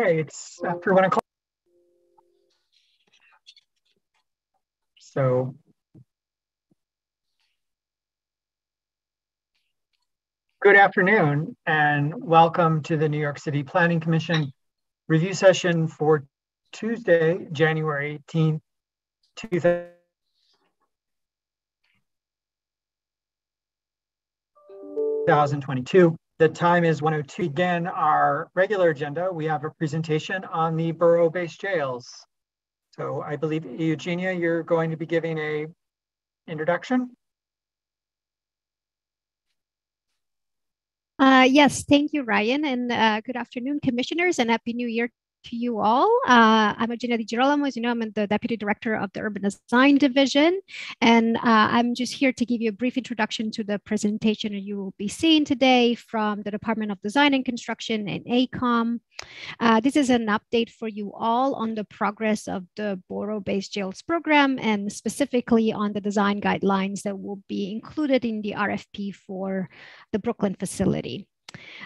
Okay, it's after one o'clock. So good afternoon and welcome to the New York City Planning Commission review session for Tuesday, January 18th, 2022. The time is 102. Again, our regular agenda, we have a presentation on the borough-based jails. So I believe, Eugenia, you're going to be giving a introduction. Uh, yes, thank you, Ryan, and uh, good afternoon, commissioners, and Happy New Year to you all. Uh, I'm Eugenia Di Girolamo. As you know, I'm the Deputy Director of the Urban Design Division, and uh, I'm just here to give you a brief introduction to the presentation you will be seeing today from the Department of Design and Construction and AECOM. Uh, this is an update for you all on the progress of the Borough-Based Jails program and specifically on the design guidelines that will be included in the RFP for the Brooklyn facility.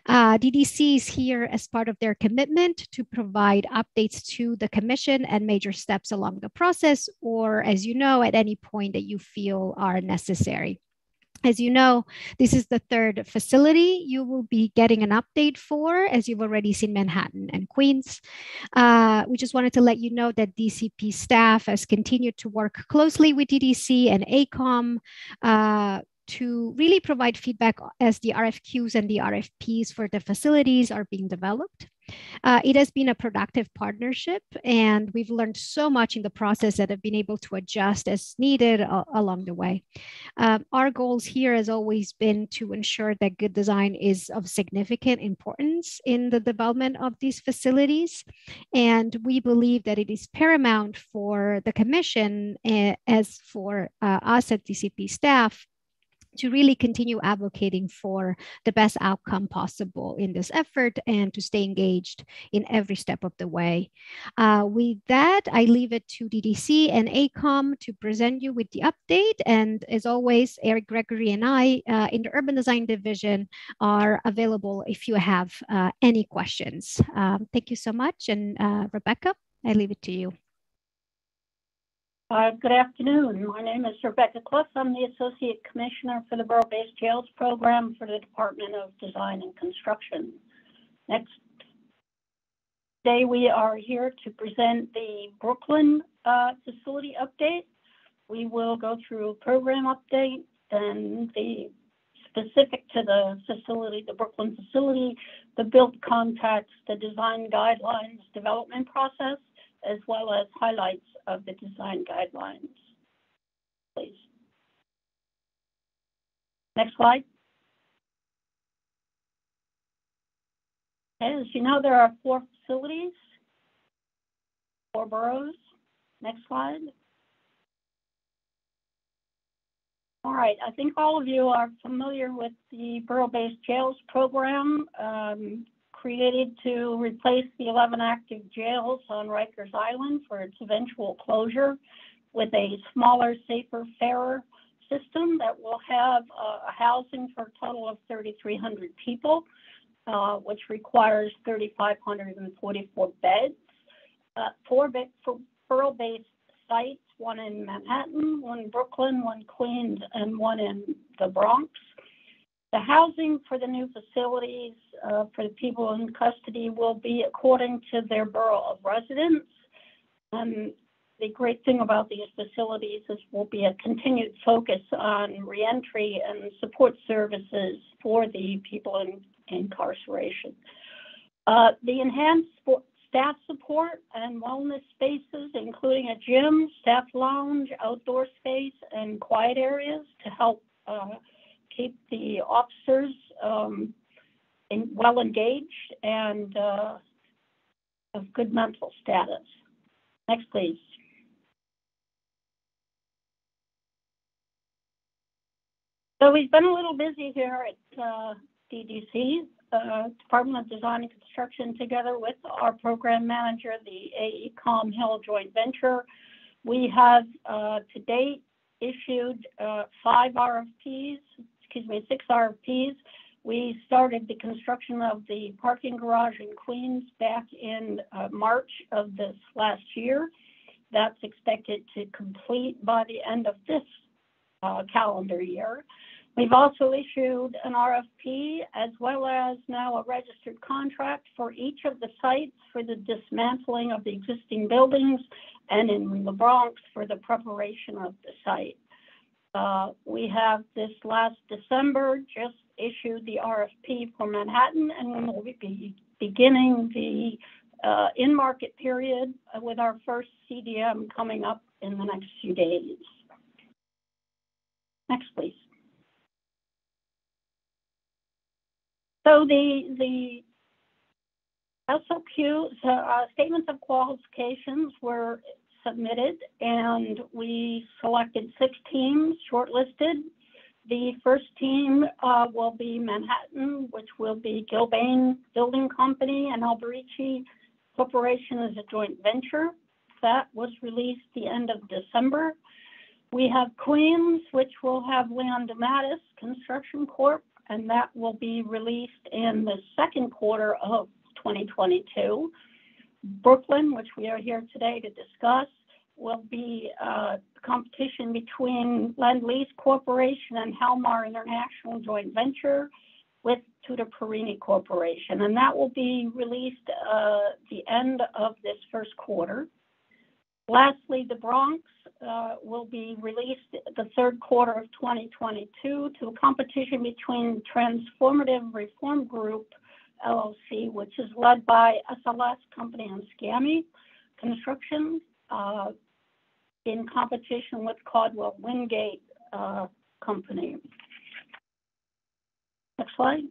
Uh, DDC is here as part of their commitment to provide updates to the commission and major steps along the process, or as you know, at any point that you feel are necessary. As you know, this is the third facility you will be getting an update for, as you've already seen Manhattan and Queens. Uh, we just wanted to let you know that DCP staff has continued to work closely with DDC and AECOM. uh, to really provide feedback as the RFQs and the RFPs for the facilities are being developed. Uh, it has been a productive partnership, and we've learned so much in the process that have been able to adjust as needed along the way. Um, our goals here has always been to ensure that good design is of significant importance in the development of these facilities, and we believe that it is paramount for the Commission, uh, as for uh, us at DCP staff, to really continue advocating for the best outcome possible in this effort and to stay engaged in every step of the way. Uh, with that, I leave it to DDC and AECOM to present you with the update. And as always, Eric Gregory and I uh, in the Urban Design Division are available if you have uh, any questions. Um, thank you so much. And uh, Rebecca, I leave it to you. Uh, good afternoon. My name is Rebecca Cliff. I'm the Associate Commissioner for the Borough-Based Jails Program for the Department of Design and Construction. Next day, we are here to present the Brooklyn uh, facility update. We will go through program update and the specific to the facility, the Brooklyn facility, the build context, the design guidelines, development process, as well as highlights of the design guidelines. Please. Next slide. As you know, there are four facilities, four boroughs. Next slide. All right, I think all of you are familiar with the Borough-Based Jails program. Um, created to replace the 11 active jails on Rikers Island for its eventual closure with a smaller, safer, fairer system that will have uh, housing for a total of 3,300 people, uh, which requires 3,544 beds. Uh, four, four borough-based sites, one in Manhattan, one in Brooklyn, one Queens, and one in the Bronx. The housing for the new facilities uh, for the people in custody will be according to their borough of residence. And the great thing about these facilities is will be a continued focus on reentry and support services for the people in incarceration. Uh, the enhanced staff support and wellness spaces, including a gym, staff lounge, outdoor space, and quiet areas to help uh, keep the officers um, in, well engaged and uh, of good mental status. Next, please. So we've been a little busy here at uh, DDC, uh, Department of Design and Construction, together with our program manager, the AECOM Hill Joint Venture. We have uh, to date issued uh, five RFPs excuse me, six RFPs We started the construction of the parking garage in Queens back in uh, March of this last year. That's expected to complete by the end of this uh, calendar year. We've also issued an RFP as well as now a registered contract for each of the sites for the dismantling of the existing buildings and in the Bronx for the preparation of the site. Uh, we have this last December just issued the RFP for Manhattan, and we will be beginning the uh, in-market period with our first CDM coming up in the next few days. Next, please. So the the SOQ uh, statements of qualifications were submitted, and we selected six teams shortlisted. The first team uh, will be Manhattan, which will be Gilbane Building Company and Alberici Corporation as a joint venture. That was released the end of December. We have Queens, which will have Leon DeMatteis Construction Corp, and that will be released in the second quarter of 2022. Brooklyn, which we are here today to discuss, will be a competition between Lend Lease Corporation and Halmar International joint venture with Tutor Perini Corporation, and that will be released uh, the end of this first quarter. Lastly, the Bronx uh, will be released the third quarter of 2022 to a competition between Transformative Reform Group LLC, which is led by SLS Company and SCAMI Construction, uh, in competition with Caldwell Wingate uh, Company. Next slide.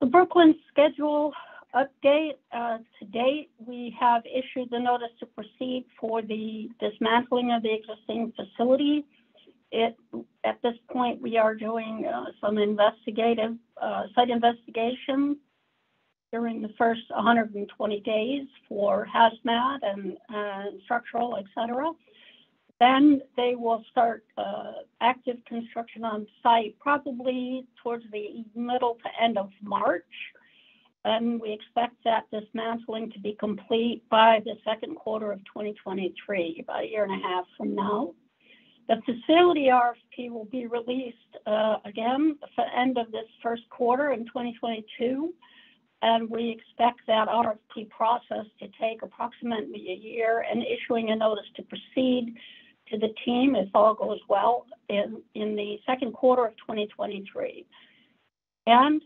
The Brooklyn schedule update. Uh, to date, we have issued the notice to proceed for the dismantling of the existing facility. It, at this point, we are doing uh, some investigative uh, site investigation during the first 120 days for hazmat and, and structural, et cetera. Then they will start uh, active construction on site probably towards the middle to end of March. And we expect that dismantling to be complete by the second quarter of 2023, about a year and a half from now. The facility RFP will be released uh, again at the end of this first quarter in 2022 and we expect that RFP process to take approximately a year and issuing a notice to proceed to the team if all goes well in, the second quarter of 2023. And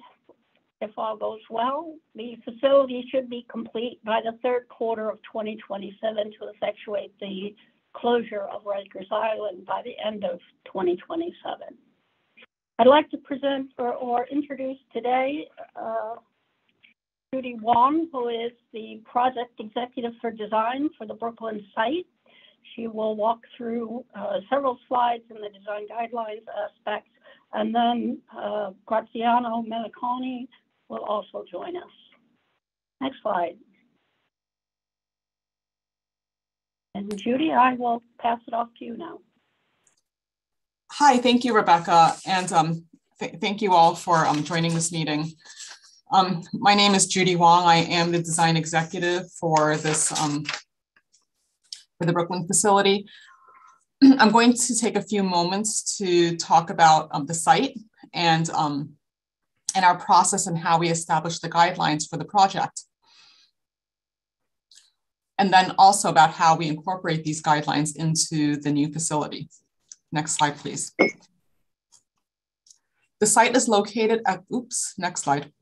if all goes well, the facility should be complete by the third quarter of 2027 to effectuate the closure of Rikers Island by the end of 2027. I'd like to present or, or introduce today uh, Judy Wong, who is the project executive for design for the Brooklyn site. She will walk through uh, several slides in the design guidelines aspects, and then uh, Graziano Meniconi will also join us. Next slide. And Judy, I will pass it off to you now. Hi, thank you, Rebecca, and um, th thank you all for um, joining this meeting. Um, my name is Judy Wong. I am the design executive for this um, for the Brooklyn facility. I'm going to take a few moments to talk about um, the site and um, and our process and how we establish the guidelines for the project. And then also about how we incorporate these guidelines into the new facility. Next slide, please. The site is located at, oops, next slide.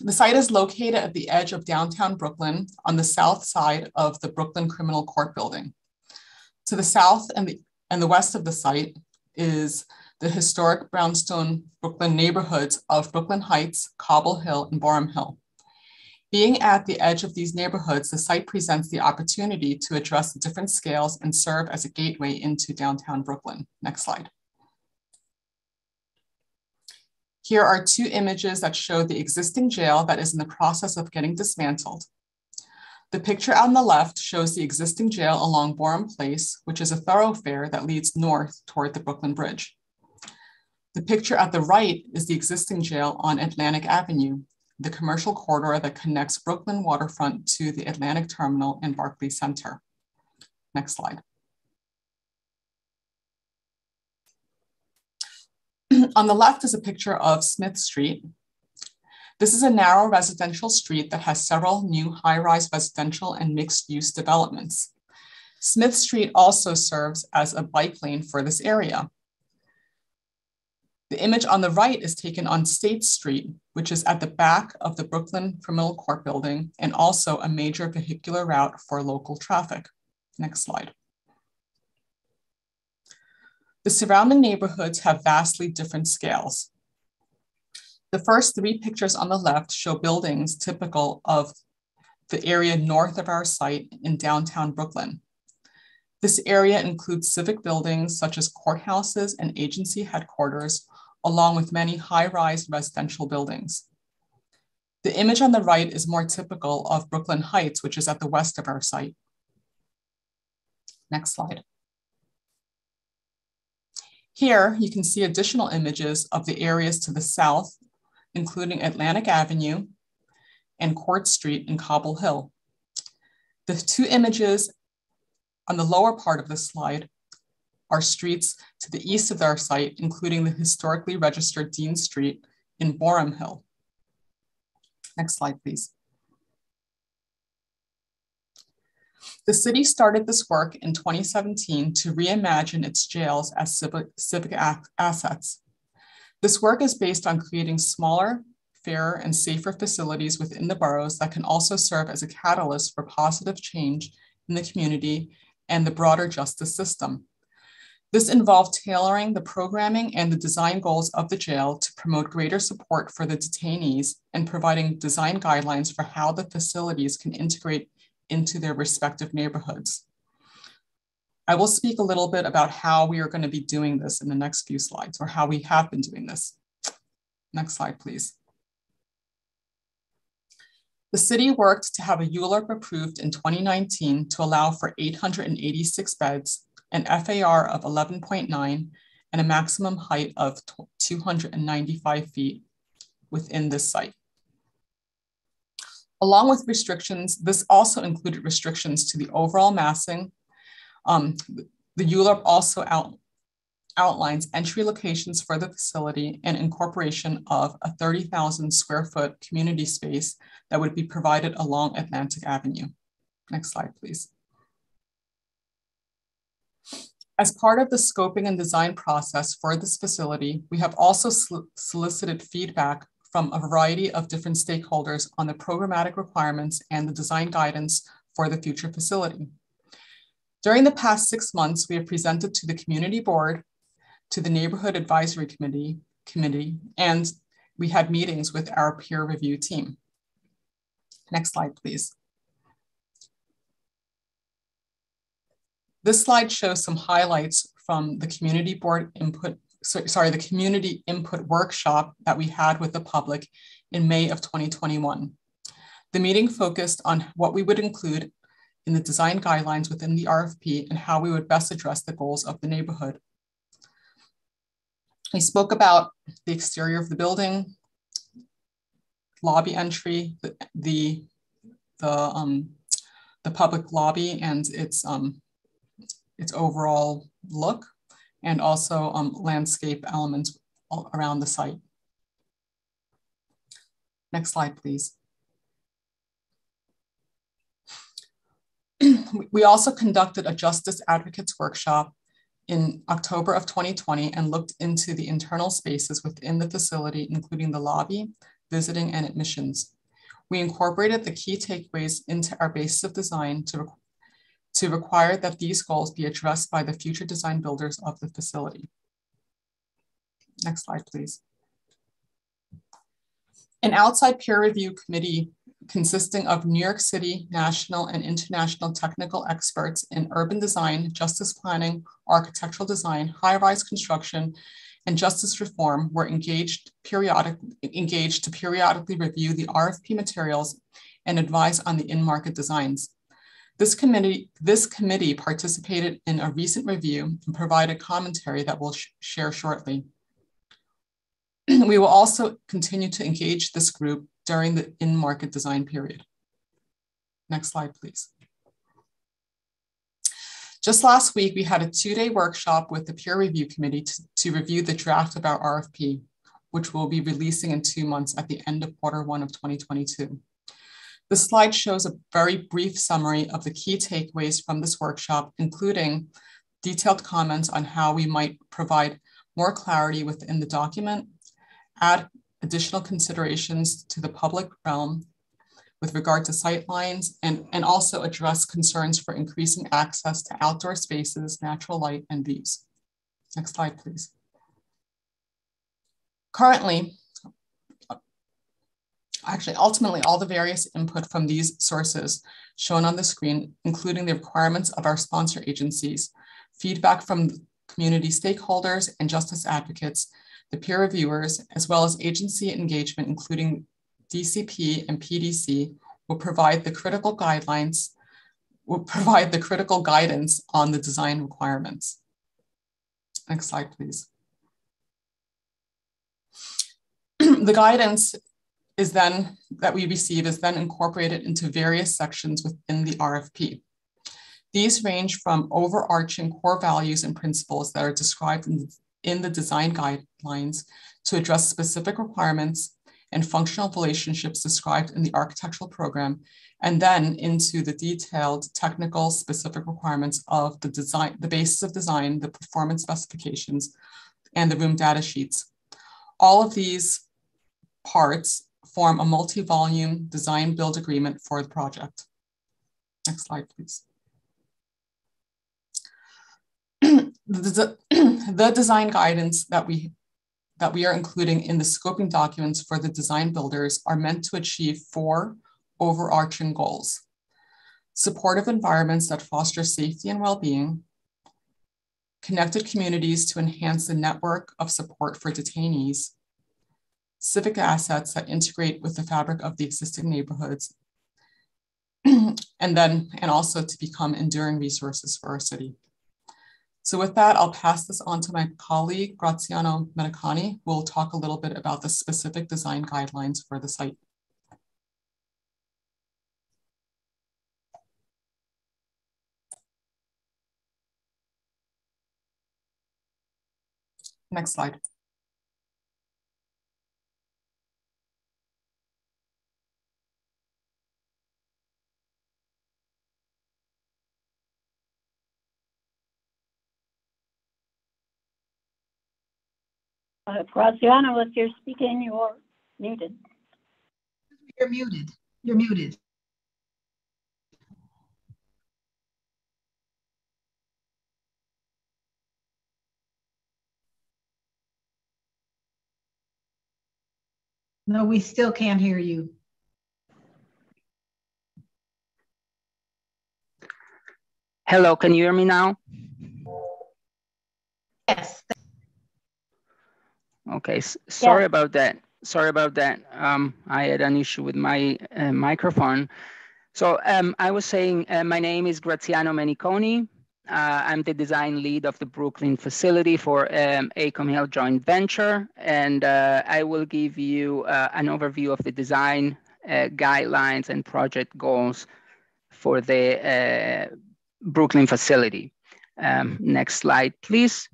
The site is located at the edge of downtown Brooklyn on the south side of the Brooklyn Criminal Court building. To the south and the, and the west of the site is the historic brownstone Brooklyn neighborhoods of Brooklyn Heights, Cobble Hill, and Boerum Hill. Being at the edge of these neighborhoods, the site presents the opportunity to address the different scales and serve as a gateway into downtown Brooklyn. Next slide. Here are two images that show the existing jail that is in the process of getting dismantled. The picture on the left shows the existing jail along Boerum Place, which is a thoroughfare that leads north toward the Brooklyn Bridge. The picture at the right is the existing jail on Atlantic Avenue, the commercial corridor that connects Brooklyn waterfront to the Atlantic Terminal and Barclays Center. Next slide. On the left is a picture of Smith Street, this is a narrow residential street that has several new high-rise residential and mixed-use developments. Smith Street also serves as a bike lane for this area. The image on the right is taken on State Street, which is at the back of the Brooklyn Criminal Court building and also a major vehicular route for local traffic. Next slide. The surrounding neighborhoods have vastly different scales. The first three pictures on the left show buildings typical of the area north of our site in downtown Brooklyn. This area includes civic buildings such as courthouses and agency headquarters, along with many high-rise residential buildings. The image on the right is more typical of Brooklyn Heights, which is at the west of our site. Next slide. Here, you can see additional images of the areas to the south including Atlantic Avenue and Court Street in Cobble Hill. The two images on the lower part of the slide are streets to the east of our site, including the historically registered Dean Street in Boerum Hill. Next slide, please. The city started this work in 2017 to reimagine its jails as civic, civic assets. This work is based on creating smaller, fairer, and safer facilities within the boroughs that can also serve as a catalyst for positive change in the community and the broader justice system. This involved tailoring the programming and the design goals of the jail to promote greater support for the detainees and providing design guidelines for how the facilities can integrate into their respective neighborhoods. I will speak a little bit about how we are going to be doing this in the next few slides or how we have been doing this. Next slide, please. The city worked to have a ULURP approved in 2019 to allow for 886 beds, an FAR of 11.9, and a maximum height of 295 feet within this site. Along with restrictions, this also included restrictions to the overall massing um, the ULURP also out, outlines entry locations for the facility and incorporation of a 30,000 square foot community space that would be provided along Atlantic Avenue. Next slide, please. As part of the scoping and design process for this facility, we have also solicited feedback from a variety of different stakeholders on the programmatic requirements and the design guidance for the future facility. During the past six months, we have presented to the community board, to the neighborhood advisory committee, committee, and we had meetings with our peer review team. Next slide, please. This slide shows some highlights from the community board input, sorry, the community input workshop that we had with the public in May of 2021. The meeting focused on what we would include in the design guidelines within the RFP and how we would best address the goals of the neighborhood. We spoke about the exterior of the building, lobby entry, the, the, the, um, the public lobby and its, um, its overall look, and also um, landscape elements around the site. Next slide, please. we also conducted a justice advocates workshop in October of 2020 and looked into the internal spaces within the facility, including the lobby, visiting, and admissions. We incorporated the key takeaways into our basis of design to, to require that these goals be addressed by the future design builders of the facility. Next slide, please. An outside peer review committee consisting of New York City, national, and international technical experts in urban design, justice planning, architectural design, high-rise construction, and justice reform were engaged, periodic, engaged to periodically review the RFP materials and advise on the in-market designs. This committee, this committee participated in a recent review and provided commentary that we'll sh share shortly. we will also continue to engage this group during the in-market design period. Next slide, please. Just last week, we had a two-day workshop with the peer review committee to, to review the draft of our RFP, which we'll be releasing in two months at the end of quarter one of 2022. The slide shows a very brief summary of the key takeaways from this workshop, including detailed comments on how we might provide more clarity within the document, add additional considerations to the public realm with regard to sightlines and, and also address concerns for increasing access to outdoor spaces, natural light, and views. Next slide, please. Currently, actually, ultimately, all the various input from these sources shown on the screen, including the requirements of our sponsor agencies, feedback from community stakeholders and justice advocates, the peer reviewers, as well as agency engagement, including DCP and PDC, will provide the critical guidelines, will provide the critical guidance on the design requirements. Next slide, please. the guidance is then that we receive is then incorporated into various sections within the RFP. These range from overarching core values and principles that are described in, in the design guidelines to address specific requirements and functional relationships described in the architectural program, and then into the detailed technical specific requirements of the design, the basis of design, the performance specifications, and the room data sheets. All of these parts form a multi-volume design build agreement for the project. Next slide, please. the, design guidance that we that we are including in the scoping documents for the design builders are meant to achieve four overarching goals. Supportive environments that foster safety and well-being, connected communities to enhance the network of support for detainees, civic assets that integrate with the fabric of the existing neighborhoods, and then, and also to become enduring resources for our city. So with that, I'll pass this on to my colleague, Graziano Meniconi, who will talk a little bit about the specific design guidelines for the site. Next slide. Uh, Graziano, if you're speaking, you're muted. You're muted. You're muted. No, we still can't hear you. Hello, can you hear me now? Yes. Okay, sorry yeah. about that. Sorry about that. Um, I had an issue with my uh, microphone. So um, I was saying, uh, my name is Graziano Meniconi. Uh, I'm the design lead of the Brooklyn facility for um, AECOM Hill joint venture. And uh, I will give you uh, an overview of the design uh, guidelines and project goals for the Brooklyn facility. Um, next slide, please.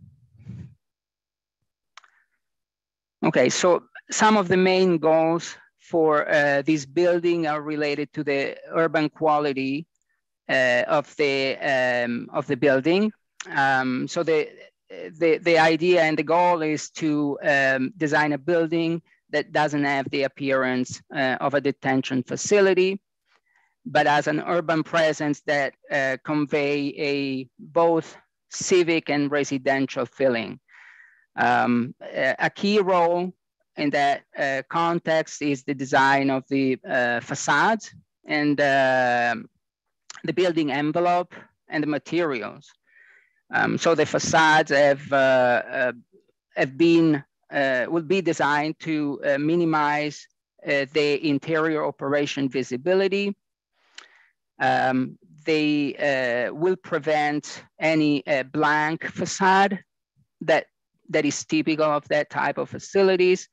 Okay, so some of the main goals for uh, this building are related to the urban quality uh, of the um, of the building. Um, so the, the the idea and the goal is to um, design a building that doesn't have the appearance uh, of a detention facility, but as an urban presence that uh, convey a both civic and residential feeling. Um, a key role in that uh, context is the design of the uh, facade and uh, the building envelope and the materials. Um, so the facades have, uh, uh, have been, uh, will be designed to minimize the interior operation visibility. Um, they will prevent any blank facade that, that is typical of that type of facilities.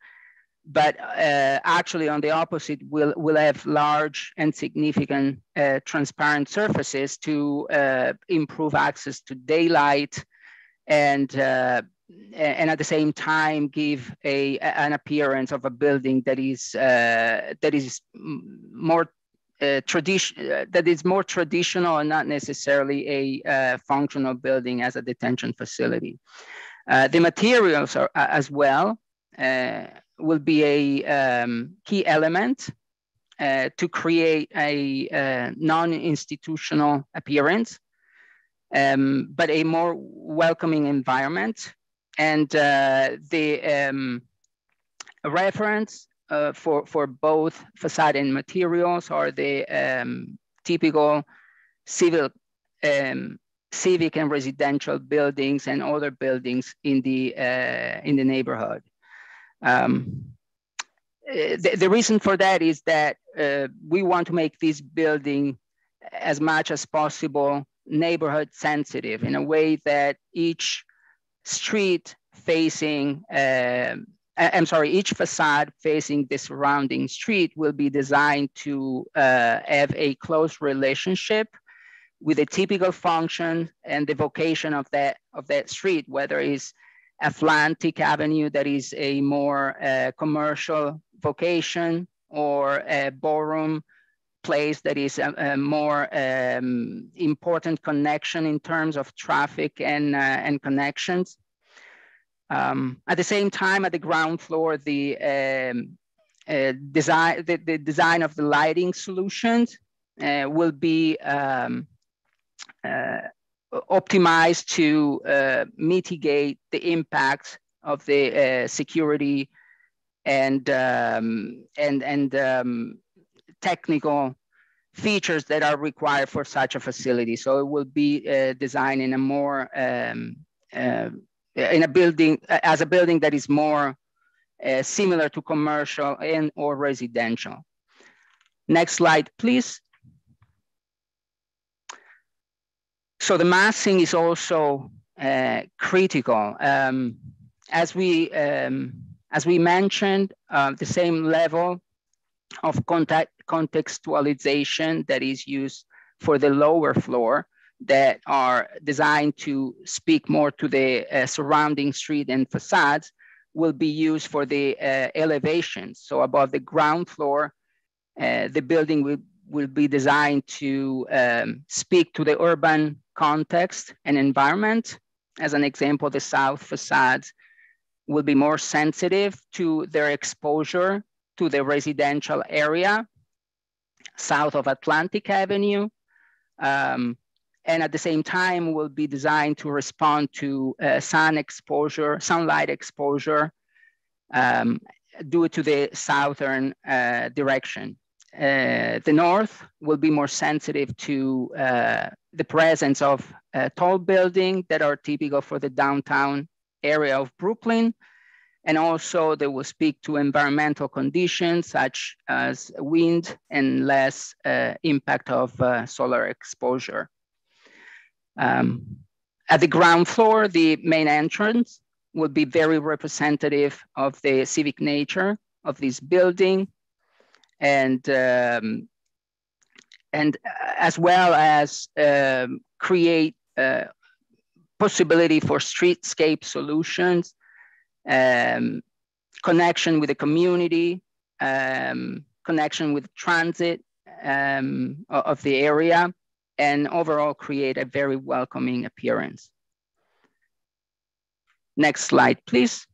But uh, actually on the opposite, we'll, we'll have large and significant uh, transparent surfaces to uh, improve access to daylight and and at the same time give a an appearance of a building that is uh, that is more uh, tradition uh, that is more traditional and not necessarily a uh, functional building as a detention facility. Uh, the materials are uh, as well will be a um, key element to create a non-institutional appearance, um, but a more welcoming environment. And uh, the um, reference uh, for, for both facade and materials are the um, typical civil, um, civic and residential buildings and other buildings in the, uh, in the neighborhood. Um, uh, the, the, reason for that is that uh, we want to make this building as much as possible neighborhood sensitive in a way that each street facing, uh, I'm sorry, each facade facing the surrounding street will be designed to uh, have a close relationship with the typical function and the vocation of that, of that street, whether it's Atlantic Avenue that is a more uh, commercial vocation or a Boerum place that is a, a more um, important connection in terms of traffic and, uh, and connections. Um, at the same time, at the ground floor, the um, uh, design, the, the, design of the lighting solutions uh, will be um, optimized to uh, mitigate the impact of the uh, security and um, and and um, technical features that are required for such a facility. So it will be uh, designed in a more um, uh, in a building as a building that is more uh, similar to commercial and or residential. Next slide, please. So the massing is also uh, critical. Um, as we um, as we mentioned, uh, the same level of contact contextualization that is used for the lower floor that are designed to speak more to the uh, surrounding street and facades will be used for the uh, elevations. So above the ground floor, uh, the building will, will be designed to um, speak to the urban context and environment. As an example, the south facades will be more sensitive to their exposure to the residential area south of Atlantic Avenue. Um, and at the same time will be designed to respond to uh, sun exposure, sunlight exposure um, due to the southern uh, direction. Uh, the north will be more sensitive to uh, the presence of uh, tall buildings that are typical for the downtown area of Brooklyn. And also they will speak to environmental conditions such as wind and less uh, impact of solar exposure. Um, at the ground floor, the main entrance will be very representative of the civic nature of this building and um, and as well as um, create a possibility for streetscape solutions, um, connection with the community, um, connection with transit um, of the area, and overall create a very welcoming appearance. Next slide, please.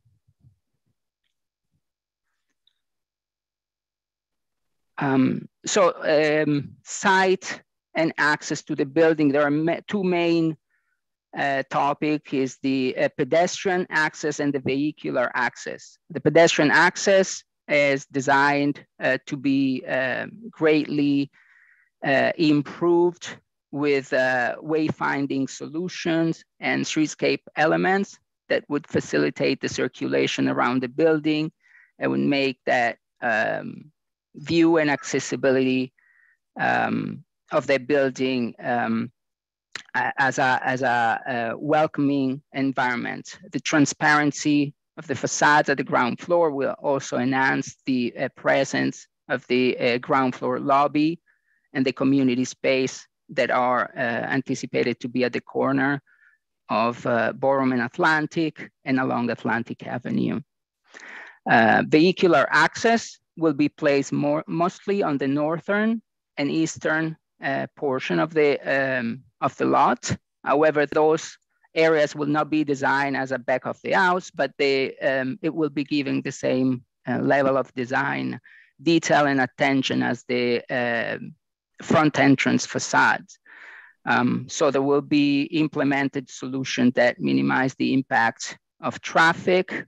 Um, so um, site and access to the building, there are two main uh, topic is the uh, pedestrian access and the vehicular access. The pedestrian access is designed uh, to be um, greatly uh, improved with uh, wayfinding solutions and streetscape elements that would facilitate the circulation around the building and would make that um, view and accessibility um, of the building um, as a, as a, a, welcoming environment. The transparency of the facades at the ground floor will also enhance the uh, presence of the uh, ground floor lobby and the community space that are uh, anticipated to be at the corner of uh, Boerum and Atlantic and along Atlantic Avenue. Uh, vehicular access will be placed more, mostly on the northern and eastern uh, portion of the, um, of the lot. However, those areas will not be designed as a back of the house, but they, um, it will be giving the same uh, level of design, detail and attention as the uh, front entrance facades. Um, so there will be implemented solutions that minimize the impact of traffic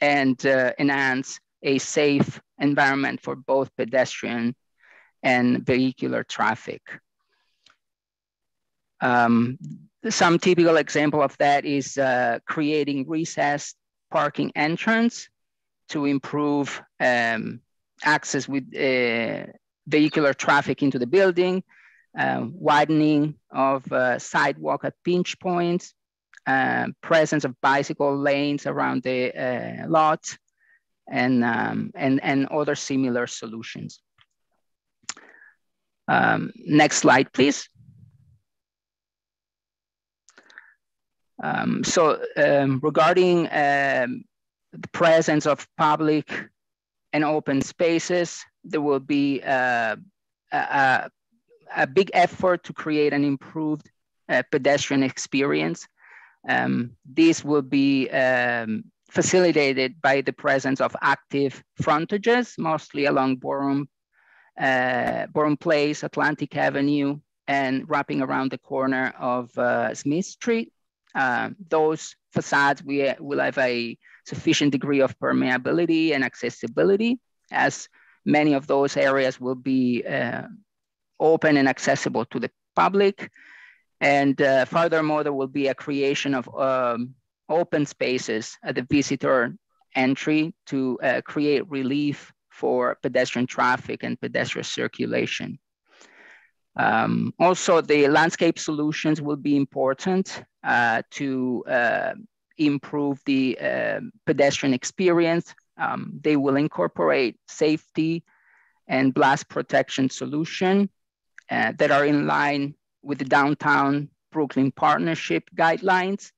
and uh, enhance a safe environment for both pedestrian and vehicular traffic. Um, some typical example of that is uh, creating recessed parking entrance to improve um, access with uh, vehicular traffic into the building, uh, widening of uh, sidewalk at pinch points, uh, presence of bicycle lanes around the uh, lot, and, um, and, and other similar solutions. Um, next slide, please. Um, so um, regarding um, the presence of public and open spaces, there will be uh, a, a, big effort to create an improved uh, pedestrian experience. Um, this will be um, facilitated by the presence of active frontages, mostly along Boerum, uh, Boerum Place, Atlantic Avenue, and wrapping around the corner of uh, Smith Street. Uh, those facades we, will have a sufficient degree of permeability and accessibility as many of those areas will be uh, open and accessible to the public. And uh, furthermore, there will be a creation of um, open spaces at the visitor entry to uh, create relief for pedestrian traffic and pedestrian circulation. Um, also, the landscape solutions will be important uh, to uh, improve the uh, pedestrian experience. Um, they will incorporate safety and blast protection solution uh, that are in line with the downtown Brooklyn partnership guidelines.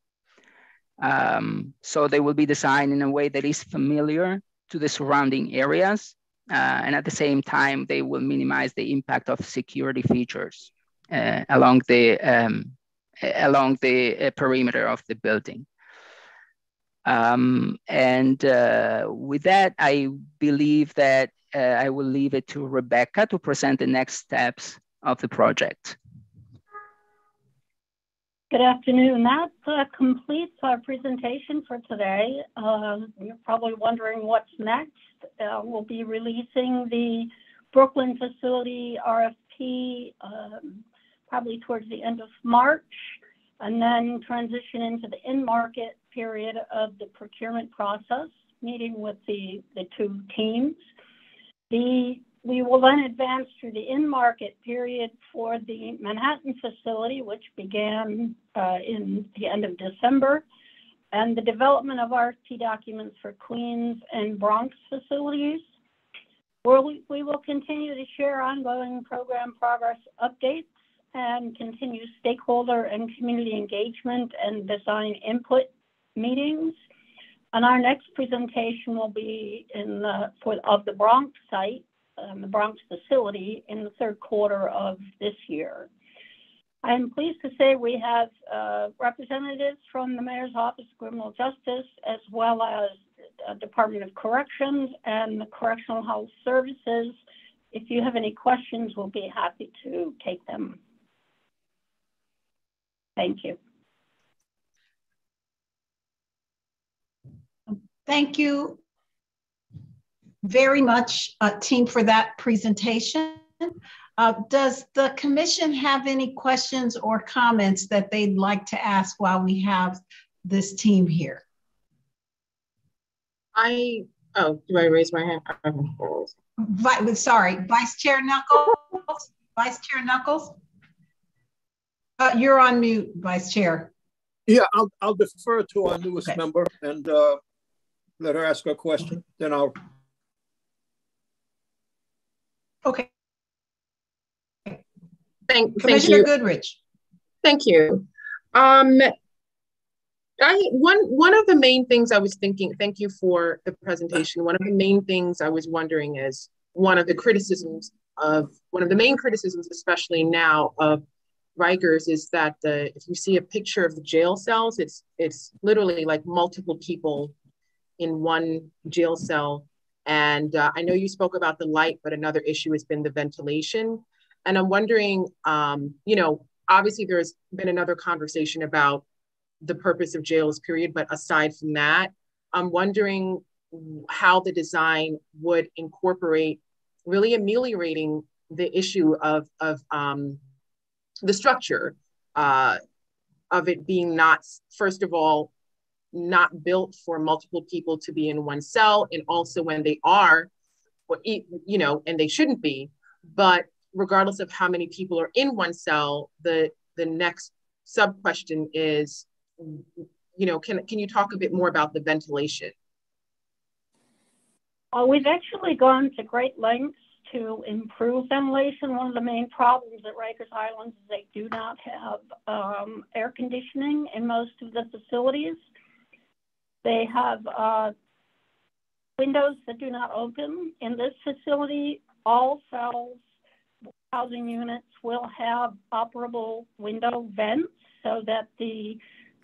Um, so they will be designed in a way that is familiar to the surrounding areas. Uh, and at the same time, they will minimize the impact of security features uh, along the, um, along the uh, perimeter of the building. Um, and uh, with that, I believe that uh, I will leave it to Rebecca to present the next steps of the project. Good afternoon. That uh, completes our presentation for today. Uh, you're probably wondering what's next. Uh, we'll be releasing the Brooklyn facility RFP um, probably towards the end of March and then transition into the in-market period of the procurement process, meeting with the, the two teams. The we will then advance through the in-market period for the Manhattan facility, which began uh, in the end of December, and the development of RFP documents for Queens and Bronx facilities. Where we, we will continue to share ongoing program progress updates and continue stakeholder and community engagement and design input meetings. And our next presentation will be in the, for, of the Bronx site um, the Bronx facility in the third quarter of this year. I am pleased to say we have uh, representatives from the Mayor's Office of Criminal Justice as well as uh, Department of Corrections and the Correctional Health Services. If you have any questions, we'll be happy to take them. Thank you. Thank you, very much, uh, team, for that presentation. Uh, does the commission have any questions or comments that they'd like to ask while we have this team here? I Oh, do I raise my hand? Vi sorry, Vice Chair Knuckles. Vice Chair Knuckles. Uh, you're on mute, Vice Chair. Yeah, I'll, I'll defer to our newest okay. member and uh, let her ask her question. Then I'll. Okay. Thank, you. Commissioner thank you. Goodridge. Thank you. Um, I one one of the main things I was thinking. Thank you for the presentation. One of the main things I was wondering is one of the criticisms of one of the main criticisms, especially now of Rikers, is that the if you see a picture of the jail cells, it's it's literally like multiple people in one jail cell. And uh, I know you spoke about the light, but another issue has been the ventilation. And I'm wondering, um, you know, obviously there's been another conversation about the purpose of jails, period. But aside from that, I'm wondering how the design would incorporate really ameliorating the issue of, of um, the structure uh, of it being not, first of all, not built for multiple people to be in one cell, and also when they are, you know, and they shouldn't be, but regardless of how many people are in one cell, the the next sub question is you know, can, can you talk a bit more about the ventilation? Uh, we've actually gone to great lengths to improve ventilation. One of the main problems at Rikers Islands is they do not have um, air conditioning in most of the facilities. They have uh, windows that do not open. In this facility, all cells, housing units will have operable window vents so that the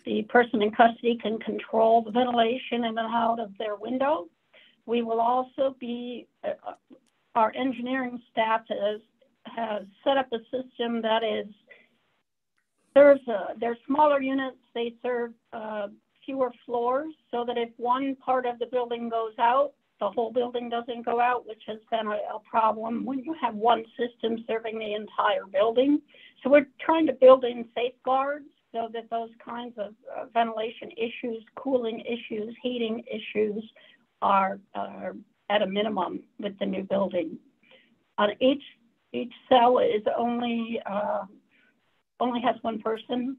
the person in custody can control the ventilation in and out of their window. We will also be, uh, our engineering staff has, has set up a system that is, serves, uh, they're smaller units, they serve uh, fewer floors so that if one part of the building goes out, the whole building doesn't go out, which has been a, a problem when you have one system serving the entire building. So we're trying to build in safeguards so that those kinds of uh, ventilation issues, cooling issues, heating issues are, at a minimum with the new building. On each each cell is only uh, only has one person.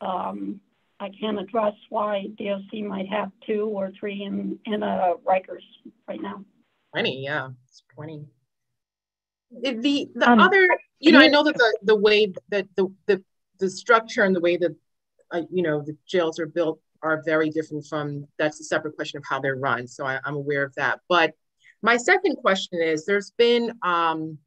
Um, I can't address why DOC might have two or three in in a Rikers right now. Twenty, yeah, it's twenty. The the, the um, other, you know, I know that the the way that the the the structure and the way that uh, you know the jails are built are very different from that's a separate question of how they're run so I, am aware of that but my second question is there's been um,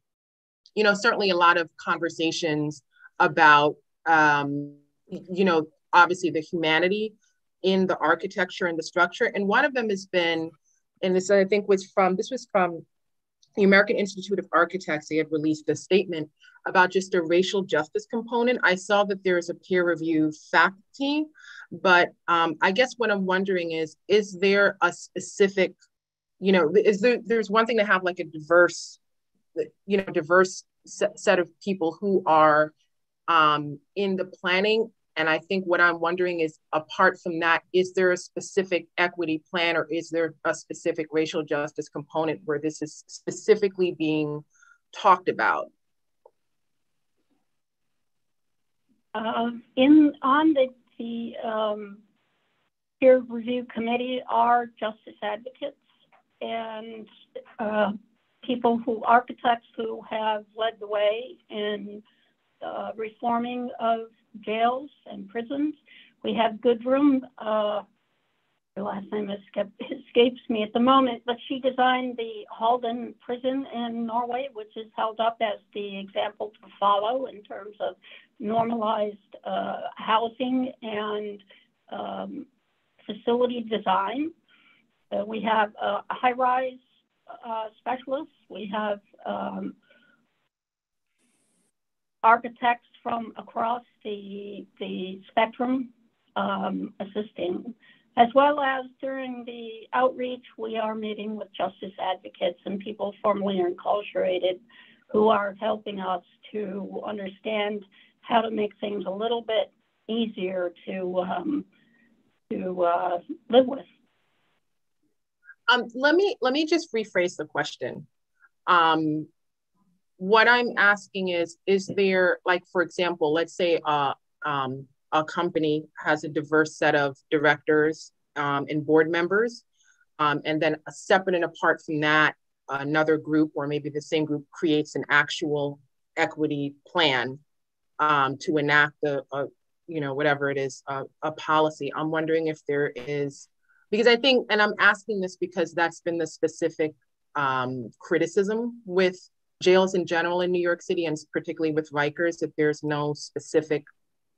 you know certainly a lot of conversations about um, you know obviously the humanity in the architecture and the structure and one of them has been and this i think was from this was from the American Institute of Architects, they had released a statement about just a racial justice component. I saw that there is a peer review faculty, but um, I guess what I'm wondering is, is there a specific, you know, is there, there's one thing to have like a diverse, you know, diverse set, set of people who are um, in the planning and I think what I'm wondering is apart from that, is there a specific equity plan or is there a specific racial justice component where this is specifically being talked about? Uh, in on the, the um, peer review committee are justice advocates and uh, people who architects who have led the way in uh, reforming of jails and prisons. We have Gudrun, uh, her last name escapes me at the moment, but she designed the Halden prison in Norway, which is held up as the example to follow in terms of normalized uh, housing and um, facility design. Uh, we have a high-rise uh, specialists. We have um, architects from across the, the spectrum um, assisting, as well as during the outreach, we are meeting with justice advocates and people formerly incarcerated who are helping us to understand how to make things a little bit easier to um, to uh, live with. Um, let me let me just rephrase the question. Um, what I'm asking is, is there like, for example, let's say uh, um, a company has a diverse set of directors um, and board members, um, and then separate and apart from that, another group or maybe the same group creates an actual equity plan um, to enact the, uh, you know, whatever it is, uh, a policy. I'm wondering if there is, because I think, and I'm asking this because that's been the specific um, criticism with jails in general in New York City and particularly with Rikers, that there's no specific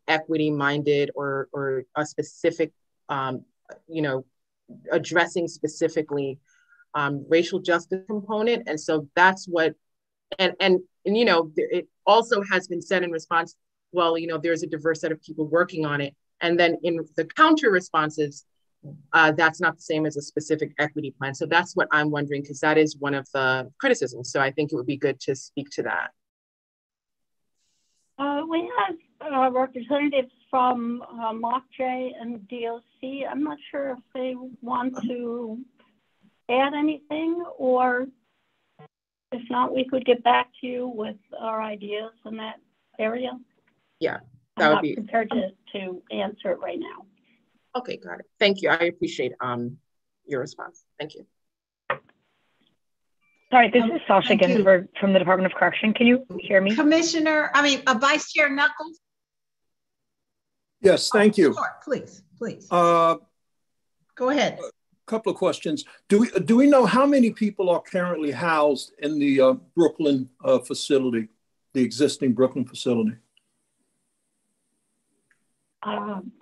equity minded or, or a specific, um, you know, addressing specifically um, racial justice component. And so that's what, and, and, and, you know, it also has been said in response, well, you know, there's a diverse set of people working on it. And then in the counter responses, uh, that's not the same as a specific equity plan. So that's what I'm wondering, because that is one of the criticisms. So I think it would be good to speak to that. Uh, we have uh, representatives from uh, MOCJ and DOC. I'm not sure if they want to add anything, or if not, we could get back to you with our ideas in that area. Yeah, that I'm would be prepared to, to answer it right now. Okay, got it. Thank you. I appreciate um your response. Thank you. Sorry, this um, is Sasha Ginsburg from the Department of Correction. Can you hear me? Commissioner, I mean, uh, Vice Chair Knuckles. Yes, thank oh, you. Sure, please, please. Uh, Go ahead. A couple of questions. Do we do we know how many people are currently housed in the uh, Brooklyn uh, facility, the existing Brooklyn facility? Um,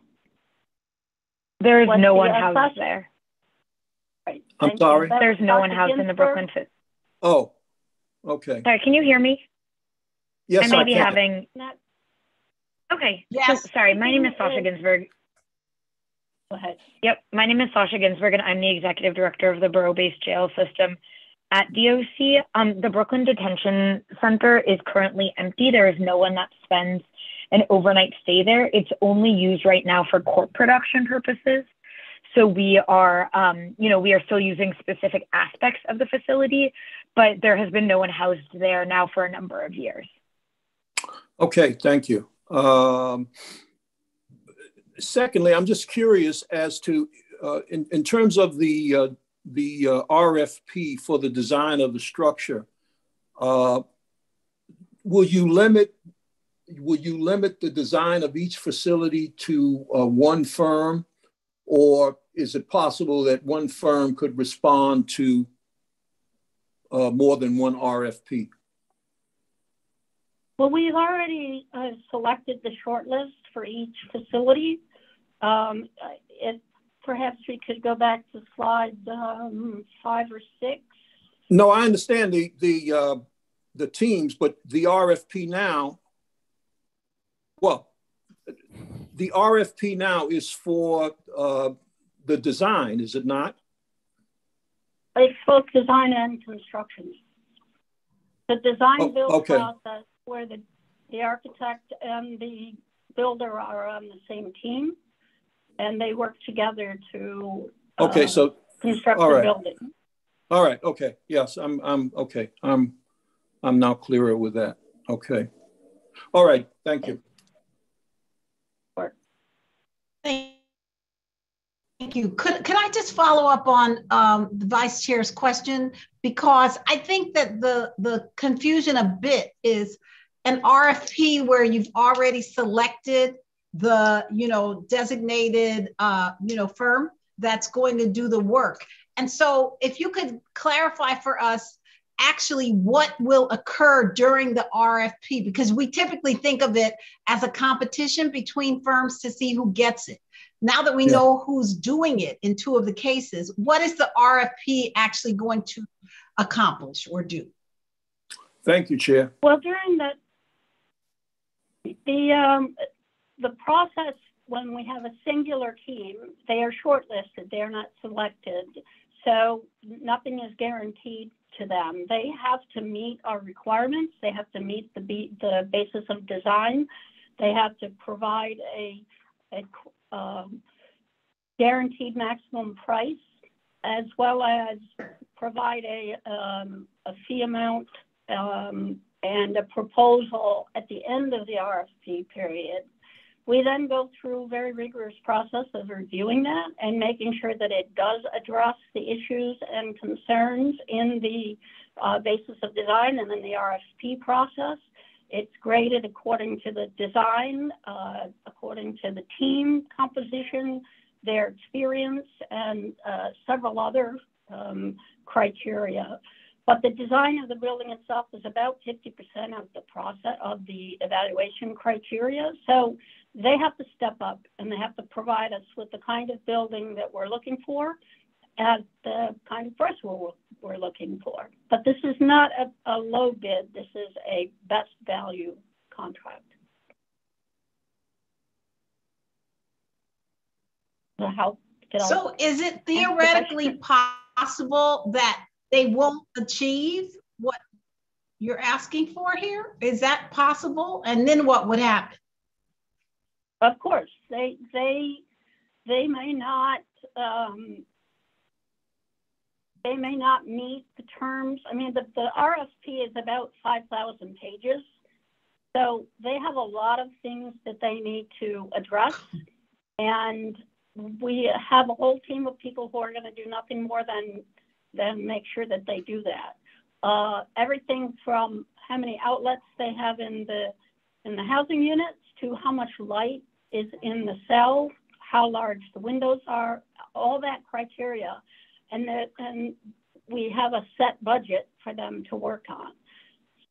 there is no one housed there. Right. I'm sorry? There's no one housed in the Brooklyn facility. Oh, okay. Sorry, can you hear me? Yes, I may I be can. having. Okay. Yes. So, sorry, my name is Sasha Ginsburg. Go ahead. Yep, my name is Sasha Ginsburg, and I'm the executive director of the borough-based jail system at DOC. Um, the Brooklyn Detention Center is currently empty. There is no one that spends an overnight stay there. It's only used right now for court production purposes. So we are, um, you know, we are still using specific aspects of the facility, but there has been no one housed there now for a number of years. Okay, thank you. Um, secondly, I'm just curious as to, uh, in, in terms of the uh, the uh, RFP for the design of the structure, uh, will you limit will you limit the design of each facility to uh, one firm, or is it possible that one firm could respond to uh, more than one RFP? Well, we've already uh, selected the shortlist for each facility. Um, if perhaps we could go back to slide um, five or six. No, I understand the the uh, the teams, but the RFP now. Well, the RFP now is for uh, the design, is it not? It's both design and construction. The design oh, build okay. process where the, the architect and the builder are on the same team and they work together to okay, uh, so construct all right. the building. All right, okay. Yes, I'm I'm okay. I'm I'm now clearer with that. Okay. All right, thank you. Thank you. Could, could I just follow up on um, the vice chair's question? Because I think that the, the confusion a bit is an RFP where you've already selected the, you know, designated, uh, you know, firm that's going to do the work. And so if you could clarify for us actually what will occur during the RFP, because we typically think of it as a competition between firms to see who gets it. Now that we yeah. know who's doing it in two of the cases, what is the RFP actually going to accomplish or do? Thank you, Chair. Well, during the the um, the process when we have a singular team, they are shortlisted. They are not selected, so nothing is guaranteed to them. They have to meet our requirements. They have to meet the be- the basis of design. They have to provide a, a um, guaranteed maximum price as well as provide a, um, a fee amount um, and a proposal at the end of the RFP period. We then go through a very rigorous process of reviewing that and making sure that it does address the issues and concerns in the uh, basis of design and in the RFP process. It's graded according to the design, uh, according to the team composition, their experience, and uh, several other um, criteria. But the design of the building itself is about 50% of the process of the evaluation criteria. So they have to step up and they have to provide us with the kind of building that we're looking for at the kind of price we're, we're looking for. But this is not a, a low bid. This is a best value contract. How, so is it theoretically possible that they won't achieve what you're asking for here? Is that possible? And then what would happen? Of course, they they they may not um, they may not meet the terms. I mean, the, the RFP is about 5,000 pages. So they have a lot of things that they need to address. And we have a whole team of people who are going to do nothing more than, than make sure that they do that. Uh, everything from how many outlets they have in the, in the housing units to how much light is in the cell, how large the windows are, all that criteria and that and we have a set budget for them to work on.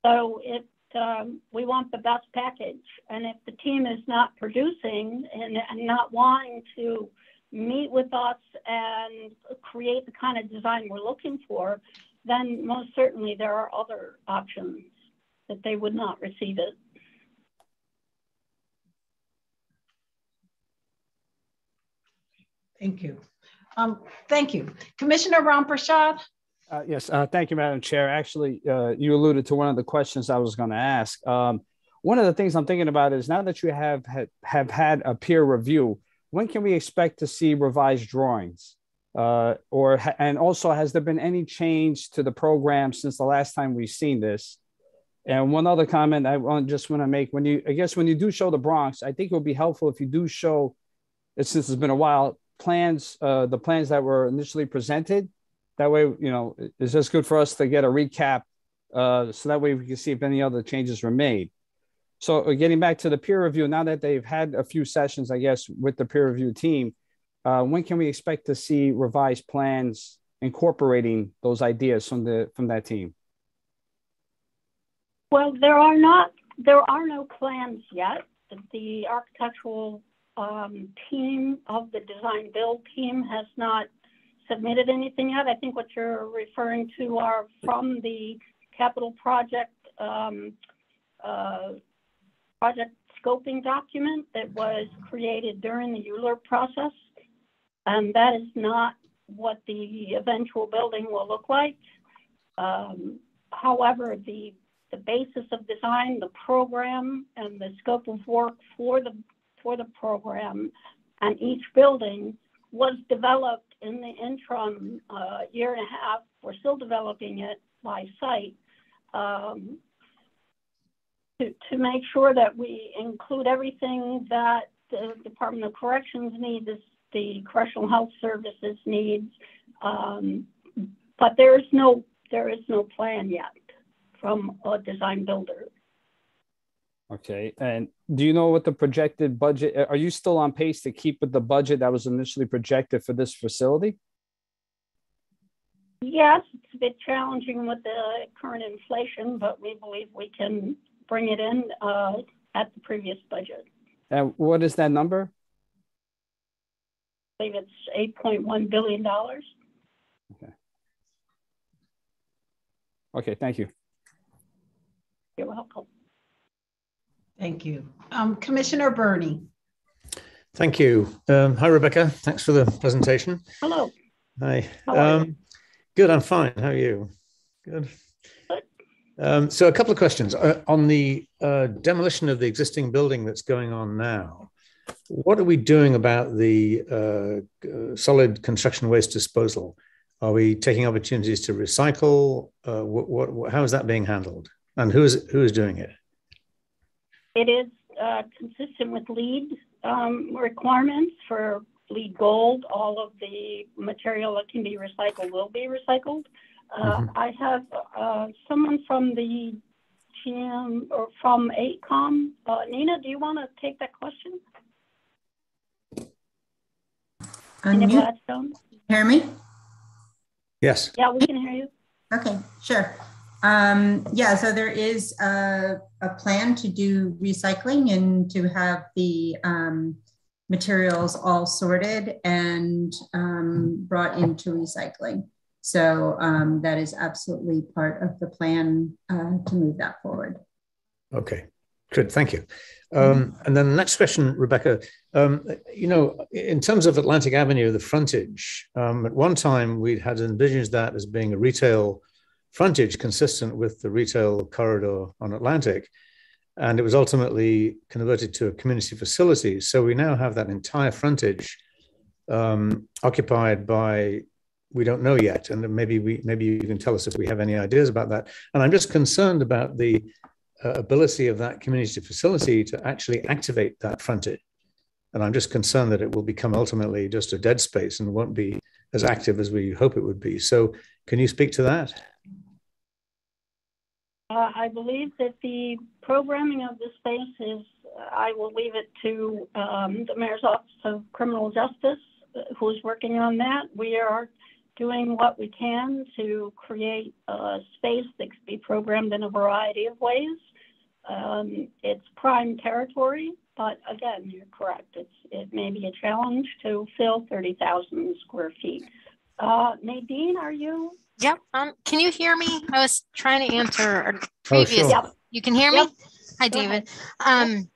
So it um, we want the best package, and if the team is not producing and, and not wanting to meet with us and create the kind of design we're looking for, then most certainly there are other options that they would not receive it. Thank you. Um, thank you. Commissioner Rampershad? Uh, yes, uh, thank you, Madam Chair. Actually, uh, you alluded to one of the questions I was going to ask. Um, one of the things I'm thinking about is now that you have had, have had a peer review, when can we expect to see revised drawings? Uh, or and also, has there been any change to the program since the last time we've seen this? And one other comment I just want to make when you, I guess, when you do show the Bronx, I think it would be helpful if you do show, since it's been a while, plans, uh, the plans that were initially presented. That way, you know, it's just good for us to get a recap, uh, so that way we can see if any other changes were made. So, uh, getting back to the peer review, now that they've had a few sessions, I guess, with the peer review team, uh, when can we expect to see revised plans incorporating those ideas from the from that team? Well, there are not there are no plans yet. The architectural um, team of the design build team has not submitted anything yet. I think what you're referring to are from the capital project um, uh, project scoping document that was created during the ULURP process. And that is not what the eventual building will look like. Um, however, the, the basis of design, the program, and the scope of work for the for the program, and each building was developed in the interim uh, year and a half. We're still developing it by site um, to, to make sure that we include everything that the Department of Corrections needs, the Correctional Health Services needs, um, but there is no there is no plan yet from a design builder. Okay. And do you know what the projected budget are you still on pace to keep with the budget that was initially projected for this facility? Yes, it's a bit challenging with the current inflation, but we believe we can bring it in uh, at the previous budget. And what is that number? I believe it's $8.1 billion. Okay. Okay, thank you. You're welcome. Thank you. Um, Commissioner Burney. Thank you. Um, hi, Rebecca. Thanks for the presentation. Hello. Hi. Um, good, I'm fine. How are you? Good. Um, so a couple of questions. Uh, on the uh, demolition of the existing building that's going on now, what are we doing about the uh, uh solid construction waste disposal? Are we taking opportunities to recycle? Uh, what, what, how is that being handled? And who is, who is doing it? It is uh, consistent with LEED um, requirements for LEED Gold. All of the material that can be recycled will be recycled. Uh, mm-hmm. I have uh, someone from the GM or from AECOM. Uh, Nina, do you want to take that question? Unmute. Hear me? Yes. Yeah, we can hear you. Okay, sure. Um, yeah, so there is a, a, plan to do recycling and to have the um, materials all sorted and um, brought into recycling. So um, that is absolutely part of the plan uh, to move that forward. Okay, good, thank you. Um, and then the next question, Rebecca, um, you know, in terms of Atlantic Avenue, the frontage, at one time we had envisioned that as being a retail frontage consistent with the retail corridor on Atlantic. And it was ultimately converted to a community facility. So we now have that entire frontage um, occupied by we don't know yet, and maybe we maybe you can tell us if we have any ideas about that. And I'm just concerned about the uh, ability of that community facility to actually activate that frontage. And I'm just concerned that it will become ultimately just a dead space and won't be as active as we hope it would be. So, can you speak to that? Uh, I believe that the programming of the space is, I will leave it to um, the Mayor's Office of Criminal Justice, uh, who's working on that. We are doing what we can to create a space that can be programmed in a variety of ways. Um, it's prime territory, but again, you're correct. It's, it may be a challenge to fill 30,000 square feet. Uh, Nadine, are you? Yep. Um, can you hear me? I was trying to answer a previous. Oh, sure. yep. You can hear me? Yep. Hi, David. Um,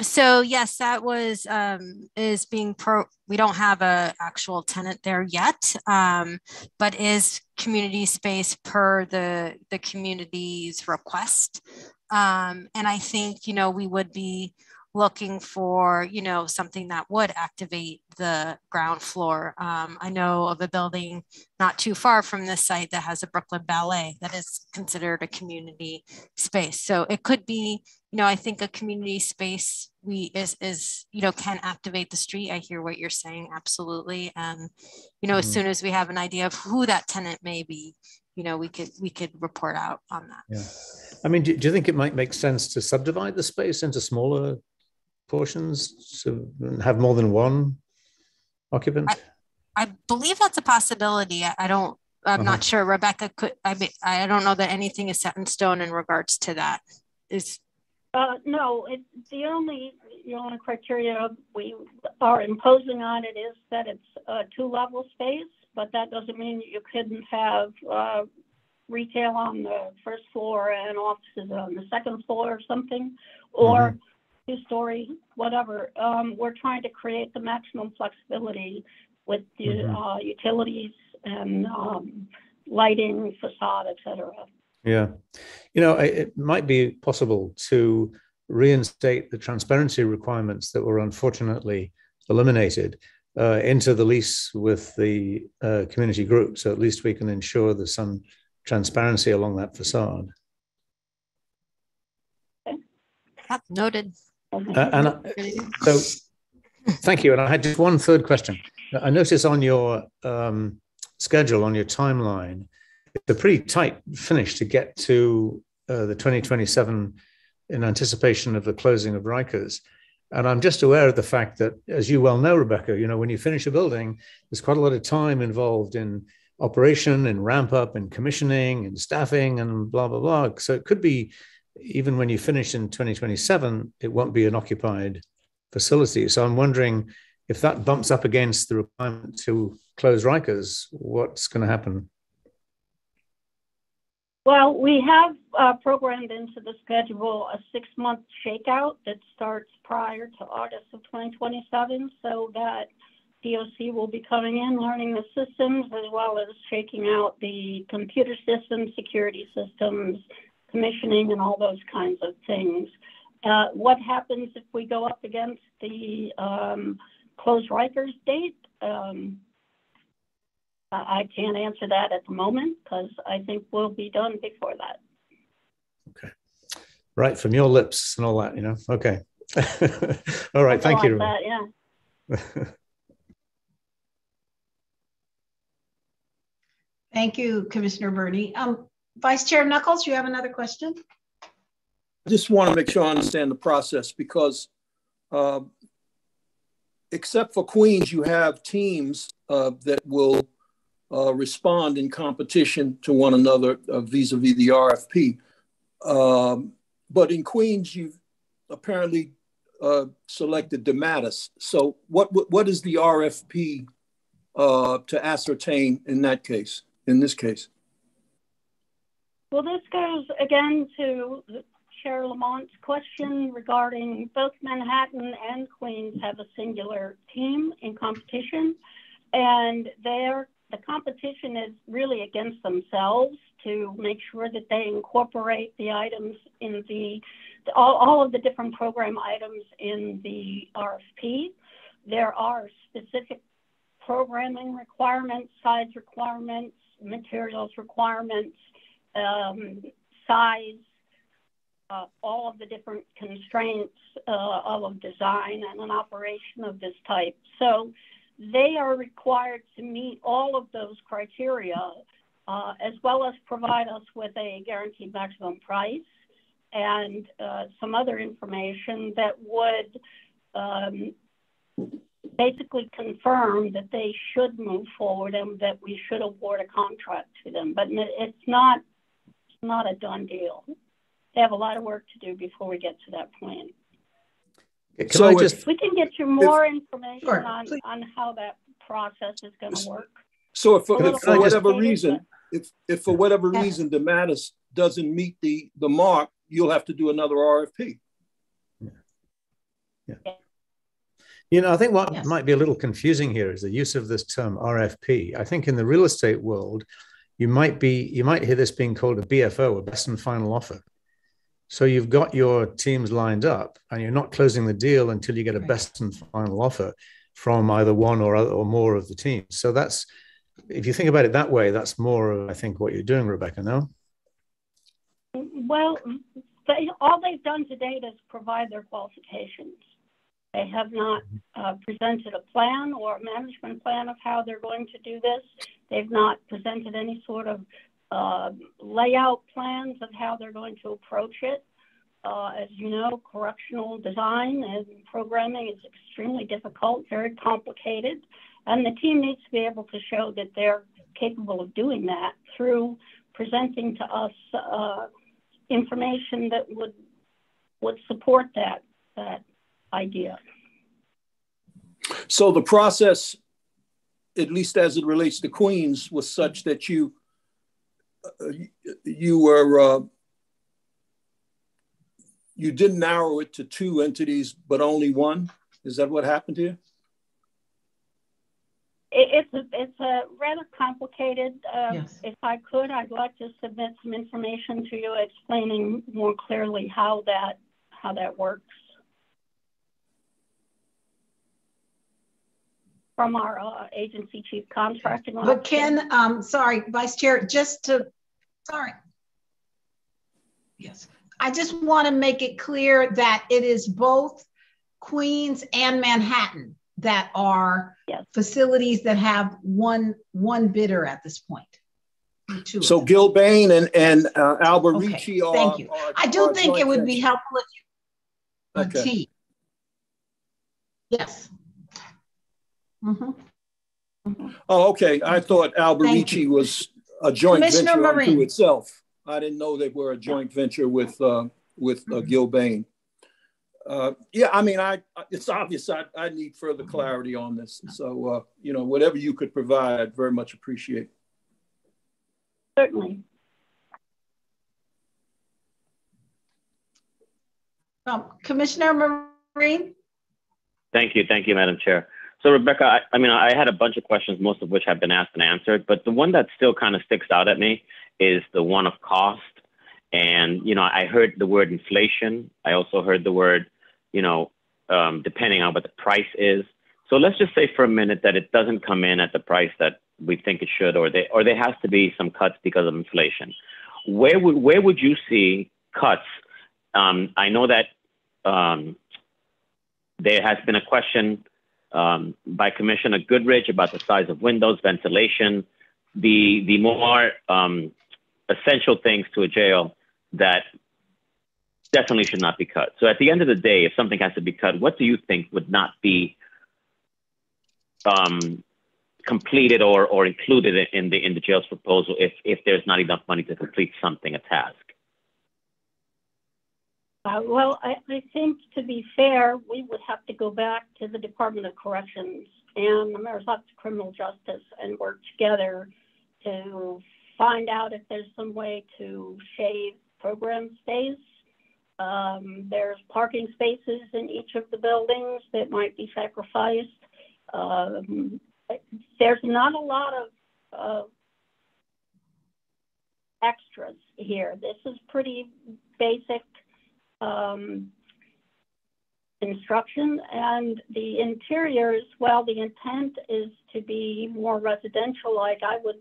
so yes, that was um, is being pro. We don't have a actual tenant there yet, um, but is community space per the the community's request. Um, and I think, you know, we would be looking for, you know, something that would activate the ground floor. Um, I know of a building not too far from this site that has a Brooklyn Ballet that is considered a community space. So it could be, you know, I think a community space we is is you know can activate the street. I hear what you're saying, absolutely. And you know, mm-hmm. as soon as we have an idea of who that tenant may be, you know, we could we could report out on that. Yeah. I mean, do, do you think it might make sense to subdivide the space into smaller portions to have more than one occupant? I, I believe that's a possibility. I, I don't. I'm uh-huh. not sure. Rebecca could. I mean, I don't know that anything is set in stone in regards to that. Is uh, no, it, the only the only criteria we are imposing on it is that it's a two level space, but that doesn't mean you couldn't have uh, retail on the first floor and offices on the second floor or something, or mm-hmm. Two story, whatever. Um, we're trying to create the maximum flexibility with the mm-hmm. uh, utilities and um, lighting, facade, etc. Yeah, you know, it might be possible to reinstate the transparency requirements that were unfortunately eliminated uh, into the lease with the uh, community group. So at least we can ensure there's some transparency along that facade. Noted. Uh, and I, so, thank you. And I had just one third question. I notice on your um, schedule, on your timeline, it's a pretty tight finish to get to uh, the 2027 in anticipation of the closing of Rikers. And I'm just aware of the fact that, as you well know, Rebecca, you know, when you finish a building, there's quite a lot of time involved in operation and ramp up and commissioning and staffing and blah blah blah. So it could be even when you finish in 2027, it won't be an occupied facility. So I'm wondering if that bumps up against the requirement to close Rikers, what's going to happen? Well, we have uh, programmed into the schedule a six-month shakeout that starts prior to August of 2027 so that DOC will be coming in, learning the systems, as well as shaking out the computer systems, security systems, commissioning, and all those kinds of things. Uh, what happens if we go up against the um, close Rikers date? Um, I can't answer that at the moment because I think we'll be done before that. Okay. Right, from your lips and all that, you know. Okay. all right, thank like you. That, yeah. Thank you, Commissioner Burney. Um, Vice Chair Knuckles, you have another question? I just want to make sure I understand the process because uh, except for Queens, you have teams uh, that will uh, respond in competition to one another uh, vis-a-vis the RFP. Um, but in Queens, you've apparently uh, selected DeMatteis. So what, what, what is the RFP uh, to ascertain in that case, in this case? Well, this goes again to Chair Laremont's question regarding both Manhattan and Queens have a singular team in competition, and the competition is really against themselves to make sure that they incorporate the items in the all, all of the different program items in the RFP. There are specific programming requirements, size requirements, materials requirements, um, size, uh, all of the different constraints uh, of design and an operation of this type. So they are required to meet all of those criteria, uh, as well as provide us with a guaranteed maximum price and uh, some other information that would um, basically confirm that they should move forward and that we should award a contract to them. But it's not, not a done deal. They have a lot of work to do before we get to that point. Can so I just, we can get you more if, information sure, on, on how that process is going to work. So if, if for whatever reason, if, if for whatever reason DeMatteis doesn't meet the, the mark, you'll have to do another RFP. Yeah. yeah. You know, I think what yes. might be a little confusing here is the use of this term RFP. I think in the real estate world, you might be you might hear this being called a BFO, a best and final offer. So you've got your teams lined up, and you're not closing the deal until you get a right. best and final offer from either one or other, or more of the teams. So that's if you think about it that way, that's more, I think, what you're doing, Rebecca. No. Well, they, all they've done to date is provide their qualifications. They have not uh, presented a plan or a management plan of how they're going to do this. They've not presented any sort of uh, layout plans of how they're going to approach it. Uh, as you know, correctional design and programming is extremely difficult, very complicated, and the team needs to be able to show that they're capable of doing that through presenting to us uh, information that would would support that that idea. So the process, at least as it relates to Queens, was such that you uh, you were uh, you didn't narrow it to two entities, but only one. Is that what happened here? It's a, it's a rather complicated. Uh, yes. If I could, I'd like to submit some information to you explaining more clearly how that how that works. From our uh, agency chief contracting officer. But Ken, um, sorry, Vice Chair, just to, sorry. Yes, I just want to make it clear that it is both Queens and Manhattan that are yes. facilities that have one one bidder at this point. So Gilbane and and uh, Albert okay. Ricci are. Thank you. Are, I do think it would be helpful if you. Okay. Team. Yes. Mm-hmm. Mm-hmm. Oh, okay. I thought Alberici was a joint venture Marín. unto itself. I didn't know they were a joint venture with uh, with uh, mm-hmm. Gilbane. Uh, yeah, I mean, I it's obvious I, I need further clarity on this. So, uh, you know, whatever you could provide, very much appreciate. Certainly. Um, Commissioner Marín. Thank you, thank you, Madam Chair. So Rebecca, I, I, mean, I had a bunch of questions, most of which have been asked and answered, but the one that still kind of sticks out at me is the one of cost. And, you know, I heard the word inflation. I also heard the word, you know, um, depending on what the price is. So let's just say for a minute that it doesn't come in at the price that we think it should, or they, or there has to be some cuts because of inflation. Where would where would you see cuts? Um, I know that um, there has been a question um, by Commissioner Goodridge about the size of windows, ventilation, the the more um, essential things to a jail that definitely should not be cut. So at the end of the day, if something has to be cut, what do you think would not be um, completed or, or included in the in the jail's proposal if if there's not enough money to complete something, a task? Uh, well, I, I think to be fair, we would have to go back to the Department of Corrections and the of Criminal Justice and work together to find out if there's some way to shave program space. Um, there's parking spaces in each of the buildings that might be sacrificed. Um, there's not a lot of uh, extras here. This is pretty basic um, instruction and the interiors, well, the intent is to be more residential like I would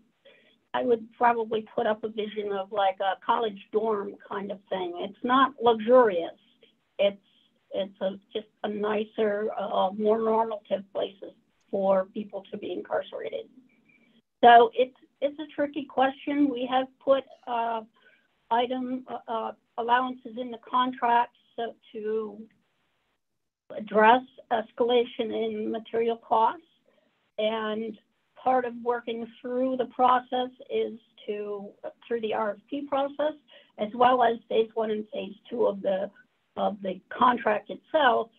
I would probably put up a vision of like a college dorm kind of thing. It's not luxurious. It's it's a, just a nicer, uh, more normative places for people to be incarcerated. So it's it's a tricky question. We have put uh, item uh, uh allowances in the contracts so to address escalation in material costs. And part of working through the process is to, through the RFP process, as well as phase one and phase two of the, of the contract itself,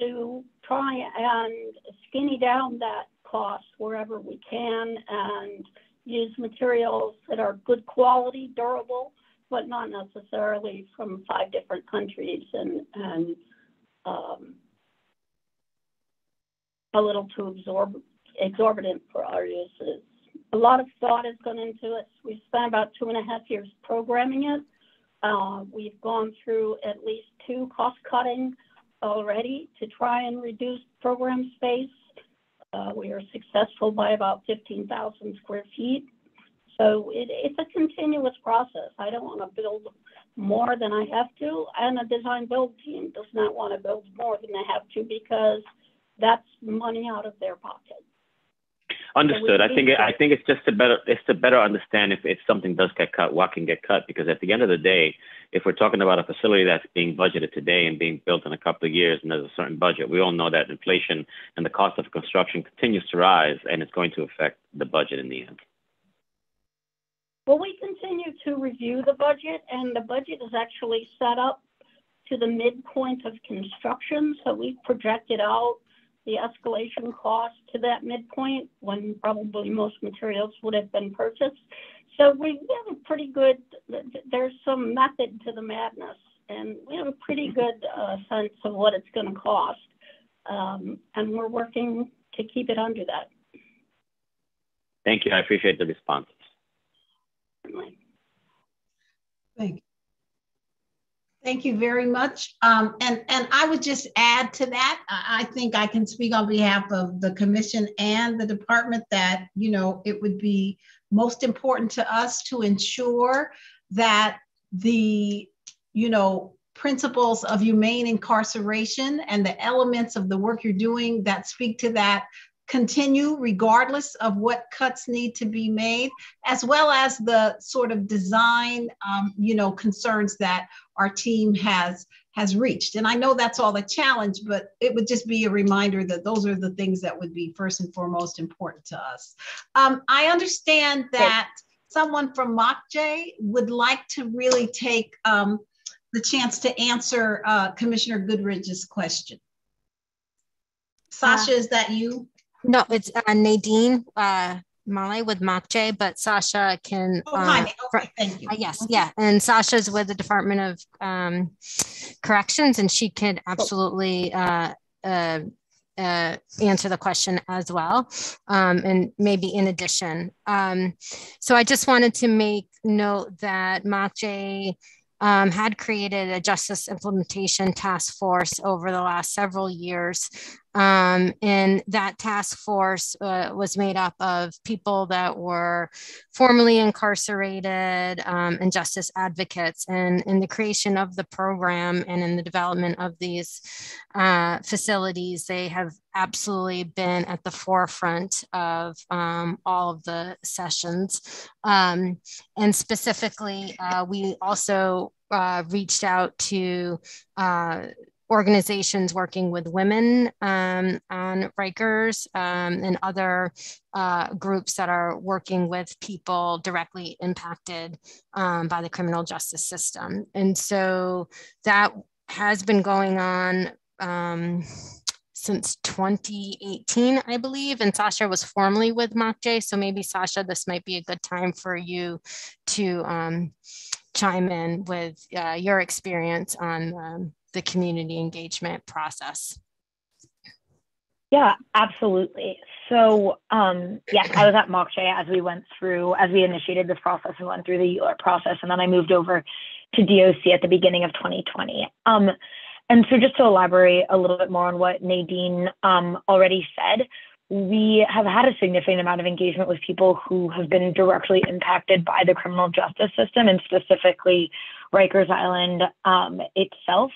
to try and skinny down that cost wherever we can and use materials that are good quality, durable, but not necessarily from five different countries and, and um, a little too absorb, exorbitant for our uses. A lot of thought has gone into it. We spent about two and a half years programming it. Uh, we've gone through at least two cost cutting already to try and reduce program space. Uh, we are successful by about 15,000 square feet. So it, it's a continuous process. I don't want to build more than I have to, and a design build team does not want to build more than they have to because that's money out of their pocket. Understood. I think I think it's just to better it's to better understand if, if something does get cut, what can get cut. Because at the end of the day, if we're talking about a facility that's being budgeted today and being built in a couple of years and there's a certain budget, we all know that inflation and the cost of construction continues to rise and it's going to affect the budget in the end. Well, we continue to review the budget and the budget is actually set up to the midpoint of construction. So we've projected out the escalation cost to that midpoint when probably most materials would have been purchased. So we have a pretty good, there's some method to the madness, and we have a pretty good uh, sense of what it's going to cost. Um, and we're working to keep it under that. Thank you. I appreciate the responses. Thank you. Thank you very much. Um, and, and I would just add to that, I think I can speak on behalf of the commission and the department that, you know, it would be most important to us to ensure that the, you know, principles of humane incarceration and the elements of the work you're doing that speak to that continue regardless of what cuts need to be made, as well as the sort of design, um, you know, concerns that our team has has reached. And I know that's all the challenge, but it would just be a reminder that those are the things that would be first and foremost important to us. Um, I understand that someone from MOCJ would like to really take um, the chance to answer uh, Commissioner Goodridge's question. Sasha, uh, is that you? No, it's uh, Nadine uh, with MOCJ, but Sasha can. Oh, hi. Uh, okay, thank you. Uh, yes, yeah. And Sasha's with the Department of um, Corrections, and she can absolutely uh, uh, uh, answer the question as well, um, and maybe in addition. Um, so I just wanted to make note that MOCJ um, had created a justice implementation task force over the last several years Um, and that task force uh, was made up of people that were formerly incarcerated um, and justice advocates. And in the creation of the program and in the development of these uh, facilities, they have absolutely been at the forefront of um, all of the sessions. Um, and specifically, uh, we also uh, reached out to uh, organizations working with women um, on Rikers um, and other uh, groups that are working with people directly impacted um, by the criminal justice system. And so that has been going on um, since 2018, I believe. And Sasha was formerly with MOCJ. So maybe, Sasha, this might be a good time for you to um, chime in with uh, your experience on um, the community engagement process. Yeah, absolutely. So, um, yes, I was at MOCJ as we went through, as we initiated this process and went through the ULURP process, and then I moved over to DOC at the beginning of 2020. Um, and so, just to elaborate a little bit more on what Nadine um, already said, we have had a significant amount of engagement with people who have been directly impacted by the criminal justice system and specifically Rikers Island um, itself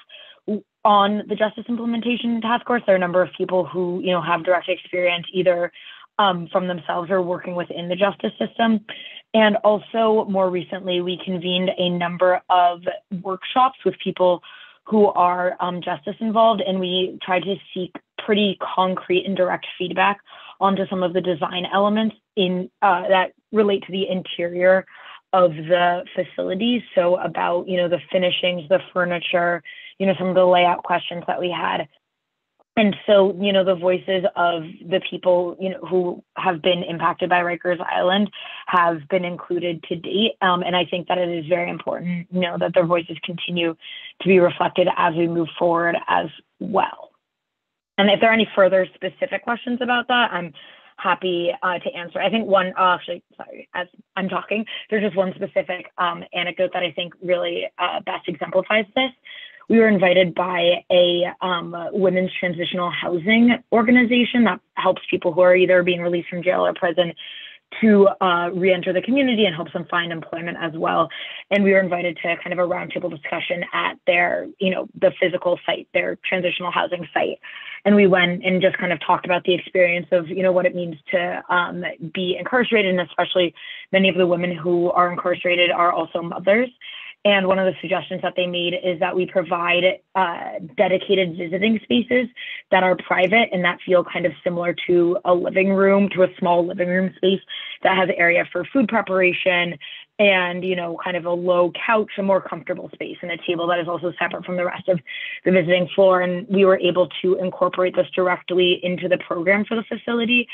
on the Justice Implementation Task Force, there are a number of people who, you know, have direct experience either um, from themselves or working within the justice system. And also, more recently, we convened a number of workshops with people who are um, justice involved, and we tried to seek pretty concrete and direct feedback onto some of the design elements in uh, that relate to the interior of the facilities. So about you know the finishings, the furniture, you know, some of the layout questions that we had. And so, you know, the voices of the people, you know, who have been impacted by Rikers Island have been included to date. Um, and I think that it is very important, you know, that their voices continue to be reflected as we move forward as well. And if there are any further specific questions about that, I'm happy uh, to answer. I think one, uh, actually, sorry, as I'm talking, there's just one specific um, anecdote that I think really uh, best exemplifies this we were invited by a um, women's transitional housing organization that helps people who are either being released from jail or prison to uh, re-enter the community and helps them find employment as well. And we were invited to kind of a roundtable discussion at their, you know, the physical site, their transitional housing site. And we went and just kind of talked about the experience of, you know, what it means to um, be incarcerated, and especially many of the women who are incarcerated are also mothers. And one of the suggestions that they made is that we provide uh, dedicated visiting spaces that are private and that feel kind of similar to a living room, to a small living room space that has area for food preparation and, you know, kind of a low couch, a more comfortable space and a table that is also separate from the rest of the visiting floor. And we were able to incorporate this directly into the program for the facility.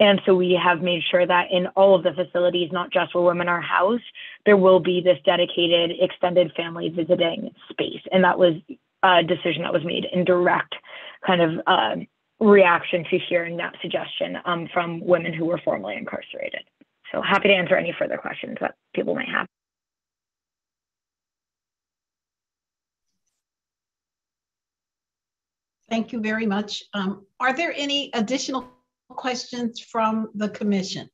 And so we have made sure that in all of the facilities, not just where women are housed, there will be this dedicated extended family visiting space. And that was a decision that was made in direct kind of uh, reaction to hearing that suggestion um, from women who were formerly incarcerated. So happy to answer any further questions that people might have. Thank you very much. Um, are there any additional questions from the commission?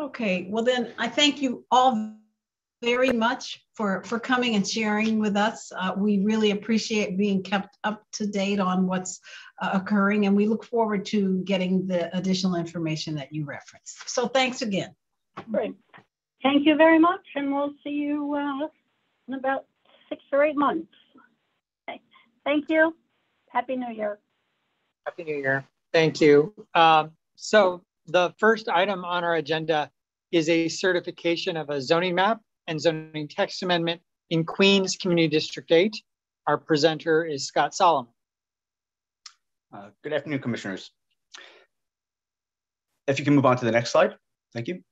Okay, well then I thank you all very much for, for coming and sharing with us. Uh, we really appreciate being kept up to date on what's uh, occurring and we look forward to getting the additional information that you referenced. So thanks again. Great. Thank you very much and we'll see you uh, in about six or eight months. Okay. Thank you. Happy New Year. Happy New Year. Thank you. Um, so the first item on our agenda is a certification of a zoning map and zoning text amendment in Queens Community District 8. Our presenter is Scott Solomon. Uh, good afternoon, commissioners. If you can move on to the next slide. Thank you.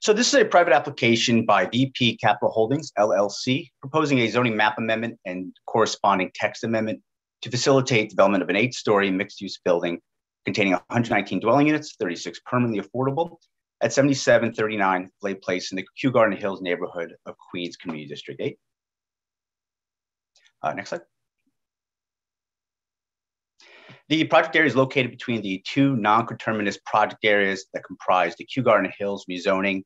So this is a private application by VP Capital Holdings, LLC, proposing a zoning map amendment and corresponding text amendment to facilitate development of an eight-story mixed-use building containing 119 dwelling units, 36 permanently affordable, at 7739 Vleigh Place in the Kew Garden Hills neighborhood of Queens Community District 8. Uh, next slide. The project area is located between the two non-conterminous project areas that comprise the Kew Garden Hills rezoning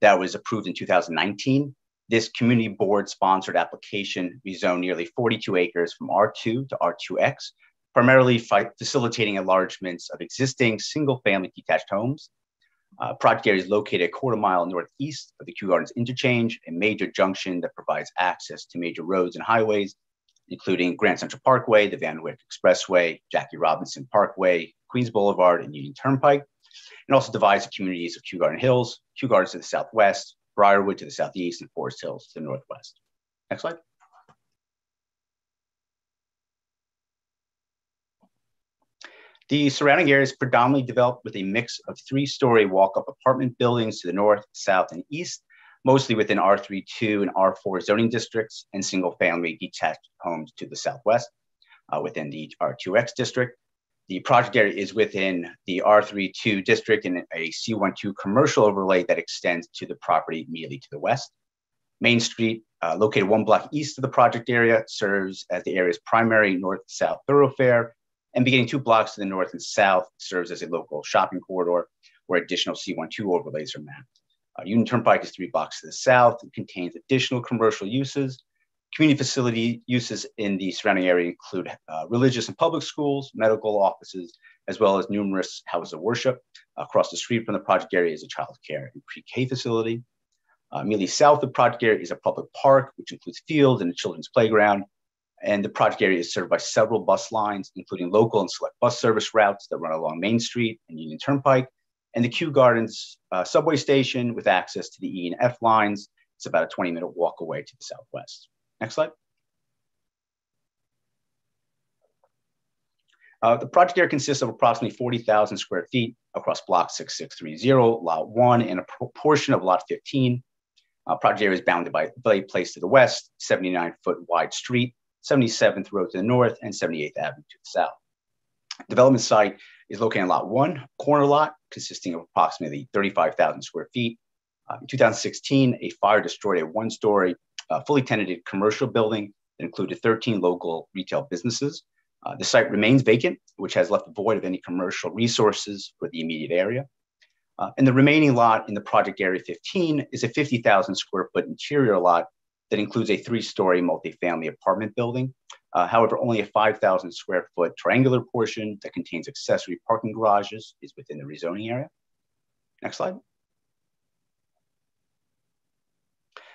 that was approved in 2019. This community board sponsored application rezoned nearly 42 acres from R2 to R2X, primarily facilitating enlargements of existing single family detached homes. Uh, project area is located a quarter mile northeast of the Kew Gardens interchange, a major junction that provides access to major roads and highways including Grand Central Parkway, the Van Wyck Expressway, Jackie Robinson Parkway, Queens Boulevard, and Union Turnpike. It also divides the communities of Kew Garden Hills, Kew Gardens to the southwest, Briarwood to the southeast, and Forest Hills to the northwest. Next slide. The surrounding area is predominantly developed with a mix of three-story walk-up apartment buildings to the north, south, and east, mostly within R32 and R4 zoning districts and single family detached homes to the southwest uh, within the R2X district. The project area is within the R32 district and a C12 commercial overlay that extends to the property immediately to the west. Main Street, uh, located one block east of the project area, serves as the area's primary north-south thoroughfare, and beginning two blocks to the north and south serves as a local shopping corridor where additional C12 overlays are mapped. Uh, Union Turnpike is three blocks to the south and contains additional commercial uses. Community facility uses in the surrounding area include uh, religious and public schools, medical offices, as well as numerous houses of worship. Across the street from the project area is a child care and pre-K facility. Uh, immediately south of the project area is a public park, which includes fields and a children's playground. And the project area is served by several bus lines, including local and select bus service routes that run along Main Street and Union Turnpike, and the Kew Gardens uh, subway station with access to the E and F lines. It's about a 20 minute walk away to the southwest. Next slide. Uh, the project area consists of approximately 40,000 square feet across block 6630, lot one, and a portion of lot 15. Uh, project area is bounded by Vleigh Place to the west, 79 foot wide street, 77th Road to the north, and 78th Avenue to the south. Development site is located in lot one, corner lot, consisting of approximately 35,000 square feet. Uh, in 2016, a fire destroyed a one story, uh, fully tenanted commercial building that included 13 local retail businesses. Uh, the site remains vacant, which has left void of any commercial resources for the immediate area. Uh, and the remaining lot in the project area 15 is a 50,000 square foot interior lot that includes a three story multifamily apartment building uh, however, only a 5,000 square foot triangular portion that contains accessory parking garages is within the rezoning area. Next slide.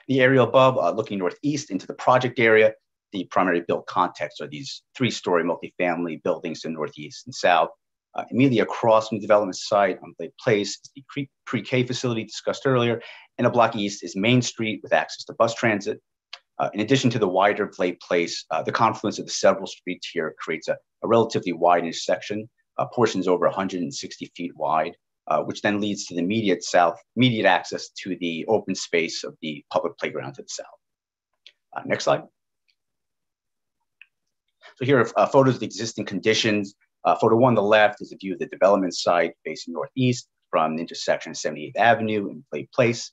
The area above, uh, looking northeast into the project area, the primary built context are these three-story multifamily buildings to northeast and south. Uh, immediately across from the development site on Vleigh Place is the pre-K facility discussed earlier, and a block east is Main Street with access to bus transit. Uh, in addition to the wider Vleigh Place, uh, the confluence of the several streets here creates a, a relatively wide intersection, uh, portions over 160 feet wide, uh, which then leads to the immediate south, immediate access to the open space of the public playground to the south. Uh, next slide. So here are uh, photos of the existing conditions. photo one on the left is a view of the development site facing northeast from the intersection of 78th Avenue and Vleigh Place.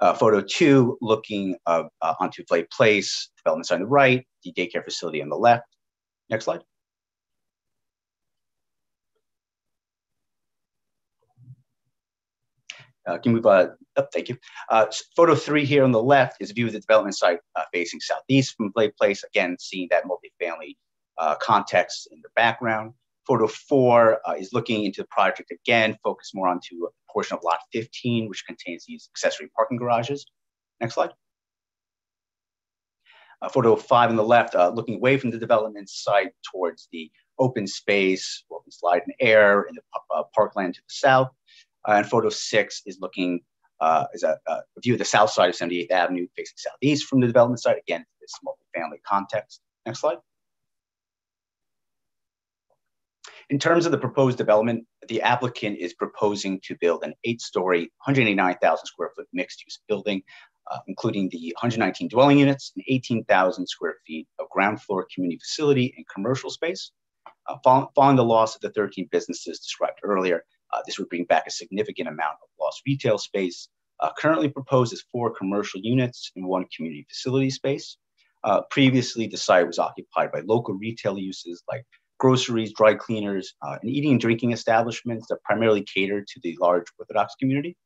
Uh, photo two, looking uh, uh, onto Vleigh Place, developments on the right, the daycare facility on the left. Next slide. Uh, can move uh, oh, thank you. Uh, photo three here on the left is a view of the development site uh, facing southeast from Vleigh Place. Again, seeing that multifamily uh, context in the background. Photo four uh, is looking into the project again, focused more onto a portion of lot 15, which contains these accessory parking garages. Next slide. Uh, photo five on the left, uh, looking away from the development site towards the open space, open slide and air in the uh, parkland to the south. Uh, and photo six is looking uh, is a, a, view of the south side of 78th Avenue facing southeast from the development site. Again, this multifamily context. Next slide. In terms of the proposed development, the applicant is proposing to build an eight-story, 189,000 square foot mixed-use building, uh, including the 119 dwelling units and 18,000 square feet of ground floor community facility and commercial space. Uh, following the loss of the 13 businesses described earlier, uh, this would bring back a significant amount of lost retail space. Uh, currently proposed as four commercial units and one community facility space. Uh, previously, the site was occupied by local retail uses like groceries, dry cleaners, uh, and eating and drinking establishments that primarily cater to the large Orthodox community.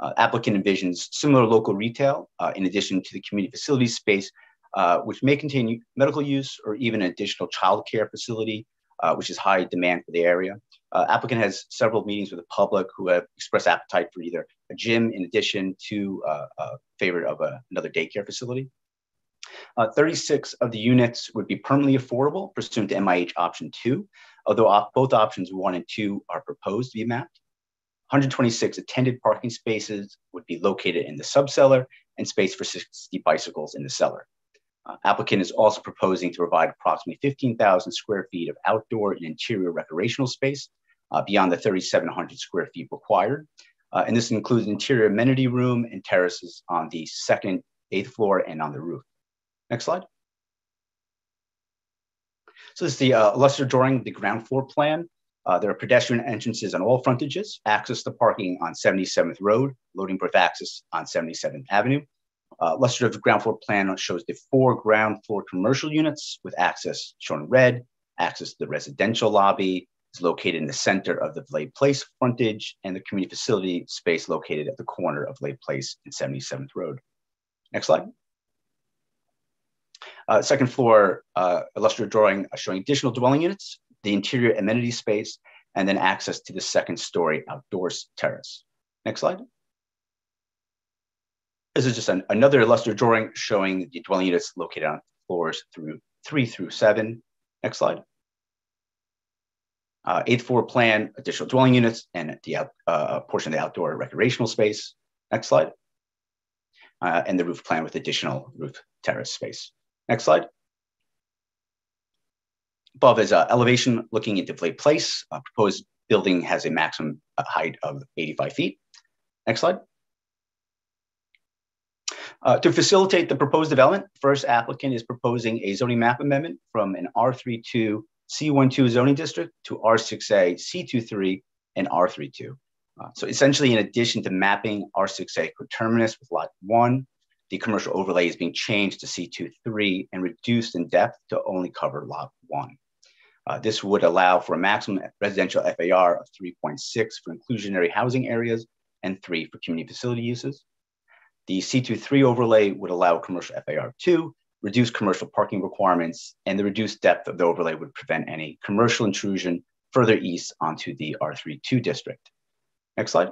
Uh, applicant envisions similar local retail uh, in addition to the community facilities space, uh, which may contain medical use or even an additional childcare facility, uh, which is high demand for the area. Uh, applicant has several meetings with the public who have expressed appetite for either a gym in addition to a favor of a, another daycare facility. Uh, 36 of the units would be permanently affordable pursuant to MIH option two, although op both options one and two are proposed to be mapped. 126 attended parking spaces would be located in the subcellar and space for 60 bicycles in the cellar. Uh, applicant is also proposing to provide approximately 15,000 square feet of outdoor and interior recreational space uh, beyond the 3,700 square feet required. Uh, and this includes interior amenity room and terraces on the second, eighth floor and on the roof. Next slide. So this is the uh, drawing of the ground floor plan. Uh, there are pedestrian entrances on all frontages, access to parking on 77th Road, loading berth access on 77th Avenue. Uh, illustrative ground floor plan shows the four ground floor commercial units with access shown in red. Access to the residential lobby is located in the center of the Vleigh Place frontage and the community facility space located at the corner of Vleigh Place and 77th Road. Next slide. Uh, second floor uh, illustrative drawing showing additional dwelling units, the interior amenity space, and then access to the second story outdoors terrace. Next slide. This is just an, another illustrative drawing showing the dwelling units located on floors through three through seven. Next slide. Uh, eighth floor plan, additional dwelling units, and the out, uh, portion of the outdoor recreational space. Next slide. Uh, and the roof plan with additional roof terrace space. Next slide. Above is uh, elevation looking into Place. Uh, proposed building has a maximum uh, height of 85 feet. Next slide. Uh, to facilitate the proposed development, first applicant is proposing a zoning map amendment from an R32 C12 zoning district to R6A C23 and R32. Uh, so essentially, in addition to mapping R6A coterminous with lot one, the commercial overlay is being changed to C23 and reduced in depth to only cover lot one. Uh, this would allow for a maximum residential FAR of 3.6 for inclusionary housing areas and three for community facility uses. The C23 overlay would allow commercial FAR 2, reduce commercial parking requirements, and the reduced depth of the overlay would prevent any commercial intrusion further east onto the R32 district. Next slide.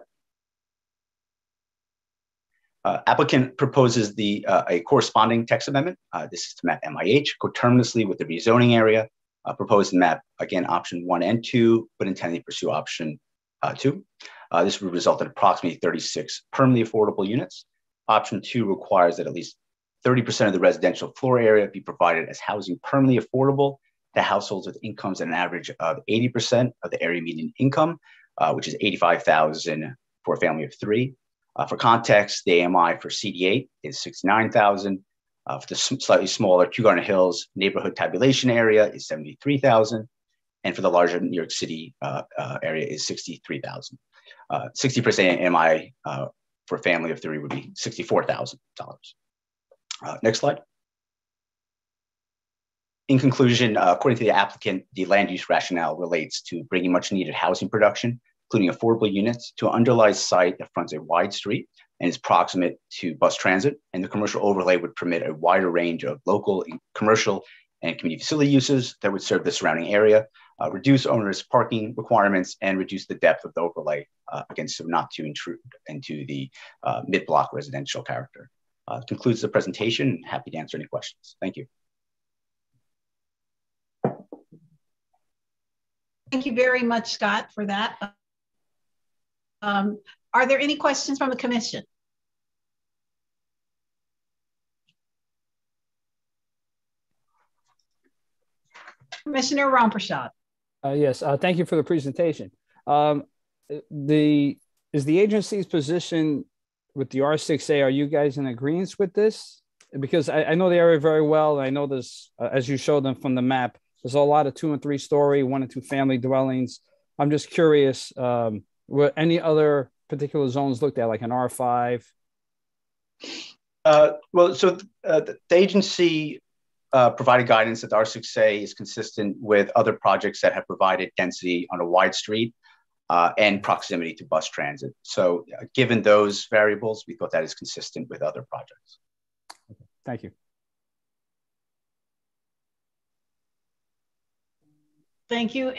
Uh, applicant proposes the uh, a corresponding text amendment. Uh, this is to map MIH coterminously with the rezoning area. Uh, proposed map again option one and two, but intending to pursue option uh, two. Uh, this would result in approximately 36 permanently affordable units. Option two requires that at least 30% of the residential floor area be provided as housing permanently affordable to households with incomes at an average of 80% of the area median income, which is 85,000 for a family of three. Uh, for context, the AMI for CD8 is 69,000. Uh, for the slightly smaller Kew Garden Hills neighborhood tabulation area is 73,000. And for the larger New York City uh, uh area is 63,000. 60% AMI uh, for a family of three would be $64,000. Uh, next slide. In conclusion, according to the applicant, the land use rationale relates to bringing much needed housing production including affordable units, to an underlies site that fronts a wide street and is proximate to bus transit. And the commercial overlay would permit a wider range of local, commercial, and community facility uses that would serve the surrounding area, uh, reduce owners' parking requirements, and reduce the depth of the overlay, uh, so not to intrude into the uh, mid-block residential character. Uh, concludes the presentation. Happy to answer any questions. Thank you. Thank you very much, Scott, for that. Um, are there any questions from the commission? Commissioner Rampershad. Uh, yes, uh, thank you for the presentation. Um, the is the agency's position with the R6A? Are you guys in agreement with this? Because I, I know the area very well. I know this, uh, as you showed them from the map. There's a lot of two and three story, one and two family dwellings. I'm just curious. Um, were any other particular zones looked at, like an R5? Uh, well, so uh, the agency uh, provided guidance that the R6A is consistent with other projects that have provided density on a wide street uh, and proximity to bus transit. So uh, given those variables, we thought that is consistent with other projects. Okay. Thank you. Thank you.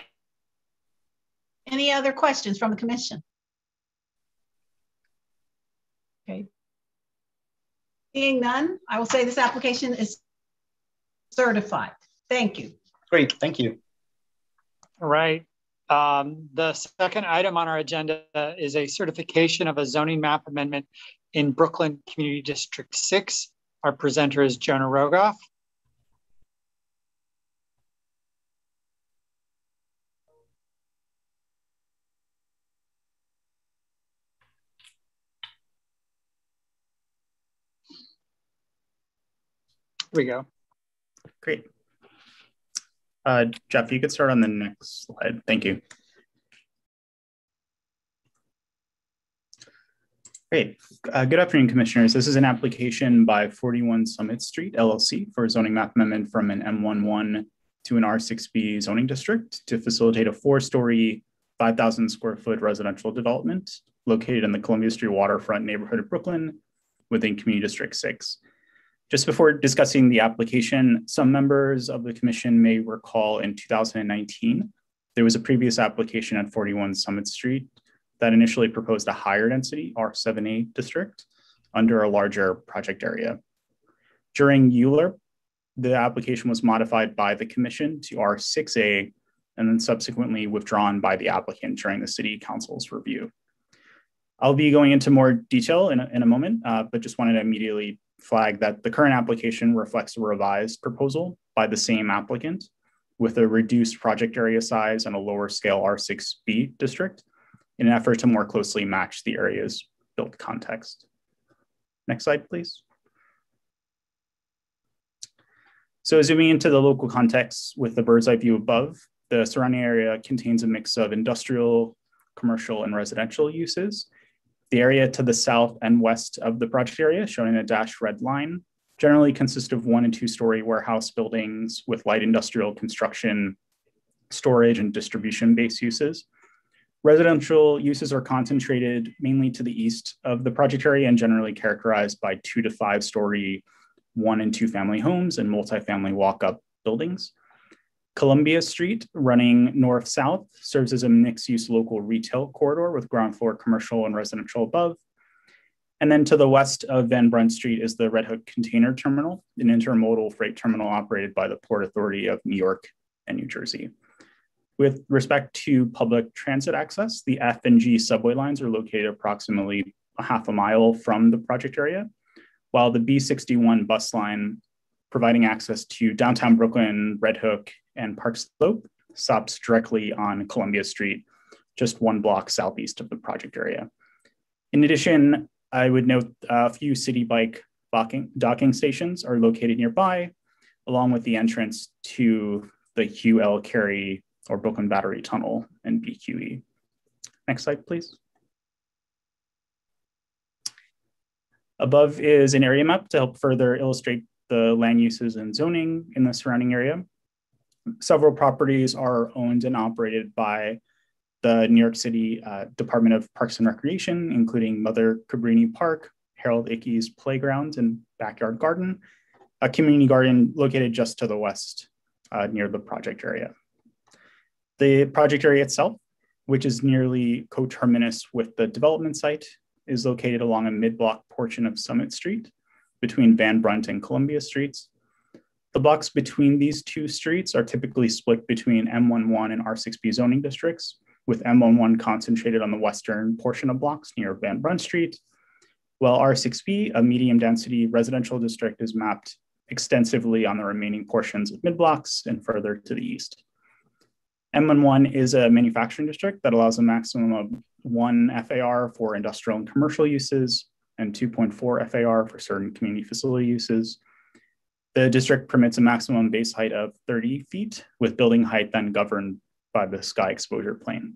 Any other questions from the commission? Okay. Seeing none, I will say this application is certified. Thank you. Great, thank you. All right. Um, the second item on our agenda is a certification of a zoning map amendment in Brooklyn Community District 6. Our presenter is Jonah Rogoff. We go. Great. Uh, Jeff, you could start on the next slide. Thank you. Great. Uh, good afternoon, commissioners. This is an application by 41 Summit Street LLC for a zoning map amendment from an M11 to an R6B zoning district to facilitate a four-story, 5,000 square foot residential development located in the Columbia Street waterfront neighborhood of Brooklyn within Community District 6. Just before discussing the application, some members of the commission may recall in 2019, there was a previous application at 41 Summit Street that initially proposed a higher density R7A district under a larger project area. During ULURP, the application was modified by the commission to R6A and then subsequently withdrawn by the applicant during the city council's review. I'll be going into more detail in a, in a moment, uh, but just wanted to immediately flag that the current application reflects a revised proposal by the same applicant with a reduced project area size and a lower scale R6B district in an effort to more closely match the area's built context. Next slide, please. So zooming into the local context with the bird's eye view above, the surrounding area contains a mix of industrial, commercial, and residential uses, the area to the south and west of the project area, shown in a dashed red line, generally consist of one and two story warehouse buildings with light industrial construction, storage, and distribution based uses. Residential uses are concentrated mainly to the east of the project area and generally characterized by two to five story one and two family homes and multifamily walk up buildings. Columbia Street, running north south, serves as a mixed use local retail corridor with ground floor commercial and residential above. And then to the west of Van Brunt Street is the Red Hook Container Terminal, an intermodal freight terminal operated by the Port Authority of New York and New Jersey. With respect to public transit access, the F and G subway lines are located approximately a half a mile from the project area, while the B61 bus line providing access to downtown Brooklyn, Red Hook, and Park Slope stops directly on Columbia Street, just one block southeast of the project area. In addition, I would note a few Citi Bike docking, stations are located nearby, along with the entrance to the Hugh L. Carey or Brooklyn Battery Tunnel and BQE. Next slide, please. Above is an area map to help further illustrate the land uses and zoning in the surrounding area. Several properties are owned and operated by the New York City uh, Department of Parks and Recreation, including Mother Cabrini Park, Harold Ickes Playground and Backyard Garden, a community garden located just to the west uh, near the project area. The project area itself, which is nearly coterminous with the development site, is located along a mid-block portion of Summit Street between Van Brunt and Columbia Streets. The blocks between these two streets are typically split between M11 and R6B zoning districts, with M11 concentrated on the western portion of blocks near Van Brunt Street, while R6B, a medium density residential district, is mapped extensively on the remaining portions of mid blocks and further to the east. M11 is a manufacturing district that allows a maximum of one FAR for industrial and commercial uses, and 2.4 FAR for certain community facility uses. The district permits a maximum base height of 30 feet, with building height then governed by the sky exposure plane.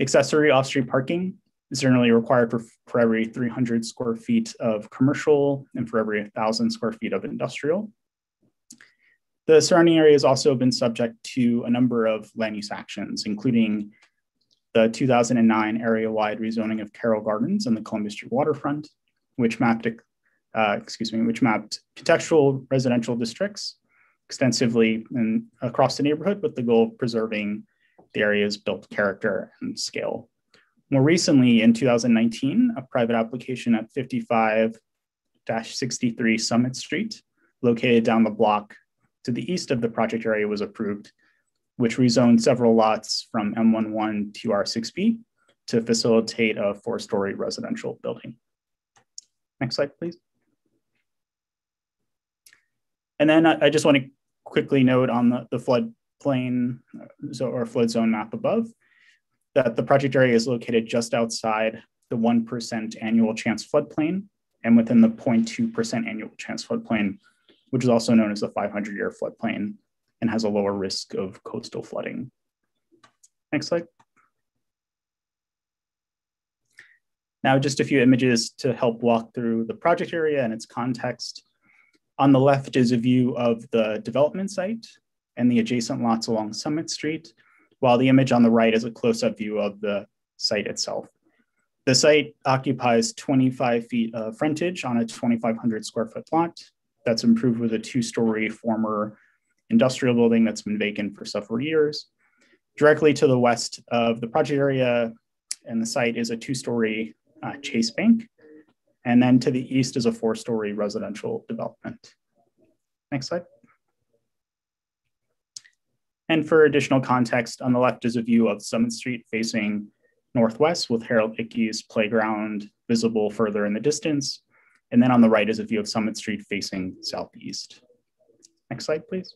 Accessory off-street parking is generally required for, for every 300 square feet of commercial and for every 1,000 square feet of industrial. The surrounding area has also been subject to a number of land use actions, including the 2009 area-wide rezoning of Carroll Gardens and the Columbia Street waterfront, which mapped, uh, excuse me, which mapped contextual residential districts extensively and across the neighborhood with the goal of preserving the area's built character and scale. More recently, in 2019, a private application at 55-63 Summit Street, located down the block to the east of the project area was approved, which rezoned several lots from M11 to R6B to facilitate a four-story residential building. Next slide, please. And then I, I just want to quickly note on the, the floodplain so, or flood zone map above that the project area is located just outside the 1% annual chance floodplain and within the 0.2% annual chance floodplain, which is also known as the 500 year floodplain and has a lower risk of coastal flooding. Next slide. Now, just a few images to help walk through the project area and its context. On the left is a view of the development site and the adjacent lots along Summit Street, while the image on the right is a close-up view of the site itself. The site occupies 25 feet of frontage on a 2,500 square foot lot that's improved with a two-story former industrial building that's been vacant for several years. Directly to the west of the project area and the site is a two-story uh, Chase Bank. And then to the east is a four-story residential development. Next slide. And for additional context, on the left is a view of Summit Street facing northwest with Harold Ickes playground visible further in the distance. And then on the right is a view of Summit Street facing southeast. Next slide, please.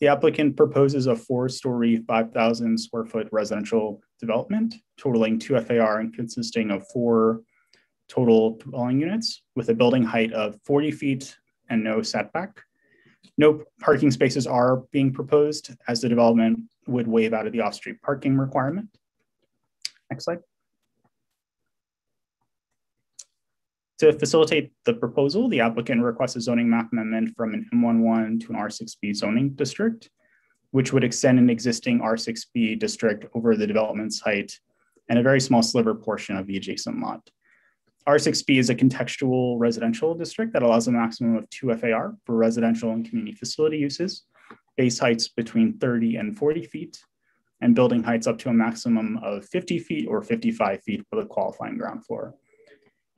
The applicant proposes a four-story, 5,000 square foot residential development, totaling two FAR and consisting of four total dwelling units with a building height of 40 feet and no setback. No parking spaces are being proposed as the development would waive out of the off-street parking requirement. Next slide. To facilitate the proposal, the applicant requests a zoning map amendment from an M11 to an R6B zoning district, which would extend an existing R6B district over the development site and a very small sliver portion of the adjacent lot. R6B is a contextual residential district that allows a maximum of two FAR for residential and community facility uses, base heights between 30 and 40 feet, and building heights up to a maximum of 50 feet or 55 feet for the qualifying ground floor.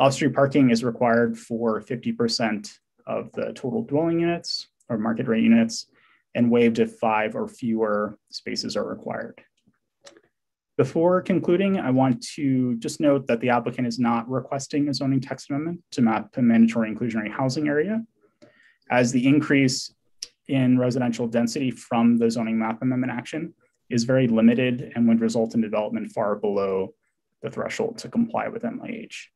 Off-street parking is required for 50% of the total dwelling units or market rate units and waived if five or fewer spaces are required. Before concluding, I want to just note that the applicant is not requesting a zoning text amendment to map a mandatory inclusionary housing area, as the increase in residential density from the zoning map amendment action is very limited and would result in development far below the threshold to comply with MIH.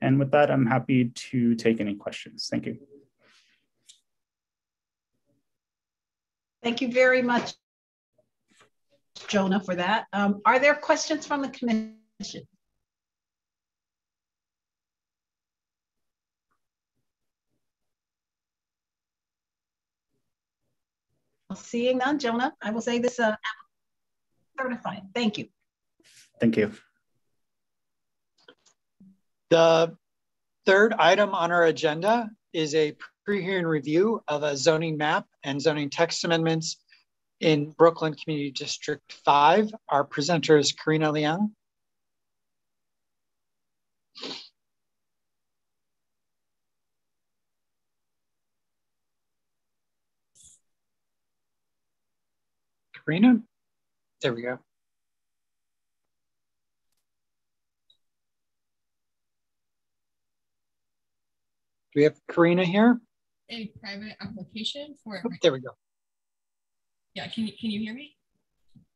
And with that, I'm happy to take any questions. Thank you. Thank you very much, Jonah, for that. Um, are there questions from the commission? Seeing none, Jonah, I will say this uh, certified. Thank you. Thank you. The third item on our agenda is a pre-hearing review of a zoning map and zoning text amendments in Brooklyn Community District 5. Our presenter is Karina Liang. Karina? There we go. Do we have Karina here? A private application for. Oh, there we go. Yeah, can you can you hear me?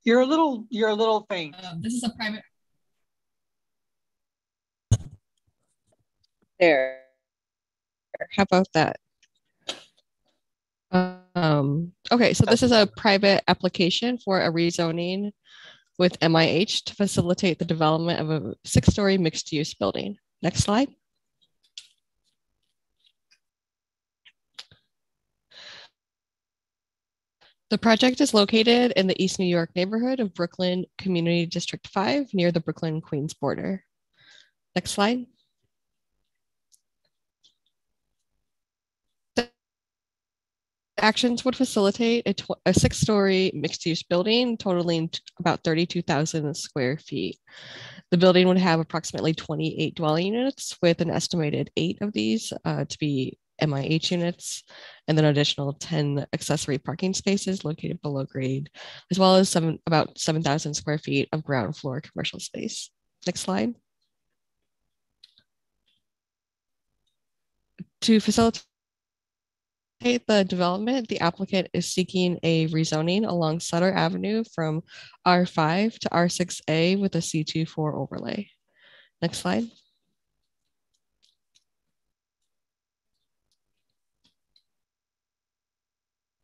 You're a little you're a little faint. Um, this is a private. There. How about that? Um, okay, so this is a private application for a rezoning with MIH to facilitate the development of a six-story mixed-use building. Next slide. The project is located in the East New York neighborhood of Brooklyn Community District 5 near the Brooklyn Queens border. Next slide. The actions would facilitate a, a six-story mixed-use building totaling about 32,000 square feet. The building would have approximately 28 dwelling units with an estimated eight of these uh, to be MIH units, and then additional 10 accessory parking spaces located below grade, as well as seven, about 7,000 square feet of ground floor commercial space. Next slide. To facilitate the development, the applicant is seeking a rezoning along Sutter Avenue from R5 to R6A with a C24 overlay. Next slide.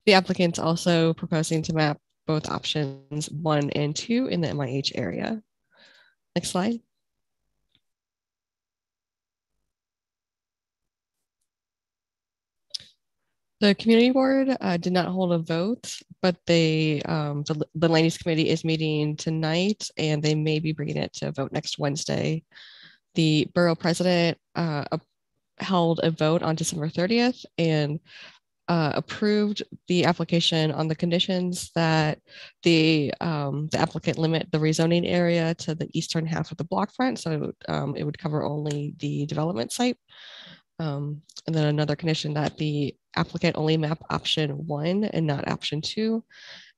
The applicant's also proposing to map both options one and two in the MIH area. Next slide. The community board uh, did not hold a vote, but they um, the, the land use committee is meeting tonight and they may be bringing it to a vote next Wednesday. The borough president uh, held a vote on December 30th and uh, approved the application on the conditions that the um, the applicant limit the rezoning area to the eastern half of the block front, so it would, um, it would cover only the development site. Um, and then another condition that the applicant only map option one and not option two.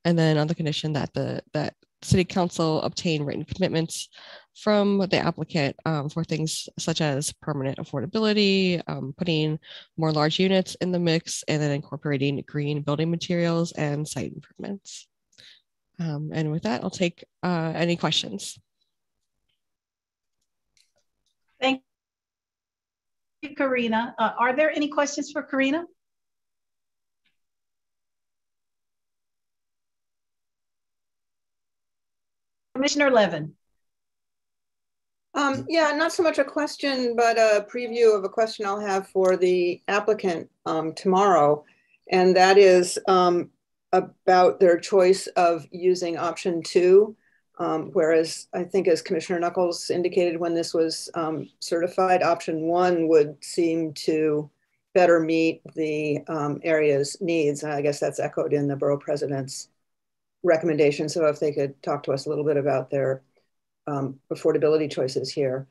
And then on the condition that the that city council obtain written commitments from the applicant um, for things such as permanent affordability, um, putting more large units in the mix, and then incorporating green building materials and site improvements. Um, and with that, I'll take uh, any questions. Thank you, Karina. Uh, are there any questions for Karina? Commissioner Levin. Um, yeah, not so much a question, but a preview of a question I'll have for the applicant um, tomorrow. And that is um, about their choice of using option two. Um, whereas I think as Commissioner Knuckles indicated when this was um, certified, option one would seem to better meet the um, area's needs. I guess that's echoed in the borough president's recommendation. So if they could talk to us a little bit about their um, affordability choices here.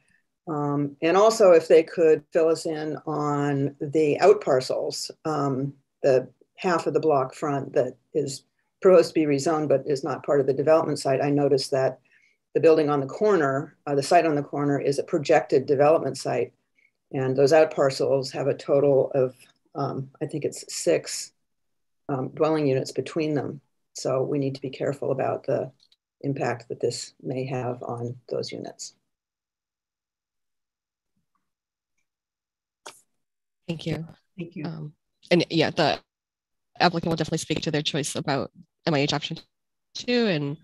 Um, and also if they could fill us in on the out parcels, um, the half of the block front that is proposed to be rezoned but is not part of the development site. I noticed that the building on the corner, uh, the site on the corner is a projected development site. And those out parcels have a total of, um, I think it's six um, dwelling units between them. So we need to be careful about the impact that this may have on those units. Thank you. Thank you. Um, and yeah, the applicant will definitely speak to their choice about MIH option two and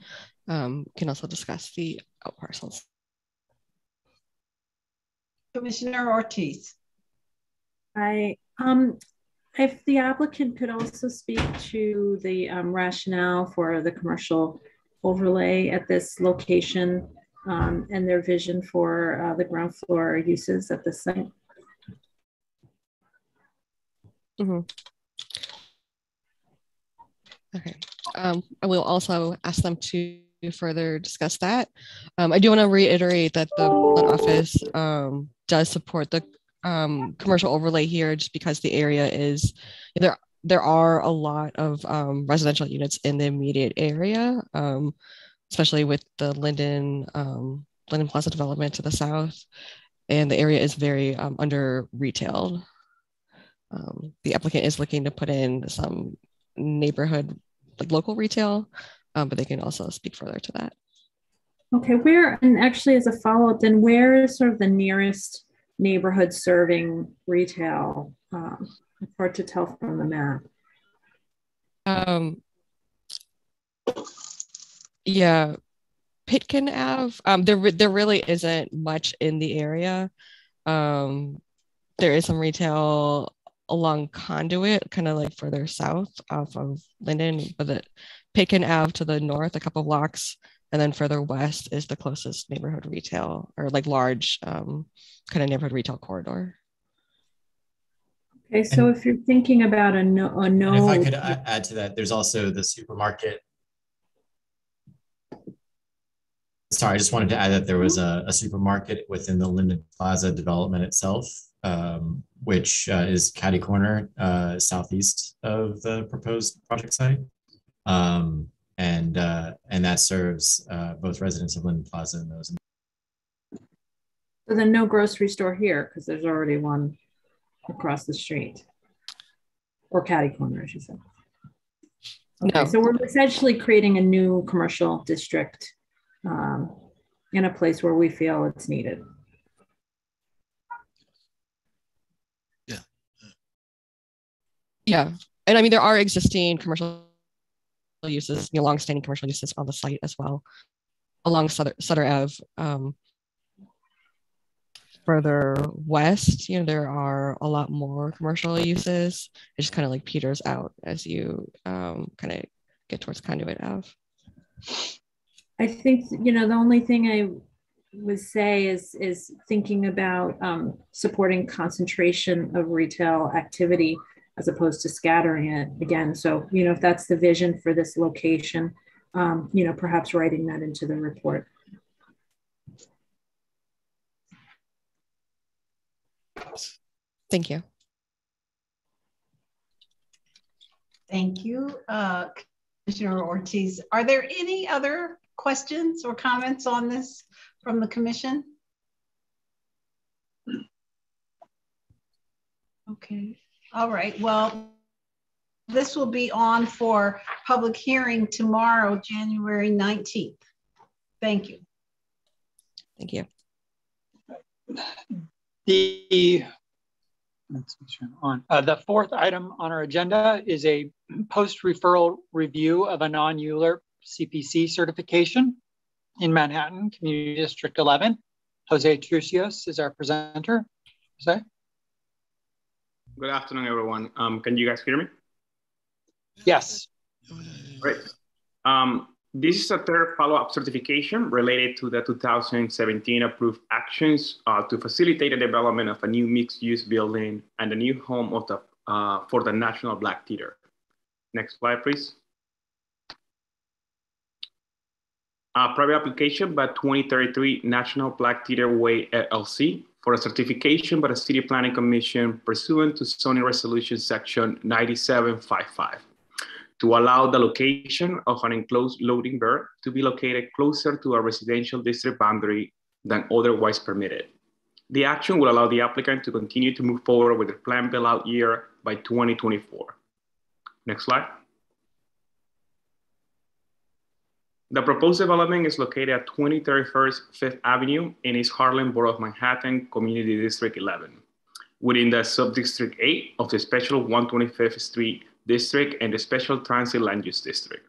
um, can also discuss the out parcels. Commissioner Ortiz. I um, if the applicant could also speak to the um, rationale for the commercial overlay at this location um, and their vision for uh, the ground floor uses at this site. Mm -hmm. Okay. Um, I will also ask them to further discuss that. Um, I do want to reiterate that the office um, does support the um, commercial overlay here just because the area is there there are a lot of um, residential units in the immediate area, um, especially with the Linden um, Linden Plaza development to the south, and the area is very um, under retailed. Um, the applicant is looking to put in some neighborhood, like local retail, but they can also speak further to that. Okay, where and actually as a follow up, then where is sort of the nearest neighborhood serving retail? Um, it's hard to tell from the map. Um, yeah, Pitkin Ave. Um, there there really isn't much in the area. Um, there is some retail along Conduit, kind of like further south off of Linden, but the Pitkin Ave to the north, a couple blocks, and then further west is the closest neighborhood retail or like large um, kind of neighborhood retail corridor. Okay, so if you're thinking about a no, a no. if I could add to that, there's also the supermarket. Sorry, I just wanted to add that there was a, a supermarket within the Linden Plaza development itself, um, which uh, is Caddy corner uh, southeast of the proposed project site. Um, and uh, and that serves uh, both residents of Linden Plaza and those. So then no grocery store here because there's already one across the street. Or catty corner, I should say. Okay, no. so we're essentially creating a new commercial district um, in a place where we feel it's needed. Yeah. Yeah. And I mean, there are existing commercial uses, you know, long-standing commercial uses on the site as well, along Sutter, Sutter Ave. Um, further west, you know, there are a lot more commercial uses. It just kind of like peters out as you um, kind of get towards Conduit Ave. I think, you know, the only thing I would say is, is thinking about um, supporting concentration of retail activity as opposed to scattering it again. So, you know, if that's the vision for this location, um, you know, perhaps writing that into the report. Thank you. Thank you, uh, Commissioner Ortiz. Are there any other questions or comments on this from the commission? Okay, all right. Well, this will be on for public hearing tomorrow, January 19th. Thank you. Thank you. The let's on uh, the fourth item on our agenda is a post-referral review of a non-ULURP CPC certification in Manhattan, Community District 11. Jose Trucios is our presenter. Jose? Good afternoon, everyone. Um, can you guys hear me? Yes. Great. Um, this is a third follow-up certification related to the 2017 approved actions uh, to facilitate the development of a new mixed-use building and a new home of the, uh, for the National Black Theater. Next slide, please. A private application by 2033 National Black Theater Way LLC for a certification by the City Planning Commission pursuant to zoning resolution section 9755 to allow the location of an enclosed loading berth to be located closer to a residential district boundary than otherwise permitted. The action will allow the applicant to continue to move forward with the planned build-out year by 2024. Next slide. The proposed development is located at 2031st Fifth Avenue in East Harlem, Borough of Manhattan, Community District 11, within the Subdistrict 8 of the Special 125th Street District and the Special Transit Land Use District.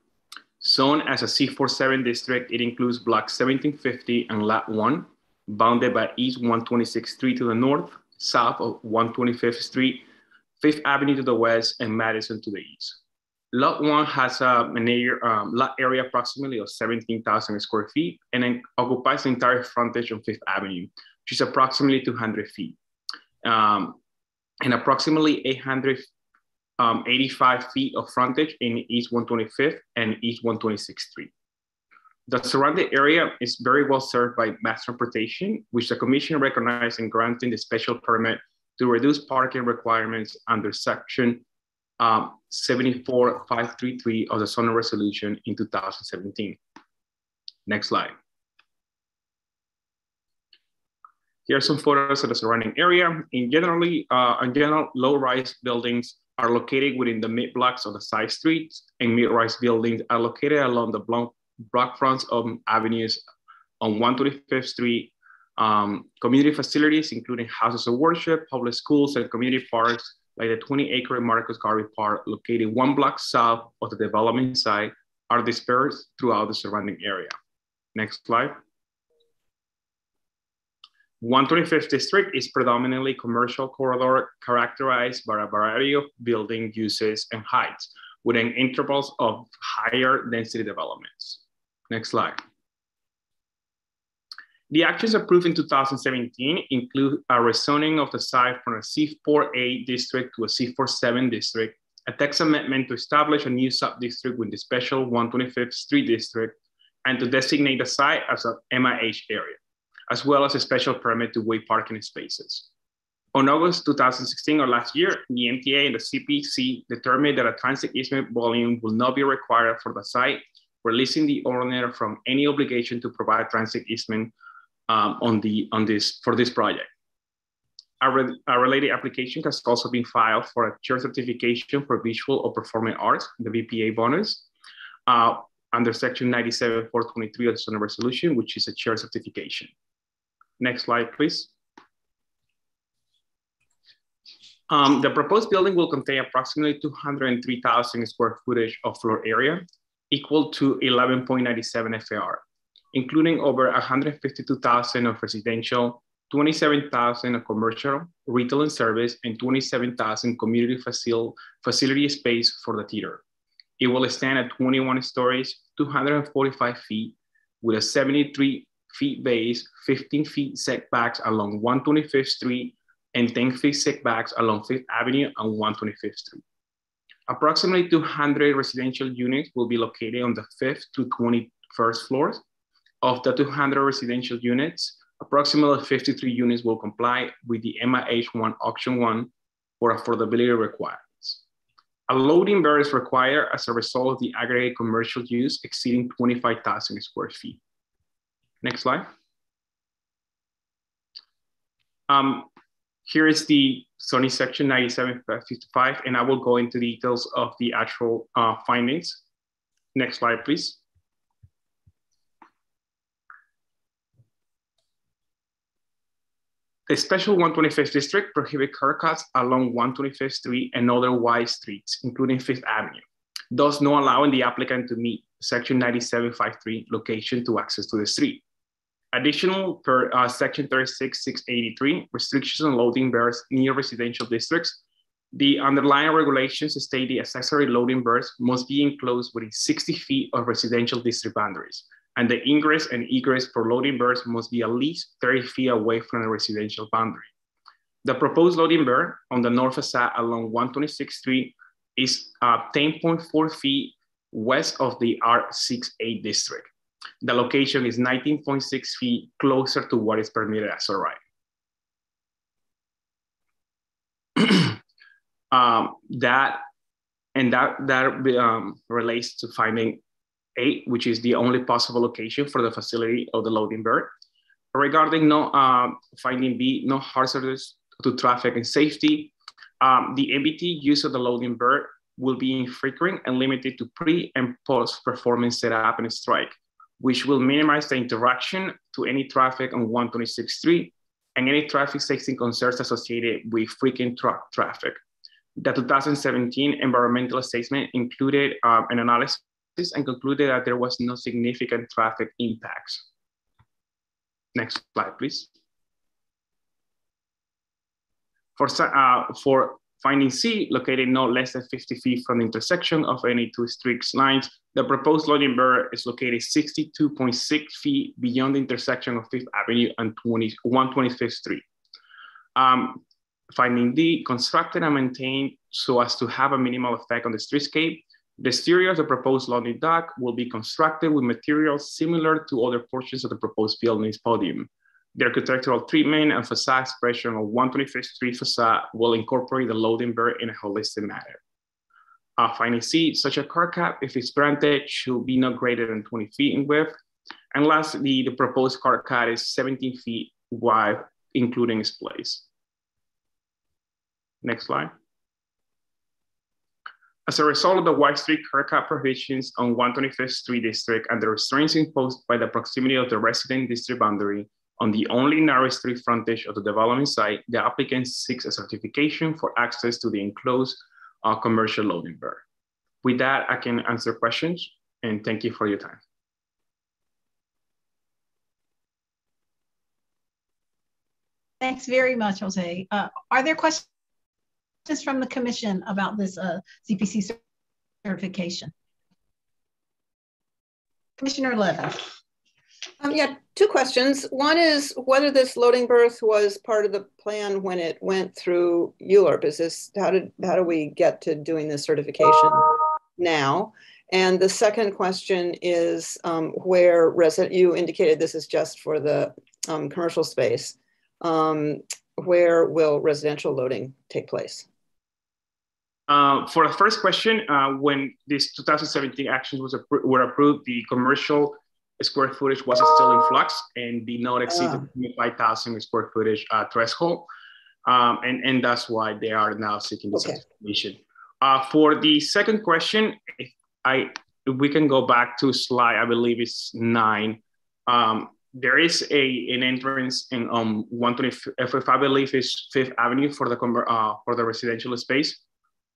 Zoned as a C47 district, it includes Block 1750 and Lot 1, bounded by East 126th Street to the north, south of 125th Street, Fifth Avenue to the west, and Madison to the east. Lot 1 has uh, an area, um, lot area approximately of 17,000 square feet and then occupies the entire frontage on Fifth Avenue, which is approximately 200 feet. Um, and approximately 800 um, 85 feet of frontage in East 125th and East 126th Street. The surrounding area is very well served by mass transportation, which the commission recognized in granting the special permit to reduce parking requirements under section um, 74533 of the zoning resolution in 2017. Next slide. Here are some photos of the surrounding area. In generally, uh, in general, low-rise buildings are located within the mid blocks of the side streets, and mid-rise buildings are located along the block, block fronts of avenues on 125th Street. Um, community facilities, including houses of worship, public schools, and community parks, like the 20-acre Marcus Garvey Park, located one block south of the development site, are dispersed throughout the surrounding area. Next slide. 125th district is predominantly commercial corridor characterized by a variety of building uses and heights within intervals of higher density developments. Next slide. The actions approved in 2017 include a rezoning of the site from a C4A district to a C47 district, a text amendment to establish a new sub-district with the special 125th Street District, and to designate the site as an MIH area, as well as a special permit to waive parking spaces. On August 2016 or last year, the MTA and the CPC determined that a transit easement volume will not be required for the site, releasing the owner from any obligation to provide transit easement um, on, the, on this, for this project. A, re, a, related application has also been filed for a chair certification for visual or performing arts, the VPA bonus, uh, under section 97423 of the Senate resolution, which is a chair certification. Next slide, please. Um, the proposed building will contain approximately 203,000 square footage of floor area, equal to 11.97 FAR including over 152,000 of residential, 27,000 of commercial, retail and service, and 27,000 community facil facility space for the theater. It will stand at 21 stories, 245 feet, with a 73 feet base, 15 feet setbacks along 125th Street, and 10 feet setbacks along Fifth Avenue and 125th Street. Approximately 200 residential units will be located on the 5th to 21st floors, of the 200 residential units, approximately 53 units will comply with the MIH1 Option 1 for affordability requirements. A loading berth is required as a result of the aggregate commercial use exceeding 25,000 square feet. Next slide. Um, here is the zoning section 9755, and I will go into details of the actual uh, findings. Next slide, please. The special 125th district prohibit curb cuts along 125th Street and other wide streets, including Fifth Avenue, thus not allowing the applicant to meet section 9753 location to access to the street. Additional per uh, section 36683, restrictions on loading berths near residential districts, the underlying regulations state the accessory loading berths must be enclosed within 60 feet of residential district boundaries, and the ingress and egress for loading berths must be at least 30 feet away from the residential boundary. The proposed loading berth on the north facade along 126th Street is uh, 10.4 feet west of the R68 district. The location is 19.6 feet closer to what is permitted as a right. um, that and that that um, relates to finding eight, which is the only possible location for the facility of the loading berth. Regarding no uh, finding B, no hazards to traffic and safety, um, the NBT use of the loading berth will be infrequent and limited to pre and post performance setup and strike, which will minimize the interaction to any traffic on 126th Street and any traffic safety concerns associated with frequent truck traffic. The 2017 environmental assessment included um, an analysis and concluded that there was no significant traffic impacts. Next slide, please. For, uh, for finding C, located no less than 50 feet from the intersection of any two street lines, the proposed loading berth is located 62.6 feet beyond the intersection of Fifth Avenue and 20, 125th Street. Um, finding D, constructed and maintained so as to have a minimal effect on the streetscape the exterior of the proposed loading dock will be constructed with materials similar to other portions of the proposed building's podium. The architectural treatment and facade expression of 125th Street facade will incorporate the loading berth in a holistic manner. Uh, finding C, such a curb cut, if it's granted, should be no greater than 20 feet in width. And lastly, the proposed curb cut is 17 feet wide, including its place. Next slide. As a result of the White Street car haircut prohibitions on 125th Street District and the restraints imposed by the proximity of the resident district boundary on the only narrow street frontage of the development site, the applicant seeks a certification for access to the enclosed uh, commercial loading berth. With that, I can answer questions and thank you for your time. Thanks very much, Jose. Uh, are there questions from the commission about this uh, CPC certification? Commissioner Levin. Um, yeah, two questions. One is whether this loading berth was part of the plan when it went through ULURP. Is this how did how do we get to doing this certification now? And the second question is um, where resident you indicated this is just for the um, commercial space. Um, where will residential loading take place? Uh, for the first question, uh, when this 2017 actions was appro were approved, the commercial square footage was still in flux and did not exceed uh. the 5,000 square footage uh, threshold. Um, and, and that's why they are now seeking this okay. certification. Uh, for the second question, if I if we can go back to slide, I believe it's nine. Um, there is a an entrance in um 125, I believe is Fifth Avenue for the uh, for the residential space.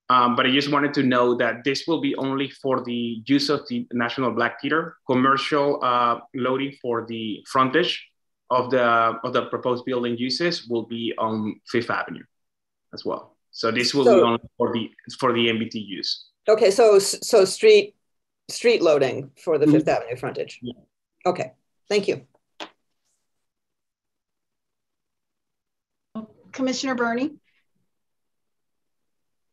Um, but I just wanted to know that this will be only for the use of the National Black Theater, commercial uh, loading for the frontage of the of the proposed building uses will be on Fifth Avenue as well. So this will so, be only for the for the NBT use. Okay, so so street street loading for the mm -hmm. Fifth Avenue frontage. Yeah. Okay, thank you. Commissioner Burney.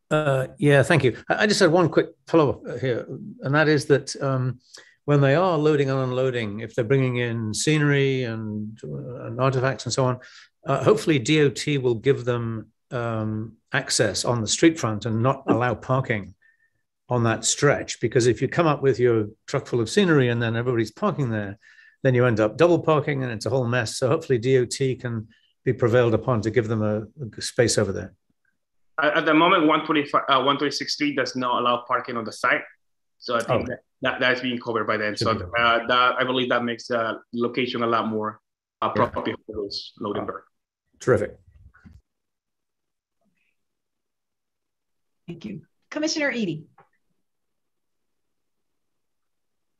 Uh, yeah, thank you. I just had one quick follow up here, and that is that um, when they are loading and unloading, if they're bringing in scenery and, uh, and artifacts and so on, uh, hopefully DOT will give them um, access on the street front and not allow parking on that stretch. Because if you come up with your truck full of scenery and then everybody's parking there, then you end up double parking and it's a whole mess. So hopefully DOT can be prevailed upon to give them a, a space over there. At the moment, 125, uh, 126 Street does not allow parking on the site. So I think that, that, that is being covered by them. So uh, that I believe that makes the location a lot more uh, proper yeah. for those loading berth. Terrific. Thank you. Commissioner Eaddy.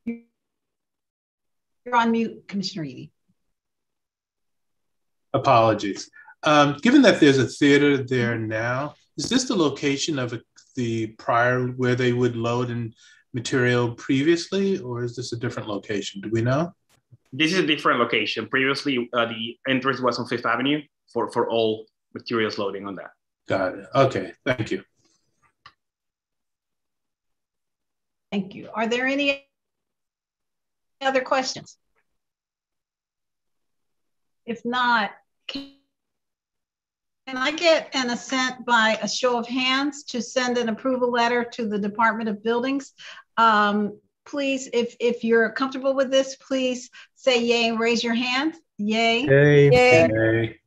You're on mute, Commissioner Eaddy. Apologies. Um, given that there's a theater there now, is this the location of a, the prior where they would load in material previously, or is this a different location? Do we know? This is a different location. Previously, uh, the entrance was on Fifth Avenue for, for all materials loading on that. Got it. Okay, thank you. Thank you. Are there any other questions? If not, can can I get an assent by a show of hands to send an approval letter to the Department of Buildings? Um, please, if, if you're comfortable with this, please say yay and raise your hand. Yay. Yay. yay. yay.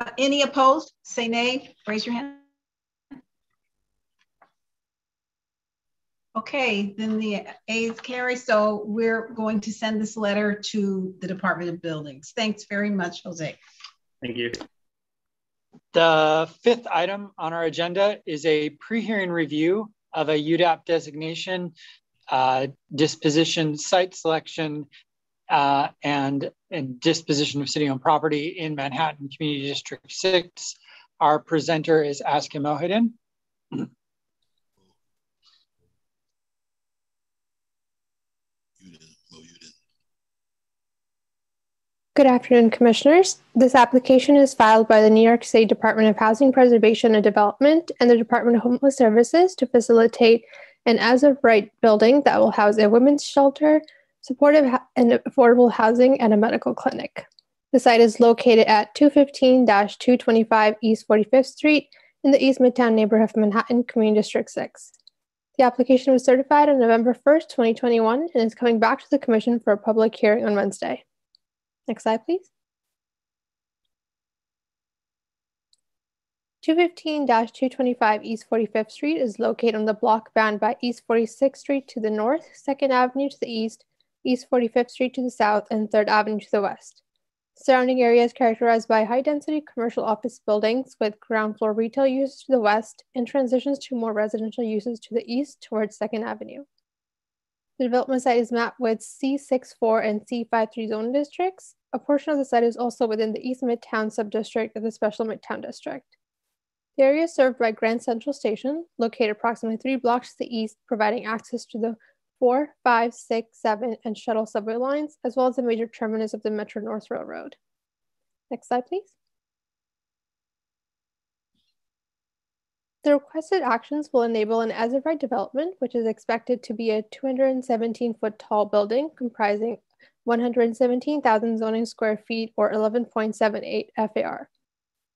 Uh, any opposed? Say nay. Raise your hand. Okay, then the A's carry. So we're going to send this letter to the Department of Buildings. Thanks very much, Jose. Thank you. The fifth item on our agenda is a pre-hearing review of a UDAP designation, uh, disposition, site selection, uh, and, and disposition of city-owned property in Manhattan Community District 6. Our presenter is Aska Mohidin. Good afternoon, Commissioners. This application is filed by the New York State Department of Housing Preservation and Development and the Department of Homeless Services to facilitate an as of right building that will house a women's shelter, supportive and affordable housing, and a medical clinic. The site is located at 215 225 East 45th Street in the East Midtown neighborhood of Manhattan, Community District 6. The application was certified on November 1st, 2021, and is coming back to the Commission for a public hearing on Wednesday. Next slide, please. 215-225 East 45th Street is located on the block bound by East 46th Street to the north, 2nd Avenue to the east, East 45th Street to the south, and 3rd Avenue to the west. Surrounding area is characterized by high-density commercial office buildings with ground floor retail uses to the west and transitions to more residential uses to the east towards 2nd Avenue. The development site is mapped with C64 and C53 zone districts. A portion of the site is also within the East Midtown subdistrict of the Special Midtown District. The area is served by Grand Central Station, located approximately three blocks to the east, providing access to the 4, 5, 6, 7, and shuttle subway lines, as well as the major terminus of the Metro North Railroad. Next slide, please. The requested actions will enable an as-of-right development, which is expected to be a 217-foot tall building comprising 117,000 zoning square feet or 11.78 FAR.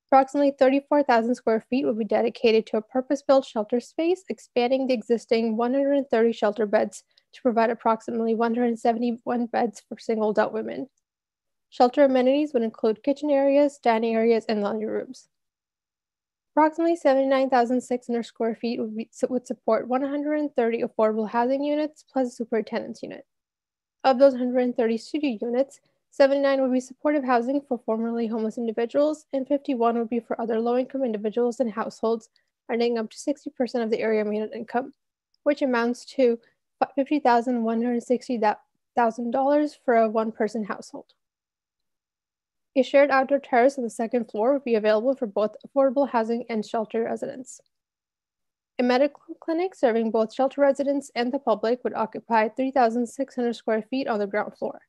Approximately 34,000 square feet will be dedicated to a purpose-built shelter space, expanding the existing 130 shelter beds to provide approximately 171 beds for single adult women. Shelter amenities would include kitchen areas, dining areas, and laundry rooms. Approximately 79,600 square feet would, be, would support 130 affordable housing units plus a superintendent's unit. Of those 130 studio units, 79 would be supportive housing for formerly homeless individuals, and 51 would be for other low income individuals and households earning up to 60% of the area median income, which amounts to $50,160,000 for a one person household. A shared outdoor terrace on the second floor would be available for both affordable housing and shelter residents. A medical clinic serving both shelter residents and the public would occupy 3,600 square feet on the ground floor.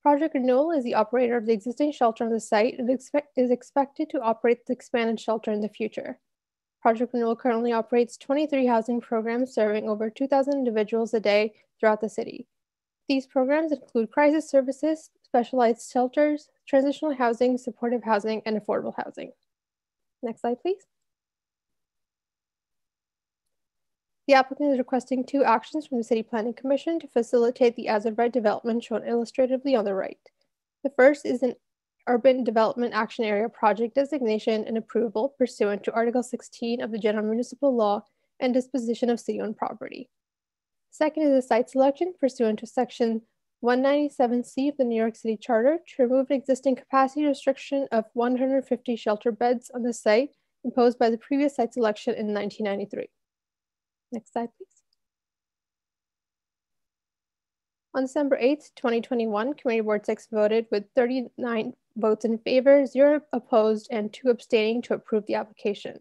Project Renewal is the operator of the existing shelter on the site and expect, is expected to operate the expanded shelter in the future. Project Renewal currently operates 23 housing programs serving over 2,000 individuals a day throughout the city. These programs include crisis services, specialized shelters, transitional housing, supportive housing, and affordable housing. Next slide, please. The applicant is requesting two actions from the City Planning Commission to facilitate the as-of-right development shown illustratively on the right. The first is an Urban Development Action Area project designation and approval pursuant to Article 16 of the General Municipal Law and disposition of city-owned property. Second is a site selection pursuant to Section 197C of the New York City Charter to remove an existing capacity restriction of 150 shelter beds on the site imposed by the previous site selection in 1993. Next slide, please. On December 8th, 2021, Committee Board 6 voted with 39 votes in favor, zero opposed, and two abstaining to approve the application.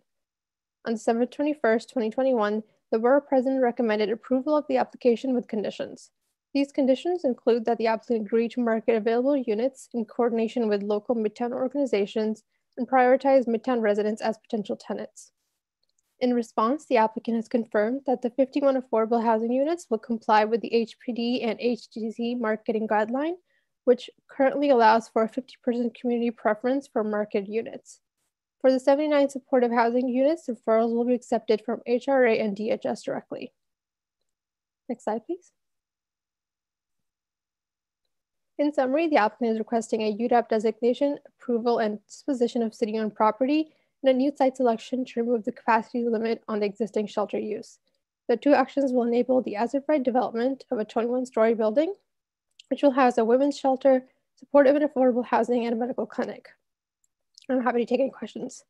On December 21st, 2021, the Borough President recommended approval of the application with conditions. These conditions include that the applicant agree to market available units in coordination with local Midtown organizations and prioritize Midtown residents as potential tenants. In response, the applicant has confirmed that the 51 affordable housing units will comply with the HPD and HDC marketing guideline, which currently allows for a 50% community preference for market units. For the 79 supportive housing units, referrals will be accepted from HRA and DHS directly. Next slide, please. In summary, the applicant is requesting a UDAP designation, approval, and disposition of city-owned property and a new site selection to remove the capacity limit on the existing shelter use. The two actions will enable the as-of-right development of a 21-story building, which will house a women's shelter, supportive and affordable housing, and a medical clinic. I'm happy to take any questions.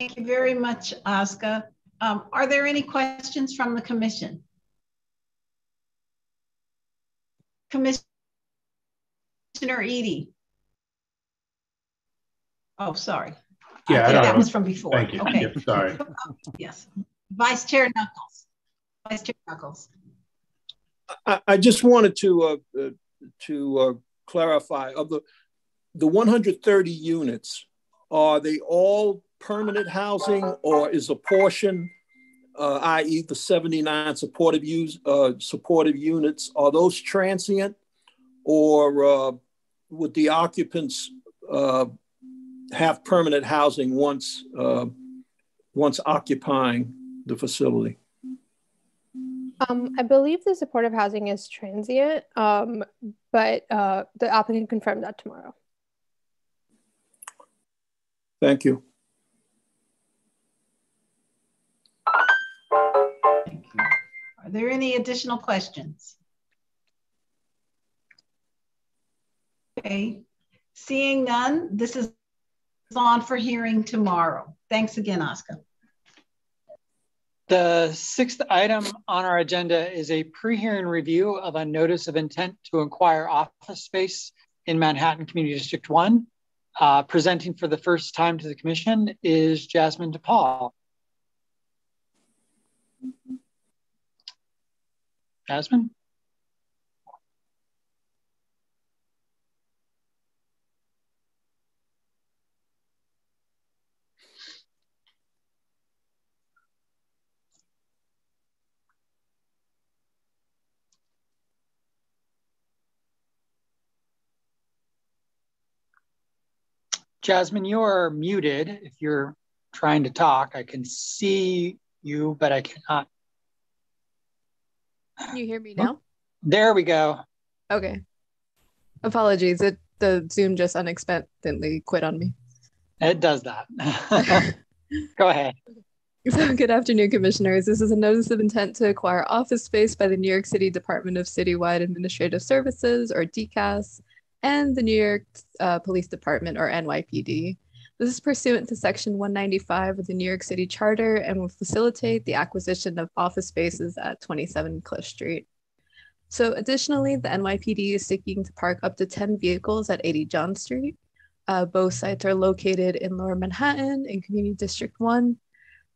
Thank you very much, Oscar. Um, are there any questions from the commission? Commissioner Eaddy? Oh, sorry. Yeah, I that was from before. Thank you. Okay. Yep, sorry. yes. Vice Chair Knuckles. Vice Chair Knuckles. I, I just wanted to uh, uh, to uh, clarify of the the 130 units. Are they all permanent housing, or is a portion, uh, i.e., the 79 supportive use uh, supportive units, are those transient, or uh, would the occupants uh, have permanent housing once uh, once occupying the facility? Um, I believe the supportive housing is transient, um, but uh, the applicant confirmed that tomorrow. Thank you. Thank you. Are there any additional questions? Okay, seeing none, this is on for hearing tomorrow. Thanks again, Oscar. The sixth item on our agenda is a pre-hearing review of a notice of intent to acquire office space in Manhattan Community District 1. Uh, presenting for the first time to the commission is Jasmine DePaul. Jasmine? Jasmine, you are muted if you're trying to talk. I can see you, but I cannot. Can you hear me now? There we go. Okay. Apologies. It the Zoom just unexpectedly quit on me. It does that. go ahead. So, good afternoon, commissioners. This is a notice of intent to acquire office space by the New York City Department of Citywide Administrative Services, or DCAS, and the New York uh, Police Department, or NYPD. This is pursuant to Section 195 of the New York City Charter and will facilitate the acquisition of office spaces at 27 Cliff Street. So, additionally, the NYPD is seeking to park up to 10 vehicles at 80 John Street. Uh, both sites are located in Lower Manhattan in Community District 1.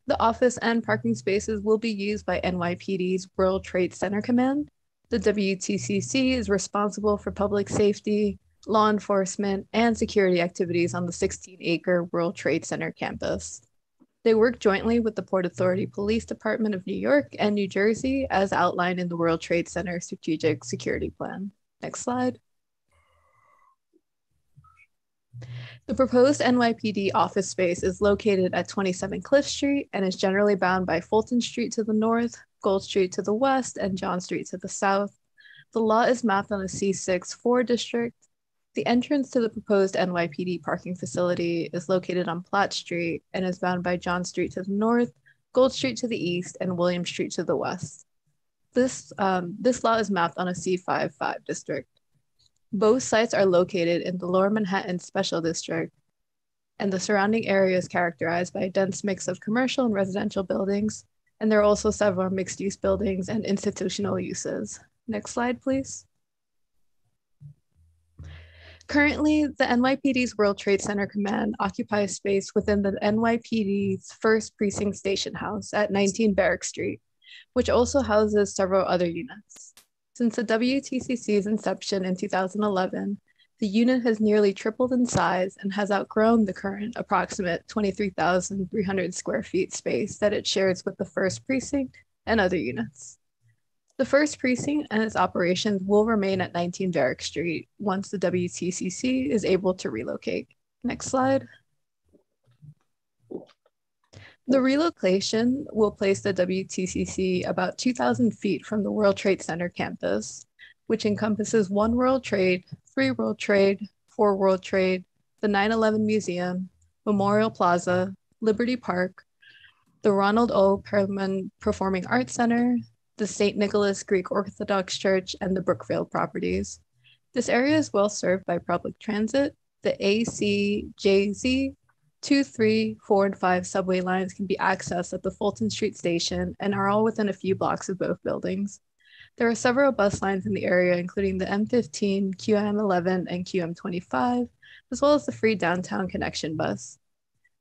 The office and parking spaces will be used by NYPD's World Trade Center Command, the WTCC is responsible for public safety, law enforcement, and security activities on the 16 acre World Trade Center campus. They work jointly with the Port Authority Police Department of New York and New Jersey as outlined in the World Trade Center Strategic Security Plan. Next slide. The proposed NYPD office space is located at 27 Cliff Street and is generally bound by Fulton Street to the north, Gold Street to the west, and John Street to the south. The lot is mapped on a C6 4 district. The entrance to the proposed NYPD parking facility is located on Platt Street and is bound by John Street to the north, Gold Street to the east, and William Street to the west. This, um, this lot is mapped on a C5 5 district. Both sites are located in the Lower Manhattan Special District, and the surrounding area is characterized by a dense mix of commercial and residential buildings, and there are also several mixed use buildings and institutional uses. Next slide, please. Currently, the NYPD's World Trade Center Command occupies space within the NYPD's first precinct station house at 19 Varick Street, which also houses several other units. Since the WTCC's inception in 2011, the unit has nearly tripled in size and has outgrown the current approximate 23,300 square feet space that it shares with the first precinct and other units. The first precinct and its operations will remain at 19 Varick Street once the WTCC is able to relocate. Next slide. The relocation will place the WTCC about 2,000 feet from the World Trade Center campus, which encompasses One World Trade, Three World Trade, Four World Trade, the 9 11 Museum, Memorial Plaza, Liberty Park, the Ronald O. Perelman Performing Arts Center, the St. Nicholas Greek Orthodox Church, and the Brookfield properties. This area is well served by public transit. The ACJZ 2, 3, 4, and 5 subway lines can be accessed at the Fulton Street station and are all within a few blocks of both buildings. There are several bus lines in the area, including the M15, QM11, and QM25, as well as the free downtown connection bus.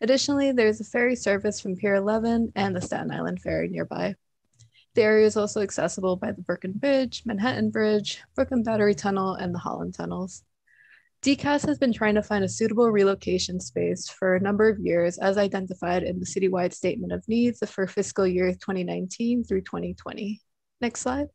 Additionally, there is a ferry service from Pier 11 and the Staten Island Ferry nearby. The area is also accessible by the Brooklyn Bridge, Manhattan Bridge, Brooklyn Battery Tunnel, and the Holland Tunnels. DCAS has been trying to find a suitable relocation space for a number of years as identified in the citywide statement of needs for fiscal year 2019 through 2020. Next slide.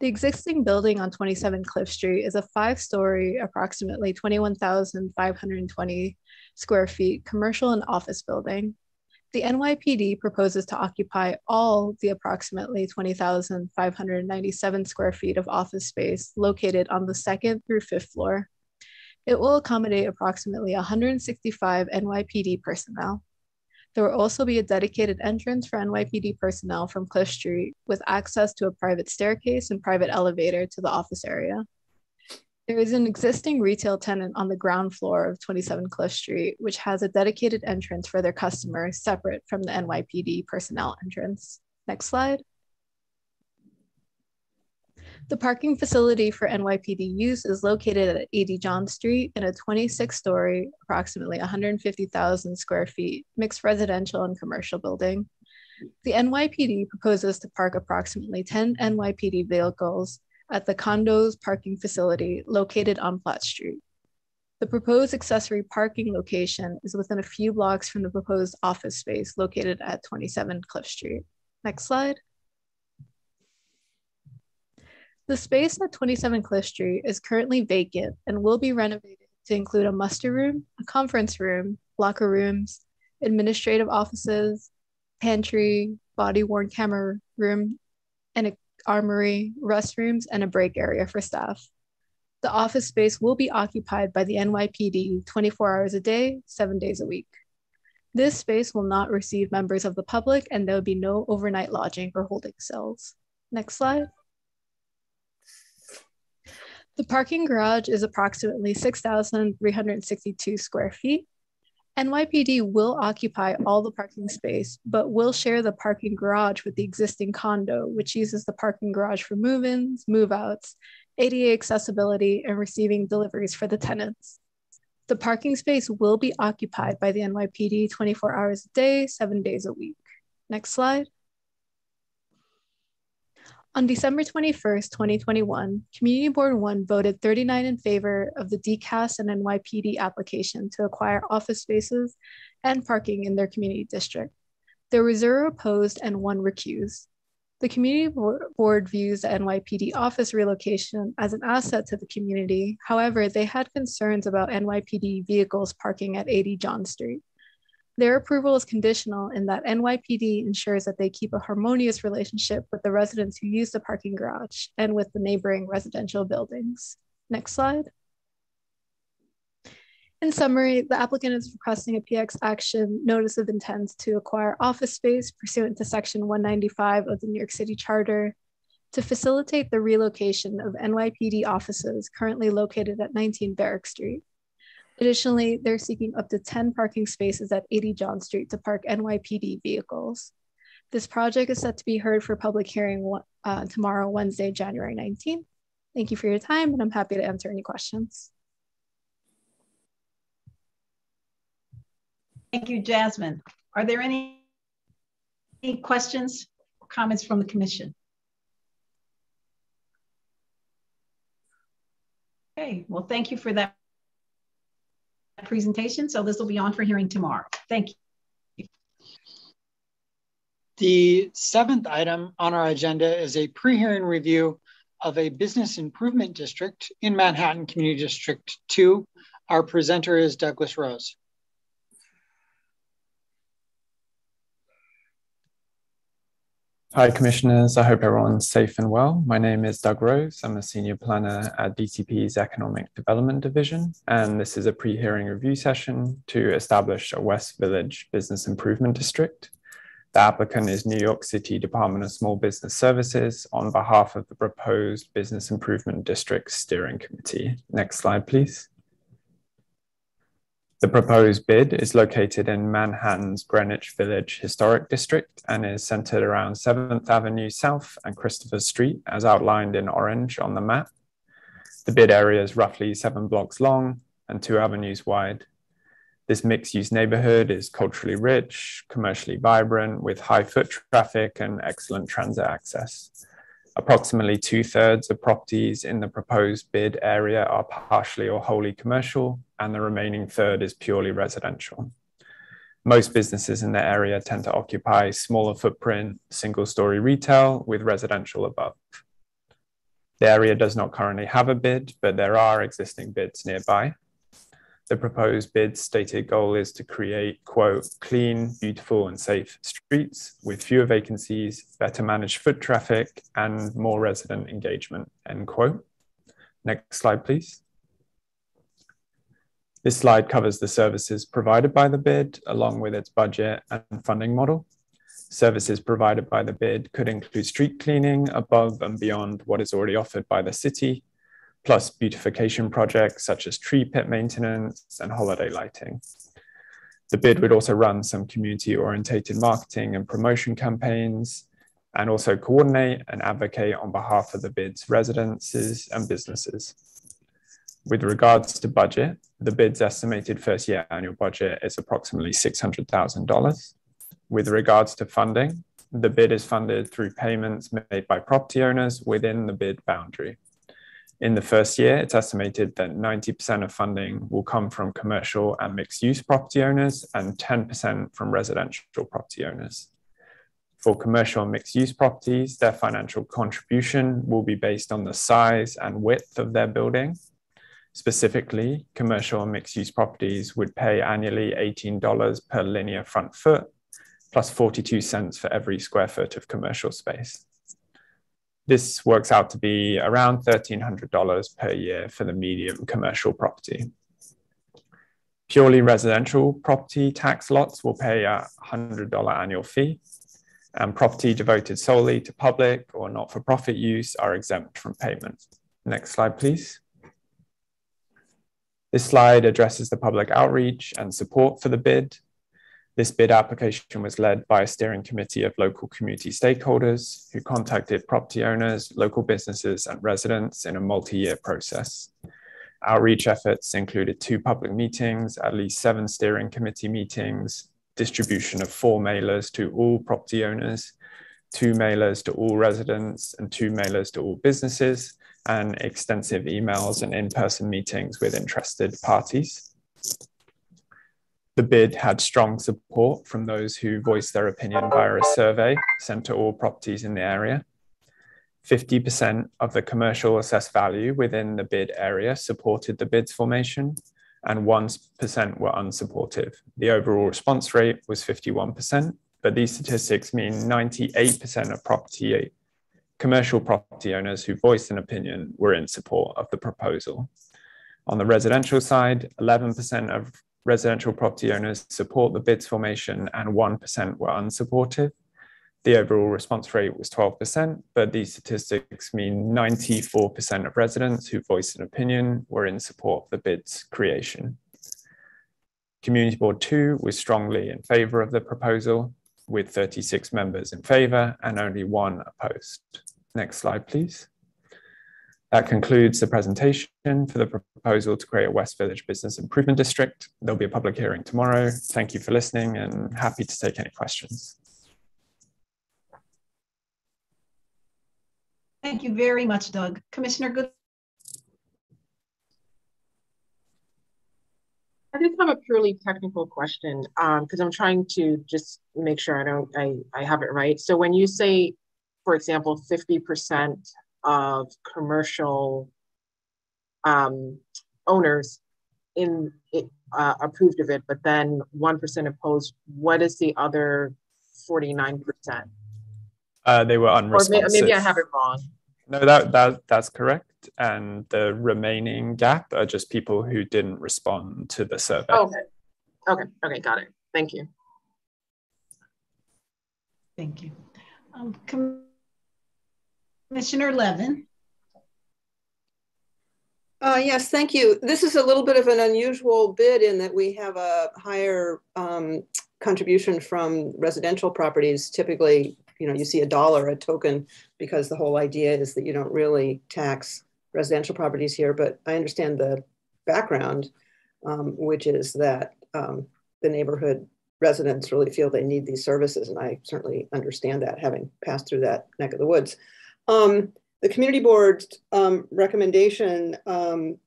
The existing building on 27 Cliff Street is a five-story, approximately 21,520 square feet commercial and office building. The NYPD proposes to occupy all the approximately 20,597 square feet of office space located on the second through fifth floor. It will accommodate approximately 165 NYPD personnel. There will also be a dedicated entrance for NYPD personnel from Cliff Street with access to a private staircase and private elevator to the office area. There is an existing retail tenant on the ground floor of 27 Cliff Street, which has a dedicated entrance for their customers separate from the NYPD personnel entrance. Next slide. The parking facility for NYPD use is located at 80 John Street in a 26 story, approximately 150,000 square feet, mixed residential and commercial building. The NYPD proposes to park approximately 10 NYPD vehicles at the condos parking facility located on Platt Street. The proposed accessory parking location is within a few blocks from the proposed office space located at 27 Cliff Street. Next slide. The space at 27 Cliff Street is currently vacant and will be renovated to include a muster room, a conference room, locker rooms, administrative offices, pantry, body worn camera room, and a armory, restrooms, and a break area for staff. The office space will be occupied by the NYPD 24 hours a day, seven days a week. This space will not receive members of the public and there will be no overnight lodging or holding cells. Next slide. The parking garage is approximately 6,362 square feet NYPD will occupy all the parking space, but will share the parking garage with the existing condo, which uses the parking garage for move ins, move outs, ADA accessibility, and receiving deliveries for the tenants. The parking space will be occupied by the NYPD 24 hours a day, seven days a week. Next slide. On December 21st, 2021, Community Board 1 voted 39 in favor of the DCAS and NYPD application to acquire office spaces and parking in their community district. There were zero opposed and one recused. The Community Board views the NYPD office relocation as an asset to the community. However, they had concerns about NYPD vehicles parking at 80 John Street. Their approval is conditional in that NYPD ensures that they keep a harmonious relationship with the residents who use the parking garage and with the neighboring residential buildings. Next slide. In summary, the applicant is requesting a PX action notice of intent to acquire office space pursuant to section 195 of the New York City Charter to facilitate the relocation of NYPD offices currently located at 19 Varick Street. Additionally, they're seeking up to 10 parking spaces at 80 John Street to park NYPD vehicles. This project is set to be heard for public hearing uh, tomorrow, Wednesday, January 19th. Thank you for your time, and I'm happy to answer any questions. Thank you, Jasmine. Are there any, any questions or comments from the commission? Okay, well, thank you for that presentation. So this will be on for hearing tomorrow. Thank you. The seventh item on our agenda is a pre-hearing review of a business improvement district in Manhattan Community District 2. Our presenter is Douglas Rose. Hi, Commissioners. I hope everyone's safe and well. My name is Doug Rose. I'm a Senior Planner at DCP's Economic Development Division, and this is a pre-hearing review session to establish a West Village Business Improvement District. The applicant is New York City Department of Small Business Services on behalf of the proposed Business Improvement District Steering Committee. Next slide, please. The proposed bid is located in Manhattan's Greenwich Village Historic District and is centered around 7th Avenue South and Christopher Street as outlined in orange on the map. The bid area is roughly seven blocks long and two avenues wide. This mixed use neighborhood is culturally rich, commercially vibrant with high foot traffic and excellent transit access. Approximately two thirds of properties in the proposed bid area are partially or wholly commercial, and the remaining third is purely residential. Most businesses in the area tend to occupy smaller footprint, single story retail with residential above. The area does not currently have a bid, but there are existing bids nearby. The proposed bid's stated goal is to create, quote, clean, beautiful, and safe streets with fewer vacancies, better managed foot traffic, and more resident engagement, end quote. Next slide, please. This slide covers the services provided by the bid, along with its budget and funding model. Services provided by the bid could include street cleaning above and beyond what is already offered by the city, plus beautification projects such as tree pit maintenance and holiday lighting. The bid would also run some community orientated marketing and promotion campaigns and also coordinate and advocate on behalf of the bid's residences and businesses. With regards to budget, the bid's estimated first year annual budget is approximately $600,000. With regards to funding, the bid is funded through payments made by property owners within the bid boundary. In the first year, it's estimated that 90% of funding will come from commercial and mixed use property owners and 10% from residential property owners. For commercial and mixed use properties, their financial contribution will be based on the size and width of their building. Specifically, commercial and mixed use properties would pay annually $18 per linear front foot, plus 42 cents for every square foot of commercial space. This works out to be around $1,300 per year for the medium commercial property. Purely residential property tax lots will pay a $100 annual fee, and property devoted solely to public or not for profit use are exempt from payment. Next slide, please. This slide addresses the public outreach and support for the bid this bid application was led by a steering committee of local community stakeholders who contacted property owners, local businesses, and residents in a multi year process. Outreach efforts included two public meetings, at least seven steering committee meetings, distribution of four mailers to all property owners, two mailers to all residents, and two mailers to all businesses, and extensive emails and in person meetings with interested parties. The bid had strong support from those who voiced their opinion via a survey sent to all properties in the area. 50% of the commercial assessed value within the bid area supported the bid's formation, and 1% were unsupportive. The overall response rate was 51%, but these statistics mean 98% of property commercial property owners who voiced an opinion were in support of the proposal. On the residential side, 11% of residential property owners support the bids formation and 1% were unsupportive. The overall response rate was 12%, but these statistics mean 94% of residents who voiced an opinion were in support of the bid's creation. Community Board 2 was strongly in favour of the proposal, with 36 members in favour and only one opposed. Next slide, please. That concludes the presentation for the proposal to create a West Village Business Improvement District. There'll be a public hearing tomorrow. Thank you for listening and happy to take any questions. Thank you very much, Doug. Commissioner Good. I just have a purely technical question because um, I'm trying to just make sure I don't I, I have it right. So when you say, for example, 50% of commercial um, owners in uh, approved of it, but then 1% opposed. What is the other 49%? Uh, they were unresponsive. Or maybe I have it wrong. No, that, that that's correct. And the remaining gap are just people who didn't respond to the survey. okay. Okay. Okay. Got it. Thank you. Thank you. Um, Commissioner Levin. Uh, yes, thank you. This is a little bit of an unusual bid in that we have a higher um, contribution from residential properties. Typically, you know, you see a dollar a token because the whole idea is that you don't really tax residential properties here. But I understand the background, um, which is that um, the neighborhood residents really feel they need these services. And I certainly understand that having passed through that neck of the woods. Um, the community board's um, recommendation um,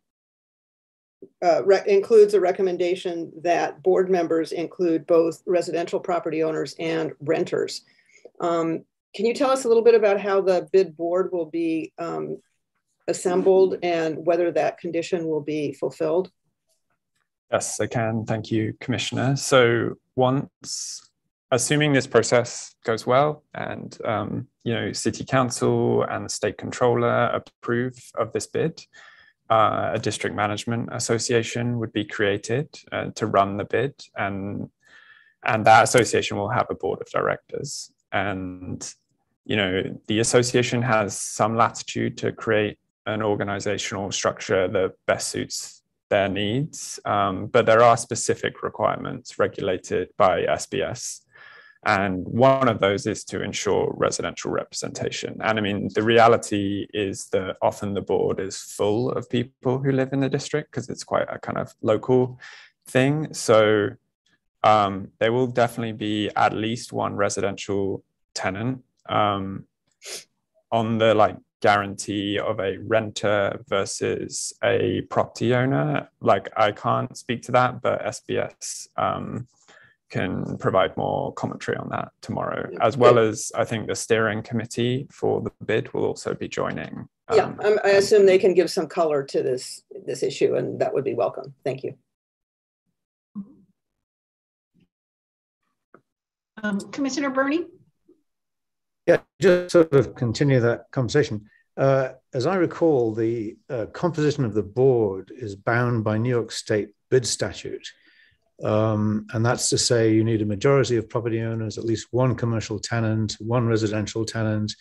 uh, re includes a recommendation that board members include both residential property owners and renters. Um, can you tell us a little bit about how the bid board will be um, assembled and whether that condition will be fulfilled? Yes, I can. Thank you, Commissioner. So once assuming this process goes well and um, you know city council and the state controller approve of this bid uh, a district management association would be created uh, to run the bid and and that association will have a board of directors and you know the association has some latitude to create an organizational structure that best suits their needs. Um, but there are specific requirements regulated by SBS. And one of those is to ensure residential representation. And I mean, the reality is that often the board is full of people who live in the district because it's quite a kind of local thing. So um, there will definitely be at least one residential tenant um, on the like guarantee of a renter versus a property owner. Like I can't speak to that, but SBS um, can provide more commentary on that tomorrow, as well as I think the steering committee for the bid will also be joining. Um, yeah, I'm, i assume they can give some color to this this issue, and that would be welcome. Thank you. Um, Commissioner Burney? Yeah, just sort of continue that conversation. Uh, as I recall, the uh, composition of the board is bound by New York State bid statute. Um, and that's to say you need a majority of property owners, at least one commercial tenant, one residential tenant,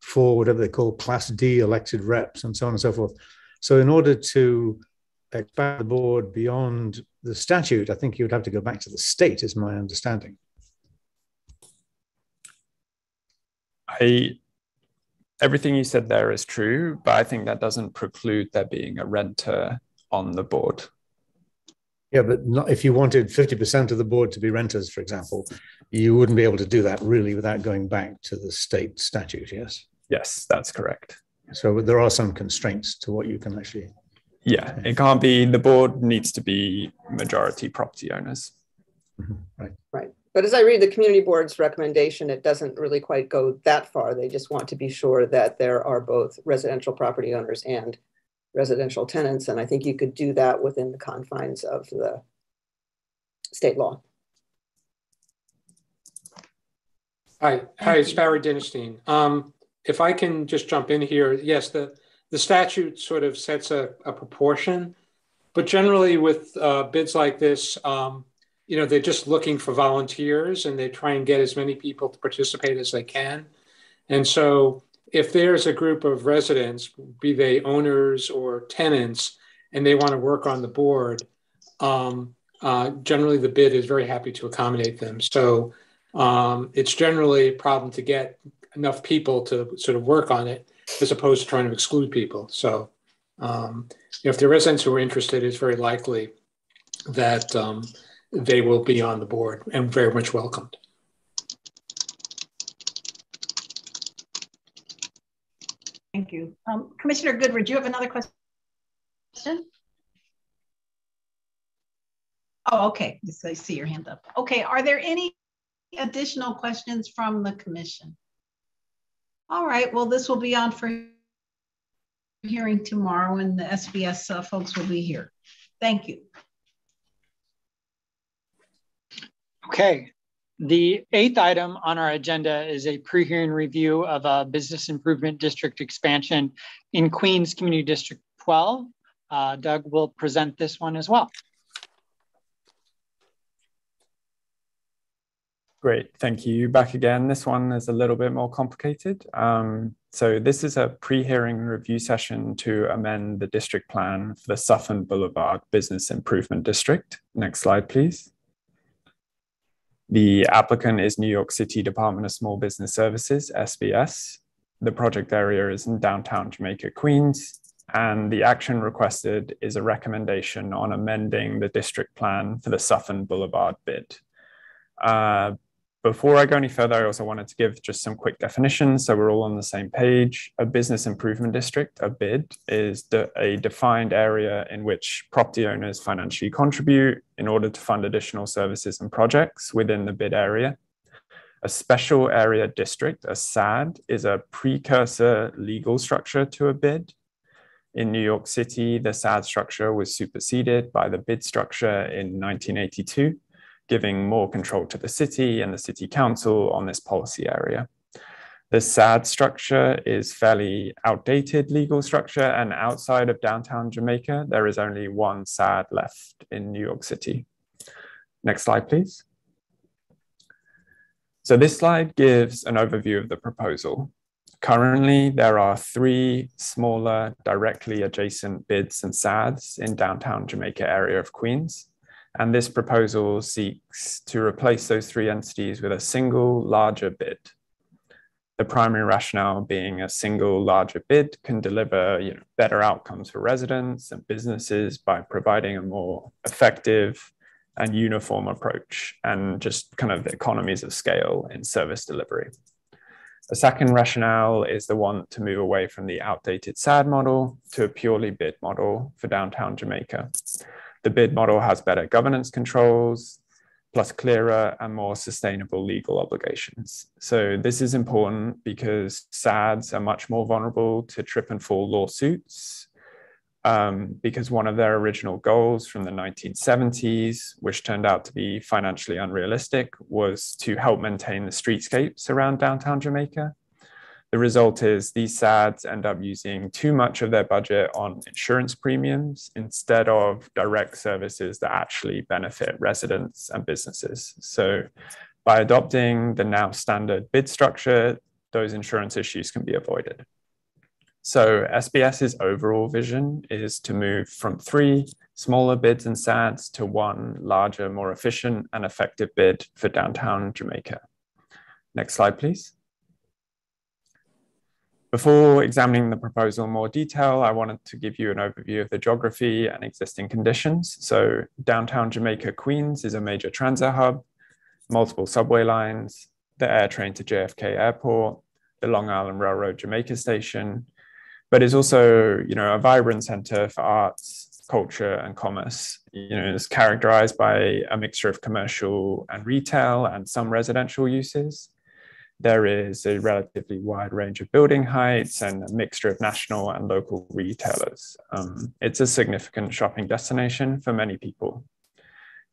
four whatever they call Class D elected reps, and so on and so forth. So, in order to expand the board beyond the statute, I think you would have to go back to the state, is my understanding. I everything you said there is true, but I think that doesn't preclude there being a renter on the board. Yeah, but not, if you wanted 50% of the board to be renters, for example, you wouldn't be able to do that really without going back to the state statute, yes? Yes, that's correct. So there are some constraints to what you can actually. Yeah, it can't be, the board needs to be majority property owners. Mm-hmm. Right. Right. But as I read the community board's recommendation, it doesn't really quite go that far. They just want to be sure that there are both residential property owners and residential tenants. And I think you could do that within the confines of the state law. Hi, hi, it's Barry Dinstein. Um, if I can just jump in here, yes, the, the statute sort of sets a, a proportion, but generally with uh, bids like this, um, you know, they're just looking for volunteers and they try and get as many people to participate as they can. And so if there's a group of residents, be they owners or tenants, and they want to work on the board, um, uh, generally the bid is very happy to accommodate them. So um, it's generally a problem to get enough people to sort of work on it as opposed to trying to exclude people. So um, if the residents who are interested, it's very likely that um, they will be on the board and very much welcomed. Thank you. Um, Commissioner Goodridge, you have another question? Oh, okay. I see your hand up. Okay, are there any additional questions from the commission? All right, well, this will be on for hearing tomorrow and the SBS uh, folks will be here. Thank you. Okay, the eighth item on our agenda is a pre-hearing review of a business improvement district expansion in Queens Community District 12. Uh, Doug will present this one as well. Great, thank you. Back again. This one is a little bit more complicated. Um, so this is a pre-hearing review session to amend the district plan for the Sutphin Boulevard Business Improvement District. Next slide, please. The applicant is New York City Department of Small Business Services, SBS. The project area is in downtown Jamaica, Queens, and the action requested is a recommendation on amending the district plan for the Sutphin Boulevard bid. Uh, before I go any further, I also wanted to give just some quick definitions so we're all on the same page. A business improvement district, a BID, is de a defined area in which property owners financially contribute in order to fund additional services and projects within the BID area. A special area district, a SAD, is a precursor legal structure to a BID. In New York City, the SAD structure was superseded by the BID structure in 1982 giving more control to the city and the city council on this policy area. The SAD structure is fairly outdated legal structure and outside of downtown Jamaica, there is only one SAD left in New York City. Next slide, please. So this slide gives an overview of the proposal. currently, there are three smaller directly adjacent bids and SADs in downtown Jamaica area of Queens. And this proposal seeks to replace those three entities with a single larger bid. The primary rationale being a single larger bid can deliver you know, better outcomes for residents and businesses by providing a more effective and uniform approach and just kind of economies of scale in service delivery. The second rationale is the one to move away from the outdated SAD model to a purely bid model for downtown Jamaica. The bid model has better governance controls, plus clearer and more sustainable legal obligations. So this is important because SADs are much more vulnerable to trip and fall lawsuits um, because one of their original goals from the 1970s, which turned out to be financially unrealistic, was to help maintain the streetscapes around downtown Jamaica. The result is these SADs end up using too much of their budget on insurance premiums instead of direct services that actually benefit residents and businesses. So by adopting the now standard bid structure, those insurance issues can be avoided. So SBS's overall vision is to move from three smaller bids and SADs to one larger, more efficient and effective bid for downtown Jamaica. Next slide, please. Before examining the proposal in more detail, I wanted to give you an overview of the geography and existing conditions. So downtown Jamaica, Queens is a major transit hub, multiple subway lines, the air train to JFK Airport, the Long Island Railroad Jamaica Station, but it's also, you know, a vibrant center for arts, culture, and commerce. You know, it's characterized by a mixture of commercial and retail and some residential uses there is a relatively wide range of building heights and a mixture of national and local retailers. Um, it's a significant shopping destination for many people.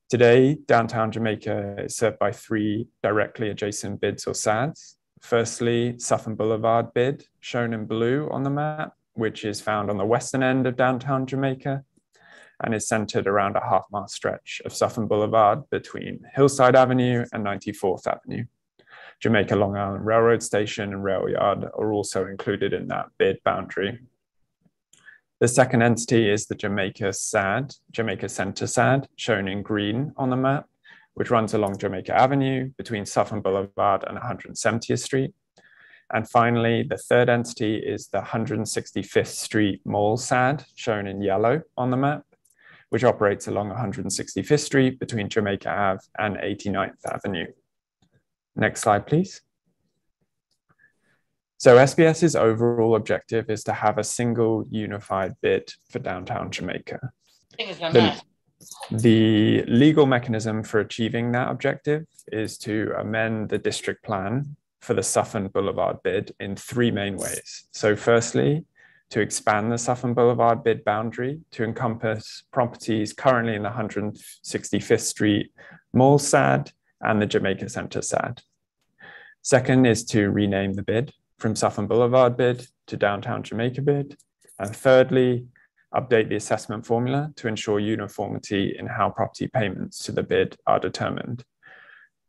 Today, downtown Jamaica is served by three directly adjacent bids or SADs. Firstly, Sutphin Boulevard bid, shown in blue on the map, which is found on the western end of downtown Jamaica and is centered around a half mile stretch of Sutphin Boulevard between Hillside Avenue and 94th Avenue. Jamaica Long Island Railroad Station and rail yard are also included in that bid boundary. The second entity is the Jamaica SAD, Jamaica Center SAD, shown in green on the map, which runs along Jamaica Avenue between Sutphin Boulevard and 170th Street. And finally, the third entity is the 165th Street Mall SAD, shown in yellow on the map, which operates along 165th Street between Jamaica Ave and 89th Avenue. Next slide, please. So SBS's overall objective is to have a single unified bid for downtown Jamaica. The, the, legal mechanism for achieving that objective is to amend the district plan for the Sutphin Boulevard bid in three main ways. So firstly, to expand the Sutphin Boulevard bid boundary to encompass properties currently in the 165th Street Mall SAD and the Jamaica Center SAD. Second is to rename the bid from Sutphin Boulevard bid to Downtown Jamaica bid. And thirdly, update the assessment formula to ensure uniformity in how property payments to the bid are determined.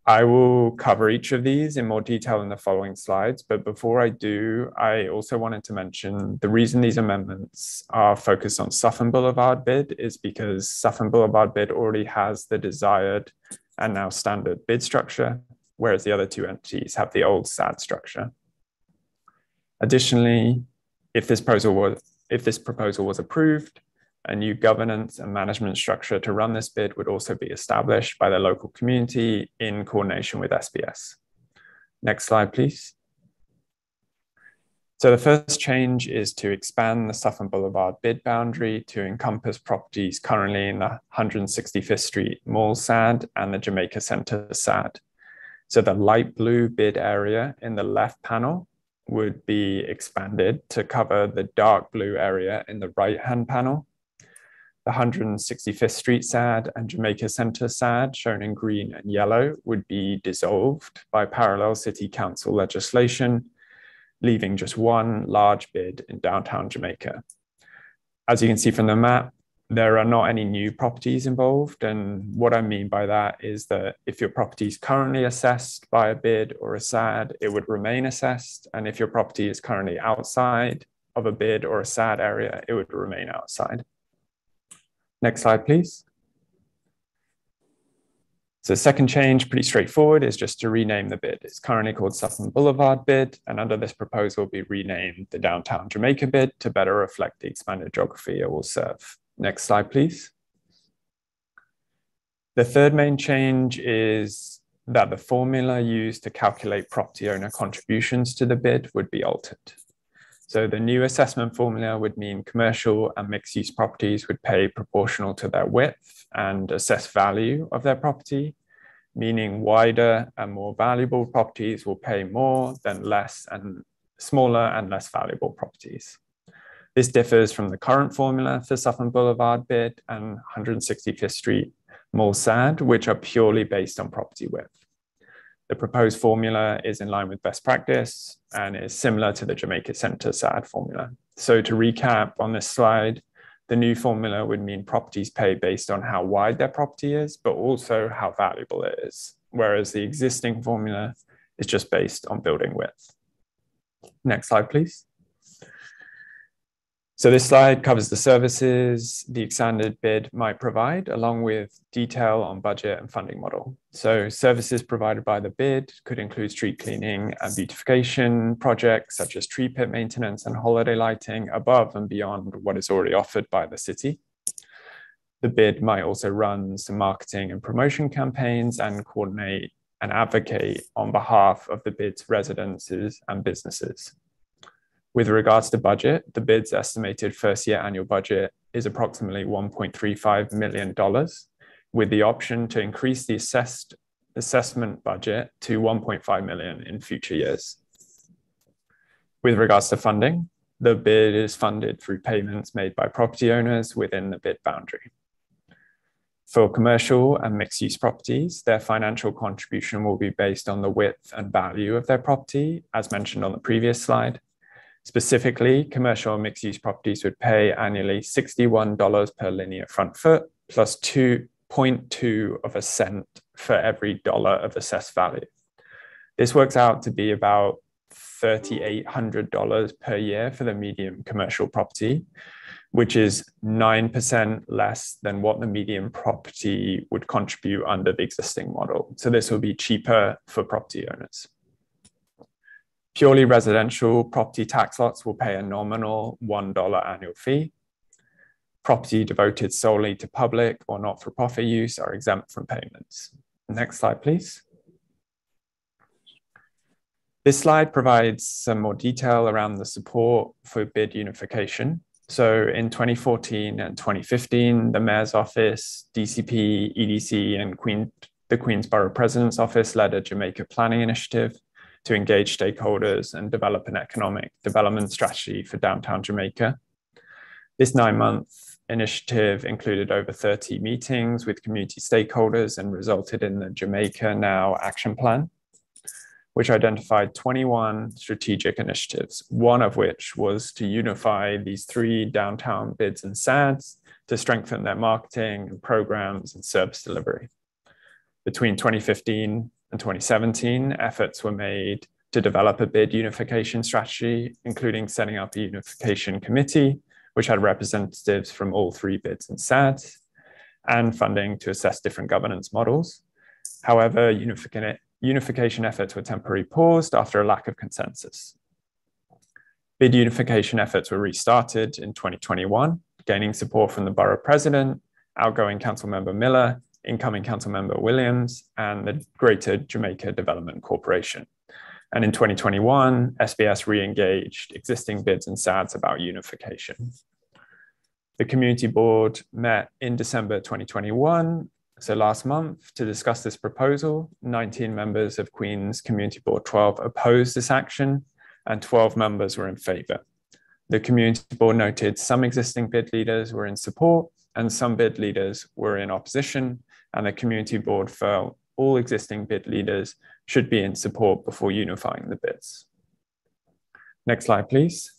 I will cover each of these in more detail in the following slides, but before I do, I also wanted to mention the reason these amendments are focused on Sutphin Boulevard bid is because Sutphin Boulevard bid already has the desired and now standard bid structure, whereas the other two entities have the old SAD structure. Additionally, if this proposal was, if this proposal was approved, a new governance and management structure to run this bid would also be established by the local community in coordination with SBS. Next slide, please. So the first change is to expand the Sutphin Boulevard bid boundary to encompass properties currently in the 165th Street Mall SAD and the Jamaica Center SAD. So the light blue bid area in the left panel would be expanded to cover the dark blue area in the right-hand panel. The 165th Street SAD and Jamaica Center SAD, shown in green and yellow, would be dissolved by parallel City Council legislation leaving just one large bid in downtown Jamaica. As you can see from the map, there are not any new properties involved. And what I mean by that is that if your property is currently assessed by a bid or a SAD, it would remain assessed. And if your property is currently outside of a bid or a SAD area, it would remain outside. Next slide, please. So second change, pretty straightforward, is just to rename the bid. It's currently called Sutphin Boulevard bid, and under this proposal will be renamed the Downtown Jamaica bid to better reflect the expanded geography it will serve. Next slide, please. The third main change is that the formula used to calculate property owner contributions to the bid would be altered. So the new assessment formula would mean commercial and mixed use properties would pay proportional to their width and assessed value of their property, meaning wider and more valuable properties will pay more than less and smaller and less valuable properties. This differs from the current formula for Sutphin Boulevard bid and 165th Street Mall SAD, which are purely based on property width. The proposed formula is in line with best practice and is similar to the Jamaica Center SAD formula. So to recap on this slide, the new formula would mean properties pay based on how wide their property is, but also how valuable it is, whereas the existing formula is just based on building width. Next slide, please. So this slide covers the services the expanded bid might provide, along with detail on budget and funding model. So services provided by the bid could include street cleaning and beautification projects, such as tree pit maintenance and holiday lighting above and beyond what is already offered by the city. The bid might also run some marketing and promotion campaigns and coordinate and advocate on behalf of the bid's residences and businesses. With regards to budget, the bid's estimated first year annual budget is approximately $1.35 million, with the option to increase the assessed assessment budget to 1.5 million in future years. With regards to funding, the bid is funded through payments made by property owners within the bid boundary. For commercial and mixed use properties, their financial contribution will be based on the width and value of their property, as mentioned on the previous slide, Specifically, commercial mixed use properties would pay annually $61 per linear front foot plus 2.2 of a cent for every dollar of assessed value. This works out to be about $3,800 per year for the medium commercial property, which is 9% less than what the medium property would contribute under the existing model. So this will be cheaper for property owners. Purely residential property tax lots will pay a nominal $1 annual fee. Property devoted solely to public or not-for-profit use are exempt from payments. Next slide, please. This slide provides some more detail around the support for bid unification. So in 2014 and 2015, the Mayor's Office, DCP, EDC, and Queen, the Queen's Borough President's Office led a Jamaica planning initiative to engage stakeholders and develop an economic development strategy for downtown Jamaica. This nine month initiative included over 30 meetings with community stakeholders and resulted in the Jamaica Now Action Plan, which identified 21 strategic initiatives, one of which was to unify these three downtown bids and SADs to strengthen their marketing and programs and service delivery. Between 2015 and 2017, efforts were made to develop a bid unification strategy, including setting up a unification committee, which had representatives from all three bids and SADs, and funding to assess different governance models. However, unification efforts were temporarily paused after a lack of consensus. Bid unification efforts were restarted in 2021, gaining support from the borough president, outgoing council member Miller, incoming council member Williams, and the Greater Jamaica Development Corporation. And in 2021, SBS re-engaged existing bids and SADs about unification. The community board met in December 2021, so last month, to discuss this proposal. 19 members of Queen's Community Board 12 opposed this action, and 12 members were in favor. The community board noted some existing bid leaders were in support and some bid leaders were in opposition, and the community board felt all existing bid leaders should be in support before unifying the bids. Next slide, please.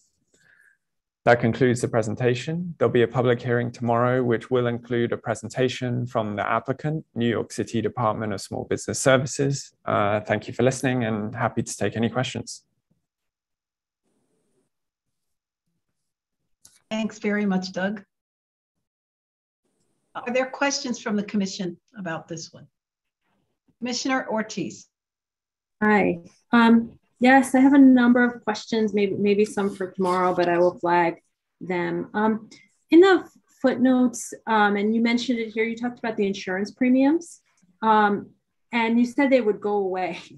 That concludes the presentation. There'll be a public hearing tomorrow, which will include a presentation from the applicant, New York City Department of Small Business Services. Uh, thank you for listening and happy to take any questions. Thanks very much, Doug. Are there questions from the commission about this one? Commissioner Ortiz. Hi. Um, yes, I have a number of questions, maybe maybe some for tomorrow, but I will flag them. Um, in the footnotes, um, and you mentioned it here, you talked about the insurance premiums, um, and you said they would go away.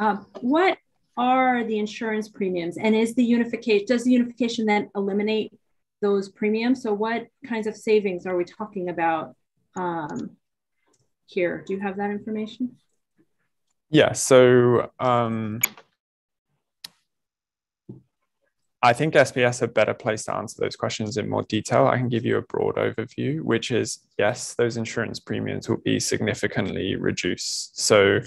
Um, what are the insurance premiums, and is the unification does the unification then eliminate those premiums. So what kinds of savings are we talking about um, here? Do you have that information? Yeah, so um, I think SBS are better placed to answer those questions in more detail. I can give you a broad overview, which is yes, those insurance premiums will be significantly reduced. So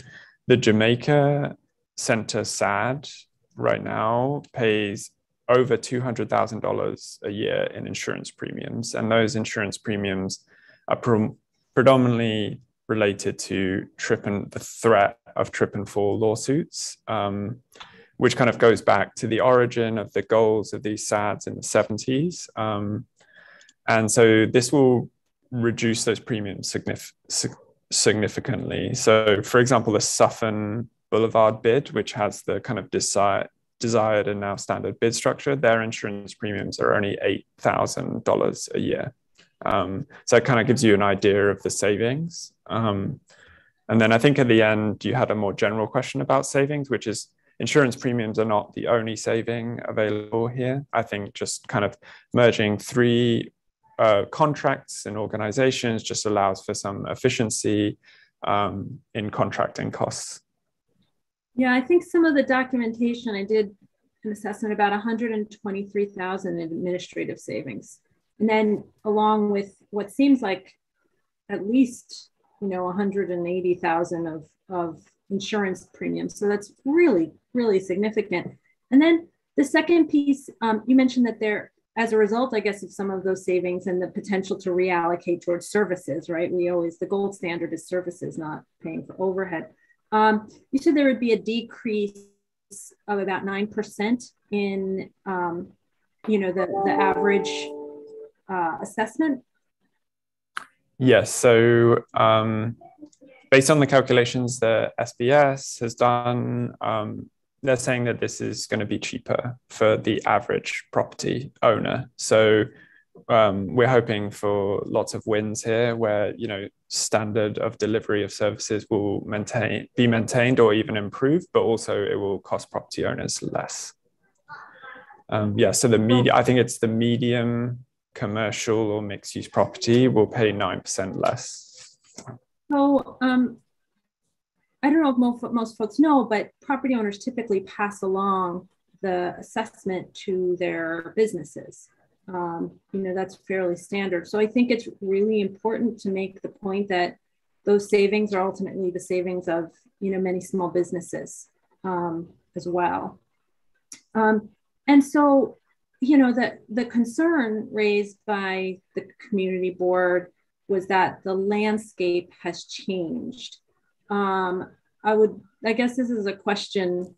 the Jamaica Center SAD right now pays over $200,000 a year in insurance premiums. And those insurance premiums are pre- predominantly related to trip and the threat of trip and fall lawsuits, um, which kind of goes back to the origin of the goals of these SADs in the 70s. Um, and so this will reduce those premiums signif- significantly. So, for example, the Sutphin Boulevard bid, which has the kind of desired desired and now standard bid structure, their insurance premiums are only $8,000 a year. Um, so it kind of gives you an idea of the savings. Um, and then I think at the end, you had a more general question about savings, which is insurance premiums are not the only saving available here. I think just kind of merging three uh, contracts and organizations just allows for some efficiency um, in contracting costs. Yeah, I think some of the documentation, I did an assessment about 123,000 in administrative savings. And then along with what seems like at least, you know, 180,000 of, of insurance premiums. So that's really, really significant. And then the second piece, um, you mentioned that there, as a result, I guess, of some of those savings and the potential to reallocate towards services, right? We always, the gold standard is services, not paying for overhead. Um, you said there would be a decrease of about 9% in, um, you know, the, the average uh, assessment. Yes. So um, based on the calculations that SBS has done, um, they're saying that this is going to be cheaper for the average property owner. So um, we're hoping for lots of wins here where you know standard of delivery of services will maintain be maintained or even improved but also it will cost property owners less. Um, yeah so the media i think it's the medium commercial or mixed use property will pay 9% less. So um, i don't know if most, most folks know but property owners typically pass along the assessment to their businesses um, you know, that's fairly standard. So I think it's really important to make the point that those savings are ultimately the savings of, you know, many small businesses um, as well. Um, and so, you know, the, the concern raised by the community board was that the landscape has changed. Um, I would, I guess this is a question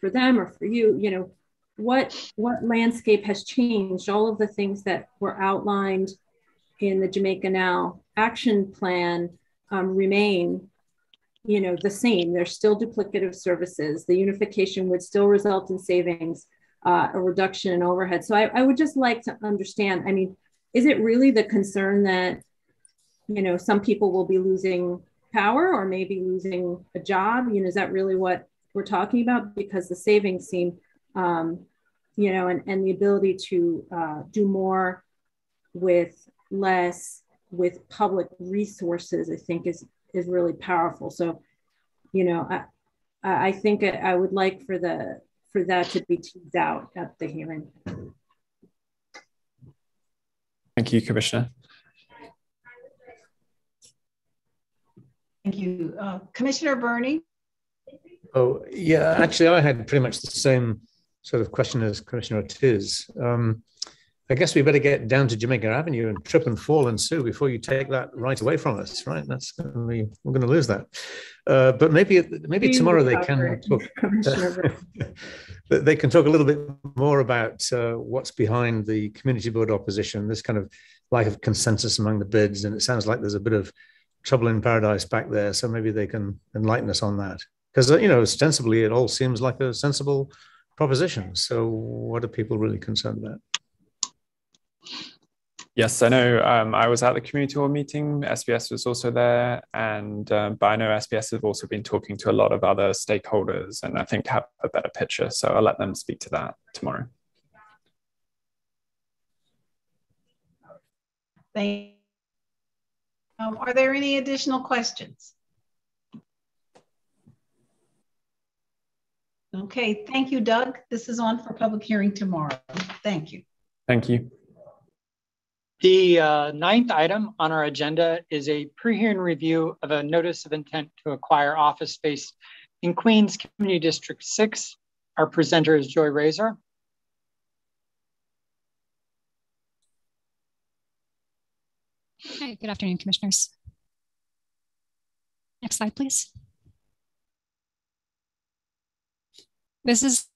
for them or for you, you know, what what landscape has changed? All of the things that were outlined in the jamaica now action plan um, remain you know the same. There's still duplicative services. The unification would still result in savings uh, a reduction in overhead. So I, I would just like to understand i mean is it really the concern that you know some people will be losing power or maybe losing a job? You know is that really what we're talking about? Because the savings seem um, you know, and, and the ability to uh, do more with less with public resources, I think is is really powerful. So, you know, I I think I would like for the for that to be teased out at the hearing. Thank you, Commissioner. Thank you. Uh, Commissioner Burney? Oh, yeah, actually, I had pretty much the same sort of question as Commissioner Ortiz. Um, I guess we better get down to Jamaica Avenue and trip and fall and sue before you take that right away from us, right? That's going to be, we're going to lose that. Uh, but maybe maybe tomorrow they can talk, they can talk a little bit more about uh, what's behind the community board opposition, this kind of lack of consensus among the bids, and it sounds like there's a bit of trouble in paradise back there. So maybe they can enlighten us on that, because uh, you know ostensibly it all seems like a sensible proposition. So what are people really concerned about? Yes, I know. Um, I was at the community hall meeting. SBS was also there, and um, but I know SBS have also been talking to a lot of other stakeholders, and I think have a better picture. So I'll let them speak to that tomorrow. Thank. Um, are there any additional questions? Okay, thank you, Doug. This is on for public hearing tomorrow. Thank you. Thank you. The uh, ninth item on our agenda is a pre-hearing review of a notice of intent to acquire office space in Queens Community District 6. Our presenter is Joy Razor. Hi, good afternoon, commissioners. Next slide, please. This is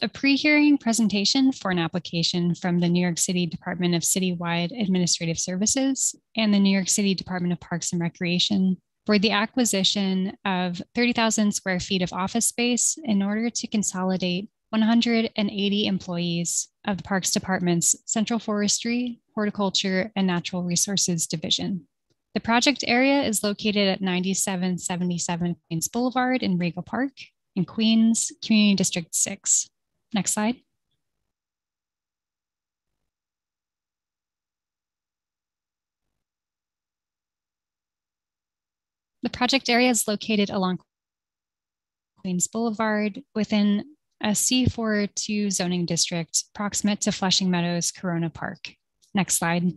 a pre-hearing presentation for an application from the New York City Department of Citywide Administrative Services and the New York City Department of Parks and Recreation for the acquisition of 30,000 square feet of office space in order to consolidate 180 employees of the Parks Department's Central Forestry, Horticulture, and Natural Resources Division. The project area is located at 9777 Queens Boulevard in Rego Park in Queens, Community District 6. Next slide. The project area is located along Queens Boulevard within a C42 zoning district proximate to Flushing Meadows Corona Park. Next slide.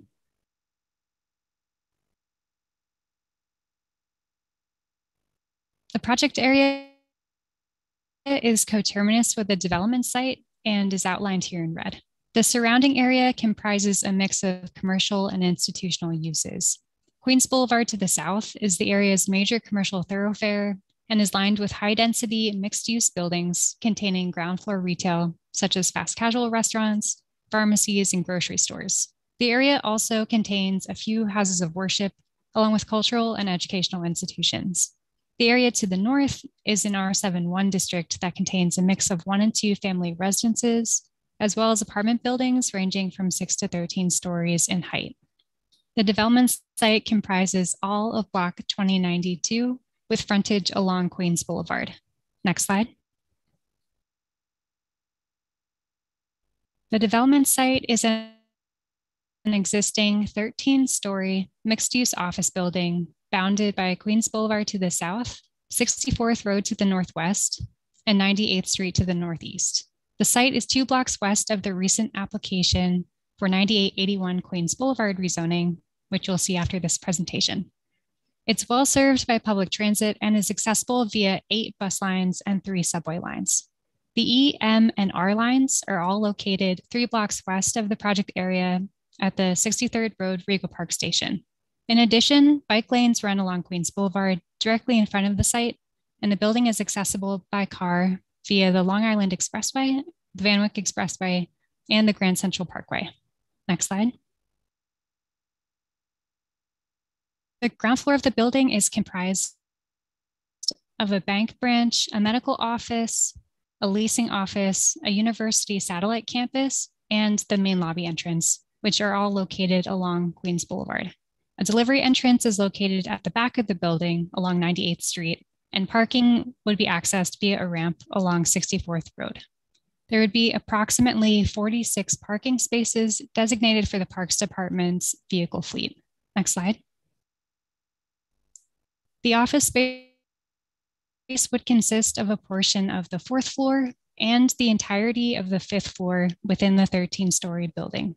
The project area is coterminous with the development site and is outlined here in red. The surrounding area comprises a mix of commercial and institutional uses. Queens Boulevard to the south is the area's major commercial thoroughfare and is lined with high density mixed use buildings containing ground floor retail, such as fast casual restaurants, pharmacies, and grocery stores. The area also contains a few houses of worship, along with cultural and educational institutions. The area to the north is an R71 district that contains a mix of one and two family residences, as well as apartment buildings ranging from 6 to 13 stories in height. The development site comprises all of Block 2092 with frontage along Queens Boulevard. Next slide. The development site is an existing 13 story mixed use office building bounded by Queens Boulevard to the south, 64th Road to the northwest, and 98th Street to the northeast. The site is two blocks west of the recent application for 9881 Queens Boulevard rezoning, which you'll see after this presentation. It's well served by public transit and is accessible via eight bus lines and three subway lines. The E, M, and R lines are all located three blocks west of the project area at the 63rd Road Rego Park Station. In addition, bike lanes run along Queens Boulevard directly in front of the site, and the building is accessible by car via the Long Island Expressway, the Van Wyck Expressway, and the Grand Central Parkway. Next slide. The ground floor of the building is comprised of a bank branch, a medical office, a leasing office, a university satellite campus, and the main lobby entrance, which are all located along Queens Boulevard. A delivery entrance is located at the back of the building along 98th Street, and parking would be accessed via a ramp along 64th Road. There would be approximately 46 parking spaces designated for the Parks Department's vehicle fleet. Next slide. The office space would consist of a portion of the fourth floor and the entirety of the fifth floor within the 13 story building.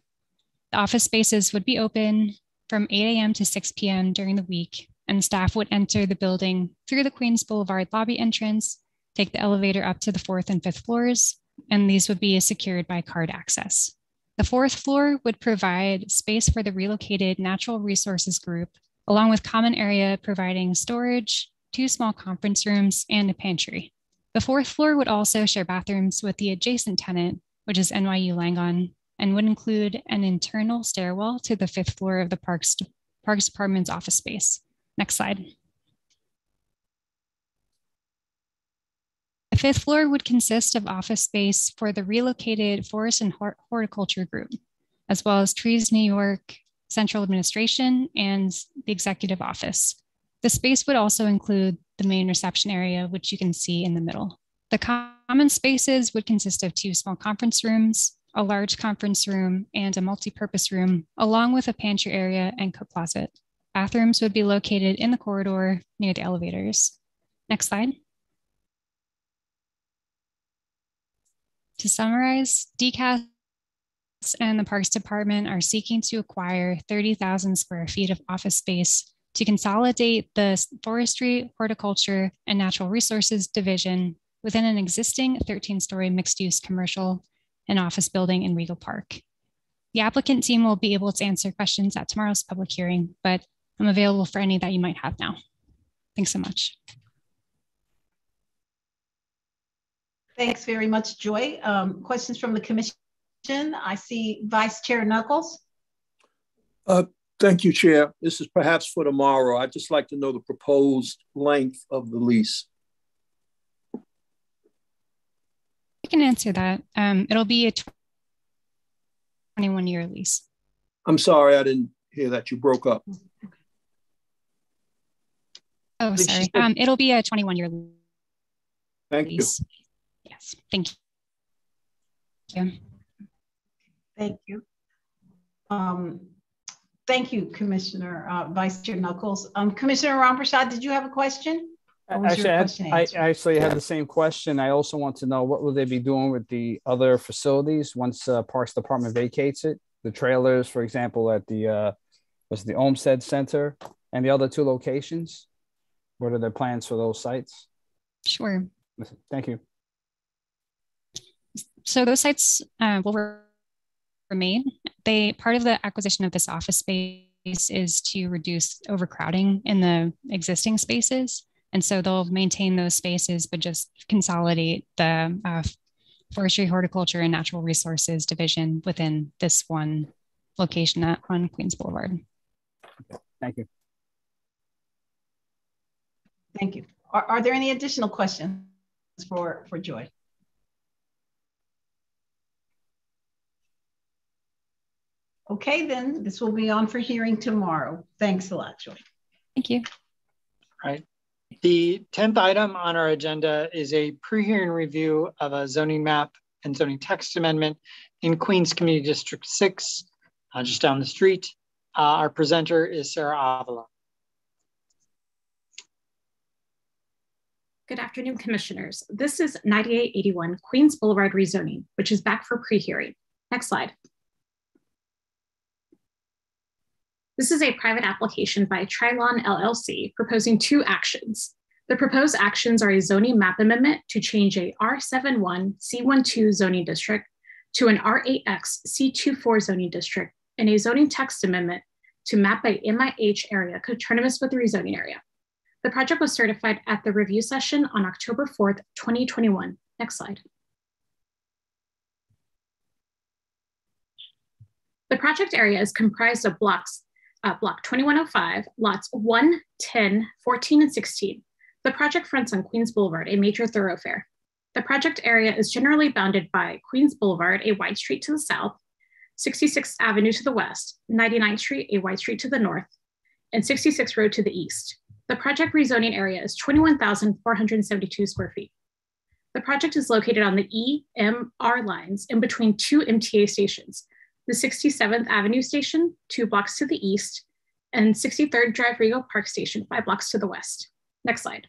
The office spaces would be open from 8 a.m. to 6 p.m. during the week, and staff would enter the building through the Queens Boulevard lobby entrance, take the elevator up to the fourth and fifth floors, and these would be secured by card access. The fourth floor would provide space for the relocated natural resources group, along with common area providing storage, two small conference rooms, and a pantry. The fourth floor would also share bathrooms with the adjacent tenant, which is NYU Langone, and would include an internal stairwell to the fifth floor of the Parks, Parks Department's office space. Next slide. The fifth floor would consist of office space for the relocated Forest and Horticulture Group, as well as Trees New York, Central Administration, and the Executive Office. The space would also include the main reception area, which you can see in the middle. The common spaces would consist of two small conference rooms, a large conference room, and a multi-purpose room, along with a pantry area and coat closet. Bathrooms would be located in the corridor near the elevators. Next slide. To summarize, DCAS and the Parks Department are seeking to acquire 30,000 square feet of office space to consolidate the Forestry, Horticulture, and Natural Resources Division within an existing 13 story mixed use commercial and office building in Rego Park. The applicant team will be able to answer questions at tomorrow's public hearing, but I'm available for any that you might have now. Thanks so much. Thanks very much, Joy. Um, questions from the commission? I see Vice Chair Knuckles. Uh, thank you, Chair. This is perhaps for tomorrow. I'd just like to know the proposed length of the lease. I can answer that. Um, it'll be a 21 year lease. I'm sorry, I didn't hear that. You broke up. Oh, sorry. Um, it'll be a 21 year lease. Thank you. Yes, thank you. Thank you. Um, thank you, Commissioner uh, Vice Chair Knuckles. Um, Commissioner Rampershad, did you have a question? Actually, I, I, actually had the same question. I also want to know what will they be doing with the other facilities once uh, Parks Department vacates it? The trailers, for example, at the uh, was the Olmsted Center and the other two locations. What are their plans for those sites? Sure. Thank you. So those sites uh, will remain. They part of the acquisition of this office space is to reduce overcrowding in the existing spaces. And so they'll maintain those spaces, but just consolidate the uh, forestry, horticulture, and natural resources division within this one location at, on Queens Boulevard. Thank you. Thank you. Are, are there any additional questions for, for Joy? Okay, then this will be on for hearing tomorrow. Thanks a lot, Joy. Thank you. All right. The 10th item on our agenda is a pre-hearing review of a zoning map and zoning text amendment in Queens Community District 6, uh, just down the street. Uh, our presenter is Sarah Avila. Good afternoon, commissioners. This is 9881 Queens Boulevard rezoning, which is back for pre-hearing. Next slide. This is a private application by Trilon LLC proposing two actions. The proposed actions are a zoning map amendment to change a R71 C12 zoning district to an R8X C24 zoning district and a zoning text amendment to map a MIH area coterminous with the rezoning area. The project was certified at the review session on October 4th, 2021. Next slide. The project area is comprised of blocks uh, block 2105, lots 1, 10, 14, and 16. The project fronts on Queens Boulevard, a major thoroughfare. The project area is generally bounded by Queens Boulevard, a wide street to the south, 66th Avenue to the west, 99th Street, a wide street to the north, and 66th Road to the east. The project rezoning area is 21,472 square feet. The project is located on the EMR lines in between two MTA stations, the 67th Avenue Station, two blocks to the east, and 63rd Drive Rego Park Station, five blocks to the west. Next slide.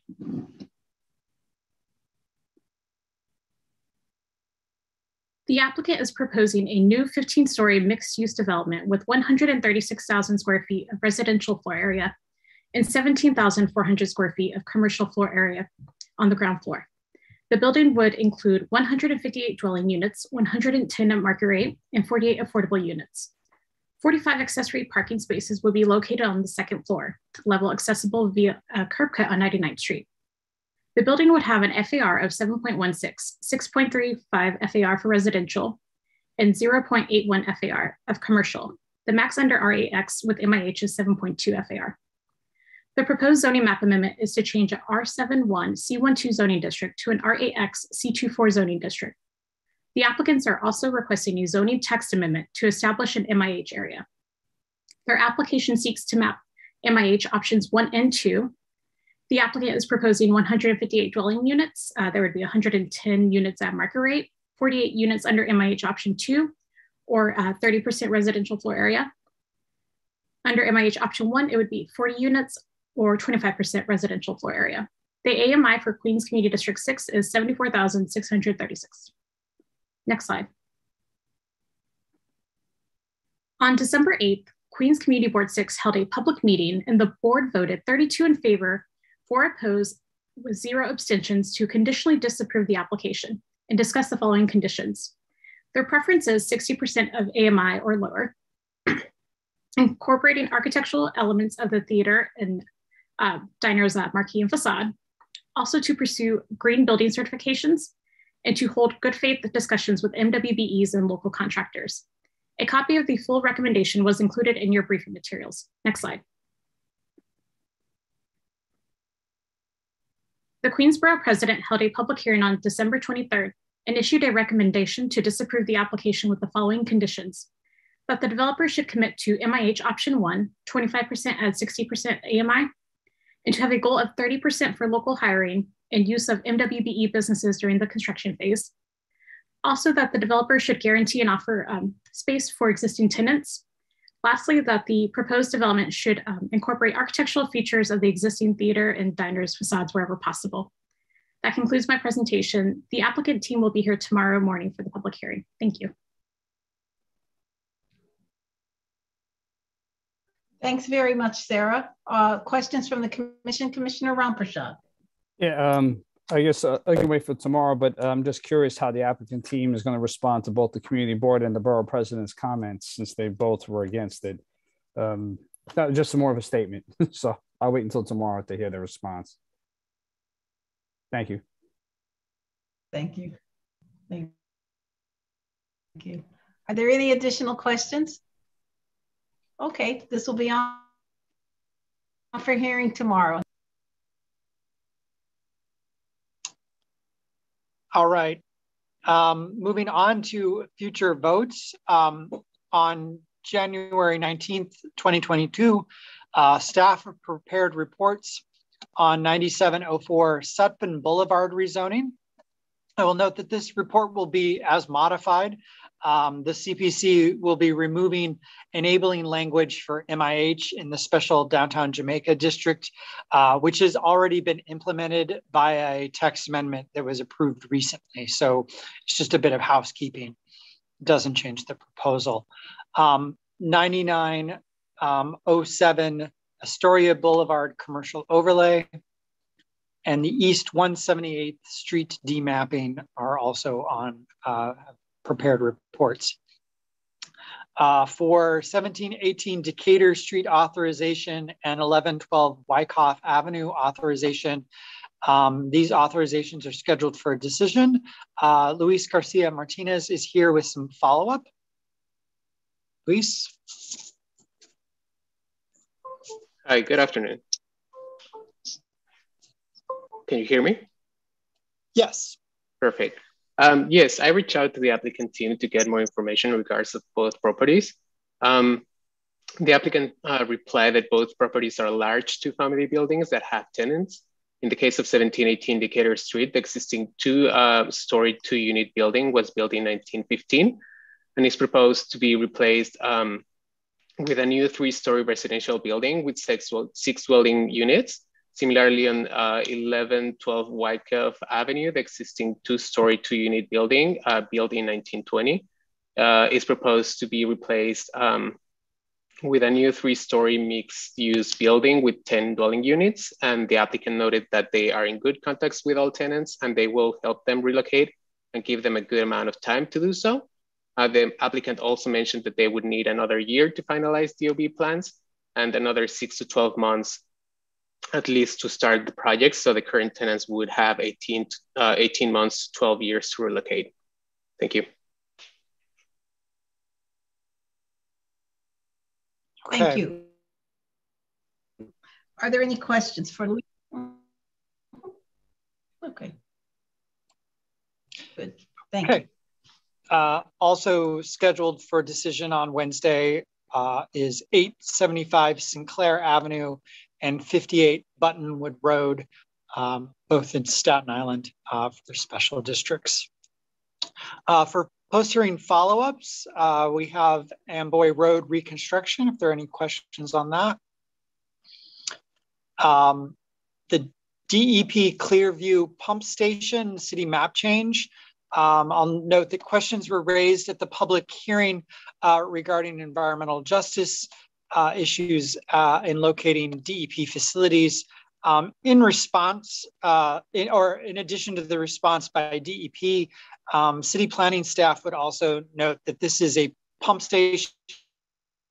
The applicant is proposing a new 15-story mixed-use development with 136,000 square feet of residential floor area and 17,400 square feet of commercial floor area on the ground floor. The building would include 158 dwelling units, 110 at market rate, and 48 affordable units. 45 accessory parking spaces would be located on the second floor, level accessible via a curb cut on 99th Street. The building would have an FAR of 7.16, 6.35 FAR for residential, and 0.81 FAR of commercial. The max under R8X with MIH is 7.2 FAR. The proposed zoning map amendment is to change a R71 C12 zoning district to an R8X C24 zoning district. The applicants are also requesting a zoning text amendment to establish an MIH area. Their application seeks to map MIH options one and two. The applicant is proposing 158 dwelling units. Uh, there would be 110 units at market rate, 48 units under MIH option two, or 30% uh, residential floor area. Under MIH option one, it would be 40 units or 25% residential floor area. The AMI for Queens Community District 6 is 74,636. Next slide. On December 8th, Queens Community Board 6 held a public meeting and the board voted 32 in favor, four opposed, with zero abstentions to conditionally disapprove the application and discuss the following conditions. Their preference is 60% of AMI or lower, incorporating architectural elements of the theater and uh, diners uh, marquee and facade, also to pursue green building certifications, and to hold good faith discussions with MWBEs and local contractors. A copy of the full recommendation was included in your briefing materials. Next slide. The Queensborough president held a public hearing on December 23rd and issued a recommendation to disapprove the application with the following conditions. That the developer should commit to MIH option one, 25% at 60% AMI, and to have a goal of 30% for local hiring and use of MWBE businesses during the construction phase. Also that the developer should guarantee and offer um, space for existing tenants. Lastly, that the proposed development should um, incorporate architectural features of the existing theater and diners facades wherever possible. That concludes my presentation. The applicant team will be here tomorrow morning for the public hearing. Thank you. Thanks very much, Sarah. Uh, questions from the commission, Commissioner Rampershad. Yeah, um, I guess uh, I can wait for tomorrow, but I'm just curious how the applicant team is going to respond to both the community board and the borough president's comments since they both were against it. Um, not just more of a statement. so I'll wait until tomorrow to hear the response. Thank you. Thank you. Thank you. Are there any additional questions? Okay, this will be on for hearing tomorrow. All right. Um, moving on to future votes. Um, on January 19th, 2022, uh, staff prepared reports on 9704 Sutphin Boulevard rezoning. I will note that this report will be as modified um, the CPC will be removing enabling language for MIH in the special downtown Jamaica district, uh, which has already been implemented by a text amendment that was approved recently. So it's just a bit of housekeeping, doesn't change the proposal. Um, 9907 um, Astoria Boulevard commercial overlay and the East 178th Street demapping are also on uh, prepared reports. Uh, for 1718 Decatur Street authorization and 1112 Wyckoff Avenue authorization, um, these authorizations are scheduled for a decision. Uh, Luis Garcia Martinez is here with some follow-up. Luis? Hi, good afternoon. Can you hear me? Yes. Perfect. Um, yes, I reached out to the applicant team to get more information in regards to both properties. Um, the applicant uh, replied that both properties are large two-family buildings that have tenants. In the case of 1718 Decatur Street, the existing two-story, uh, two-unit building was built in 1915 and is proposed to be replaced um, with a new three-story residential building with six, six dwelling units Similarly, on uh, 1112 Wyckoff Avenue, the existing two-story, two-unit building uh, built in 1920 uh, is proposed to be replaced um, with a new three-story mixed-use building with 10 dwelling units. And the applicant noted that they are in good contacts with all tenants and they will help them relocate and give them a good amount of time to do so. Uh, the applicant also mentioned that they would need another year to finalize DOB plans and another six to 12 months at least to start the project. So the current tenants would have 18, uh, 18 months, 12 years to relocate. Thank you. Thank okay. you. Are there any questions for Louis? Okay. Good. Thank okay. you. Uh, also scheduled for decision on Wednesday uh, is 875 Sinclair Avenue and 58 Buttonwood Road, um, both in Staten Island uh, for special districts. Uh, for post-hearing follow-ups, uh, we have Amboy Road reconstruction, if there are any questions on that. Um, the DEP Clearview pump station city map change. Um, I'll note that questions were raised at the public hearing uh, regarding environmental justice uh, issues uh, in locating DEP facilities. Um, in response, uh, in, or in addition to the response by DEP, um, city planning staff would also note that this is a pump station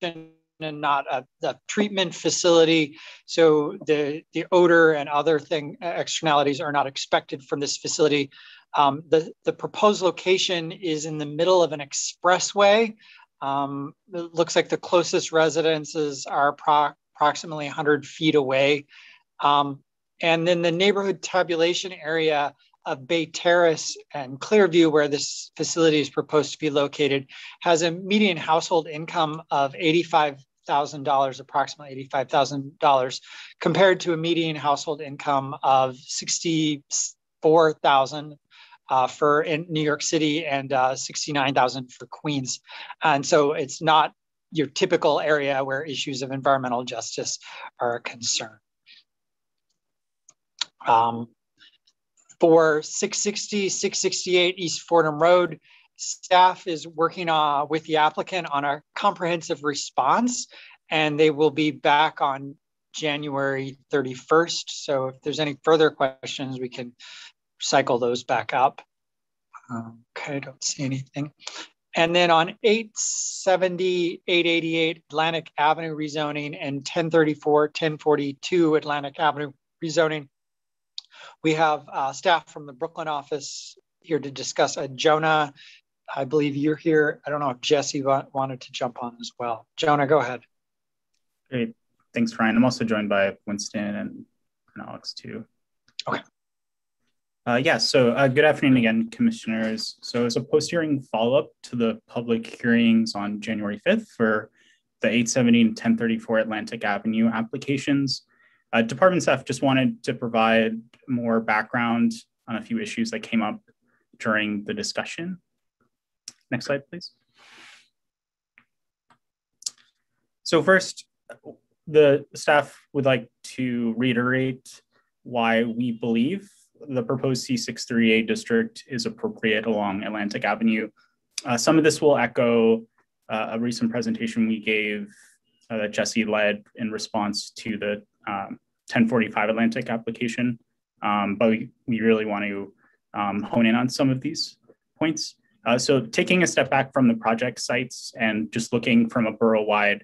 and not a, a, treatment facility. So the, the odor and other thing externalities are not expected from this facility. Um, the, the proposed location is in the middle of an expressway. Um, it looks like the closest residences are pro approximately 100 feet away. Um, and then the neighborhood tabulation area of Bay Terrace and Clearview, where this facility is proposed to be located, has a median household income of $85,000, approximately $85,000, compared to a median household income of 64,000 uh, for in New York City and uh, 69,000 for Queens. And so it's not your typical area where issues of environmental justice are a concern. Um, for 660, 668 East Fordham Road, staff is working uh, with the applicant on a comprehensive response, and they will be back on January 31st. So if there's any further questions, we can cycle those back up. Okay, I don't see anything. And then on 870, 888 Atlantic Avenue rezoning and 1034, 1042 Atlantic Avenue rezoning, we have uh, staff from the Brooklyn office here to discuss. Uh, Jonah, I believe you're here. I don't know if Jesse wanted to jump on as well. Jonah, go ahead. Great. Thanks, Ryan. I'm also joined by Winston and, and Alex too. Okay. Uh, yeah, so uh, good afternoon again, commissioners. So as a post-hearing follow-up to the public hearings on January 5th for the 870 and 1034 Atlantic Avenue applications, uh, department staff just wanted to provide more background on a few issues that came up during the discussion. Next slide, please. So first, the staff would like to reiterate why we believe the proposed C6-3A district is appropriate along Atlantic Avenue. Uh, some of this will echo uh, a recent presentation we gave uh, that Jesse led in response to the um, 1045 Atlantic application, um, but we, we really want to um, hone in on some of these points. Uh, so taking a step back from the project sites and just looking from a borough-wide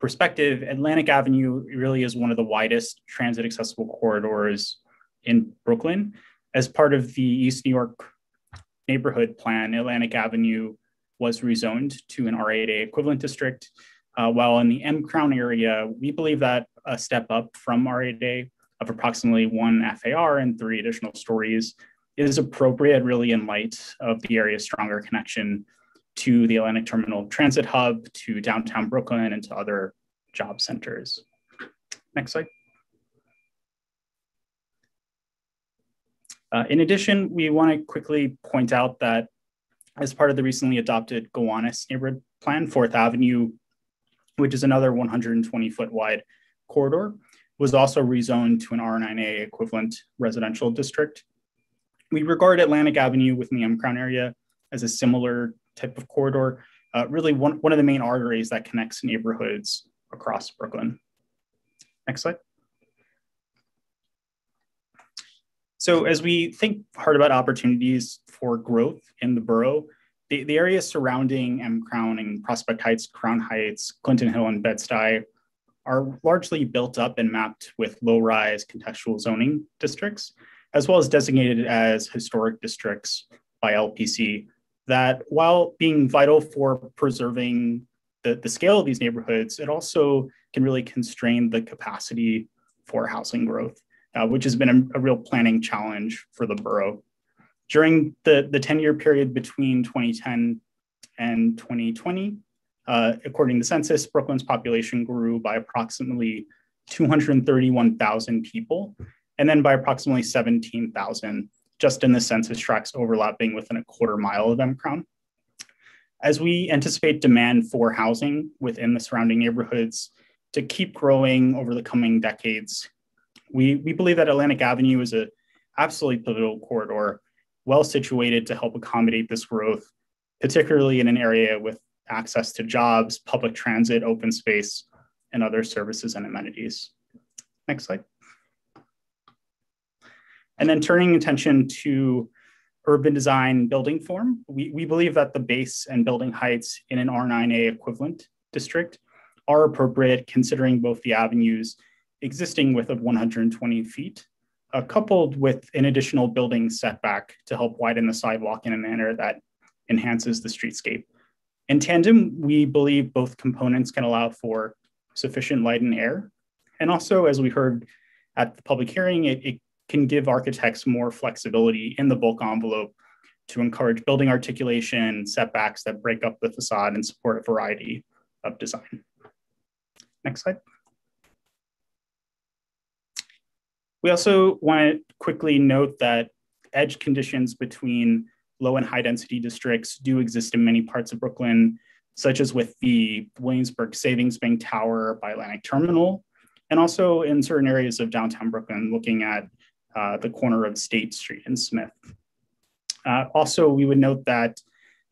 perspective, Atlantic Avenue really is one of the widest transit accessible corridors in Brooklyn. As part of the East New York neighborhood plan, Atlantic Avenue was rezoned to an R8A equivalent district. Uh, while in the M Crown area, we believe that a step up from R8A of approximately one FAR and three additional stories is appropriate, really, in light of the area's stronger connection to the Atlantic Terminal Transit Hub, to downtown Brooklyn, and to other job centers. Next slide. Uh, in addition, we want to quickly point out that as part of the recently adopted Gowanus neighborhood plan, Fourth Avenue, which is another 120 foot wide corridor, was also rezoned to an R9A equivalent residential district. We regard Atlantic Avenue within the M Crown area as a similar type of corridor. Uh, really, one, one of the main arteries that connects neighborhoods across Brooklyn. Next slide. So as we think hard about opportunities for growth in the borough, the, the areas surrounding M Crown and Prospect Heights, Crown Heights, Clinton Hill, and Bed-Stuy are largely built up and mapped with low-rise contextual zoning districts, as well as designated as historic districts by LPC that while being vital for preserving the, the scale of these neighborhoods, it also can really constrain the capacity for housing growth, uh, which has been a, a, real planning challenge for the borough. During the, the 10 year period between 2010 and 2020, uh, according to the census, Brooklyn's population grew by approximately 231,000 people, and then by approximately 17,000 just in the census tracts overlapping within a quarter mile of M Crown. As we anticipate demand for housing within the surrounding neighborhoods to keep growing over the coming decades, we, we believe that Atlantic Avenue is a absolutely pivotal corridor, well situated to help accommodate this growth, particularly in an area with access to jobs, public transit, open space, and other services and amenities. Next slide. And then turning attention to urban design building form, we, we believe that the base and building heights in an R9A equivalent district are appropriate considering both the avenues existing width of 120 feet, uh, coupled with an additional building setback to help widen the sidewalk in a manner that enhances the streetscape. In tandem, we believe both components can allow for sufficient light and air. And also, as we heard at the public hearing, it, it can give architects more flexibility in the bulk envelope to encourage building articulation, setbacks that break up the facade and support a variety of design. Next slide. We also want to quickly note that edge conditions between low and high density districts do exist in many parts of Brooklyn, such as with the Williamsburg Savings Bank Tower by Atlantic Terminal, and also in certain areas of downtown Brooklyn, looking at uh, the corner of State Street and Smith. Uh, also, we would note that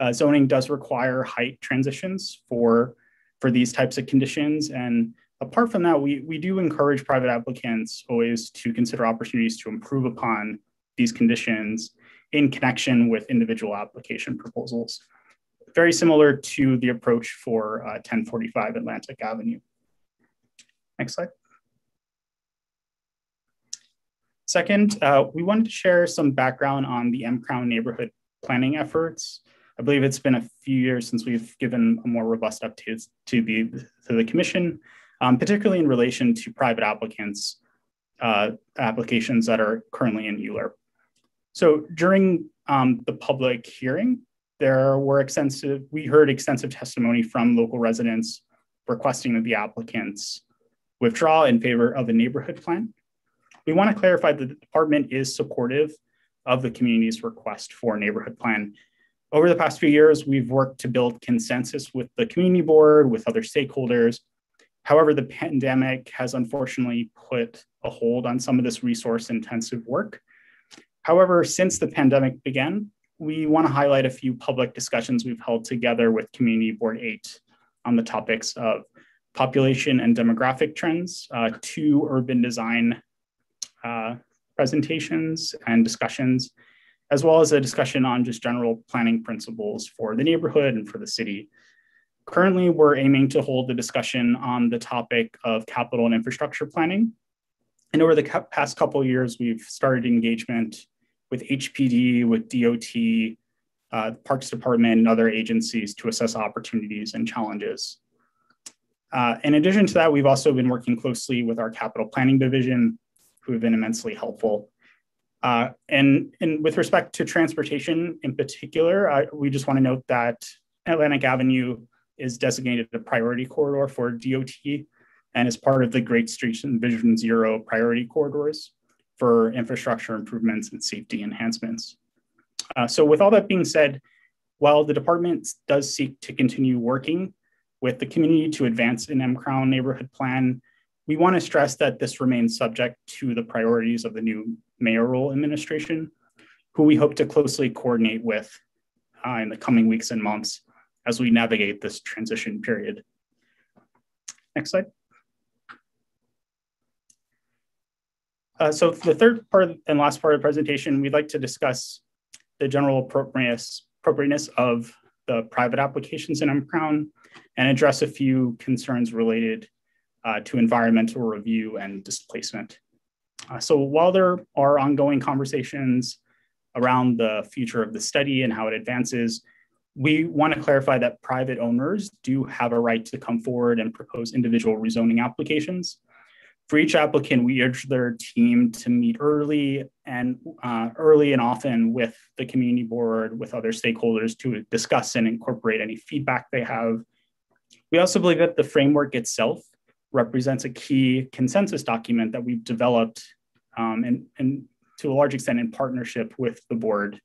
uh, zoning does require height transitions for, for these types of conditions. And apart from that, we, we do encourage private applicants always to consider opportunities to improve upon these conditions in connection with individual application proposals. Very similar to the approach for uh, 1045 Atlantic Avenue. Next slide. Second, uh, we wanted to share some background on the M Crown neighborhood planning efforts. I believe it's been a few years since we've given a more robust update to the, to the commission, um, particularly in relation to private applicants, uh, applications that are currently in ULURP. So during um, the public hearing, there were extensive, we heard extensive testimony from local residents requesting that the applicants withdraw in favor of a neighborhood plan. We want to clarify that the department is supportive of the community's request for a neighborhood plan. Over the past few years, we've worked to build consensus with the community board, with other stakeholders. However, the pandemic has unfortunately put a hold on some of this resource intensive work. However, since the pandemic began, we want to highlight a few public discussions we've held together with Community Board 8 on the topics of population and demographic trends, uh, two urban design uh, presentations and discussions, as well as a discussion on just general planning principles for the neighborhood and for the city. Currently, we're aiming to hold the discussion on the topic of capital and infrastructure planning. And over the past couple years, we've started engagement with HPD, with DOT, uh, Parks Department, and other agencies to assess opportunities and challenges. Uh, in addition to that, we've also been working closely with our capital planning division who have been immensely helpful. Uh, and, and with respect to transportation in particular, we just want to note that Atlantic Avenue is designated a priority corridor for DOT and is part of the Great Streets and Vision Zero priority corridors for infrastructure improvements and safety enhancements. Uh, so with all that being said, while the department does seek to continue working with the community to advance an M Crown neighborhood plan we want to stress that this remains subject to the priorities of the new mayoral administration, who we hope to closely coordinate with uh, in the coming weeks and months as we navigate this transition period. Next slide. Uh, so the third part and last part of the presentation, we'd like to discuss the general appropriateness, appropriateness of the private applications in mCrown and address a few concerns related uh, to environmental review and displacement. Uh, so while there are ongoing conversations around the future of the study and how it advances, we want to clarify that private owners do have a right to come forward and propose individual rezoning applications. For each applicant, we urge their team to meet early and uh, early and often with the community board, with other stakeholders to discuss and incorporate any feedback they have. We also believe that the framework itself represents a key consensus document that we've developed um, and, and to a large extent in partnership with the board.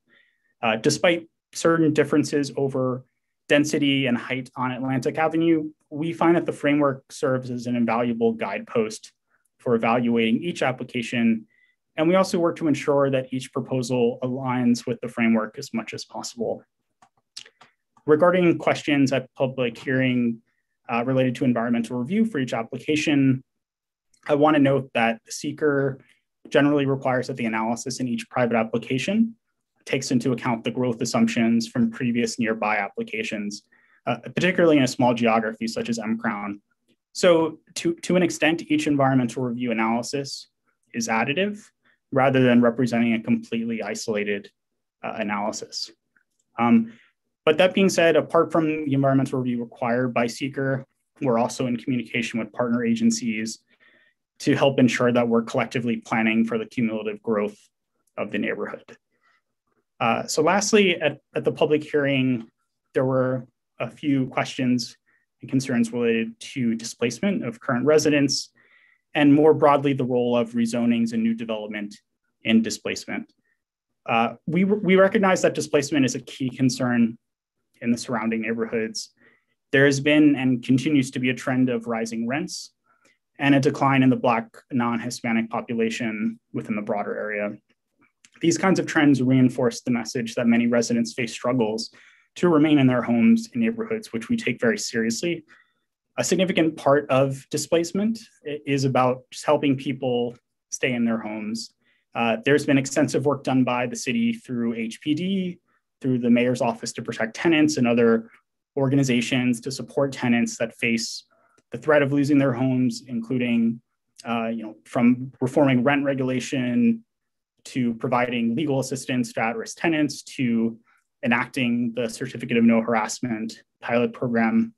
Uh, despite certain differences over density and height on Atlantic Avenue, we find that the framework serves as an invaluable guidepost for evaluating each application. And we also work to ensure that each proposal aligns with the framework as much as possible. Regarding questions at public hearing uh, related to environmental review for each application, I want to note that the CEQR generally requires that the analysis in each private application takes into account the growth assumptions from previous nearby applications, uh, particularly in a small geography such as mCrown. So to, to an extent, each environmental review analysis is additive rather than representing a completely isolated uh, analysis. Um, but that being said, apart from the environmental review required by CEQR, we're also in communication with partner agencies to help ensure that we're collectively planning for the cumulative growth of the neighborhood. Uh, so lastly, at, at the public hearing, there were a few questions and concerns related to displacement of current residents, and more broadly, the role of rezonings and new development in displacement. Uh, we, we recognize that displacement is a key concern in the surrounding neighborhoods. There has been and continues to be a trend of rising rents and a decline in the Black non-Hispanic population within the broader area. These kinds of trends reinforce the message that many residents face struggles to remain in their homes and neighborhoods, which we take very seriously. A significant part of displacement is about just helping people stay in their homes. Uh, there's been extensive work done by the city through HPD, through the mayor's office to protect tenants and other organizations to support tenants that face the threat of losing their homes, including uh, you know, from reforming rent regulation to providing legal assistance to at-risk tenants to enacting the certificate of no harassment pilot program.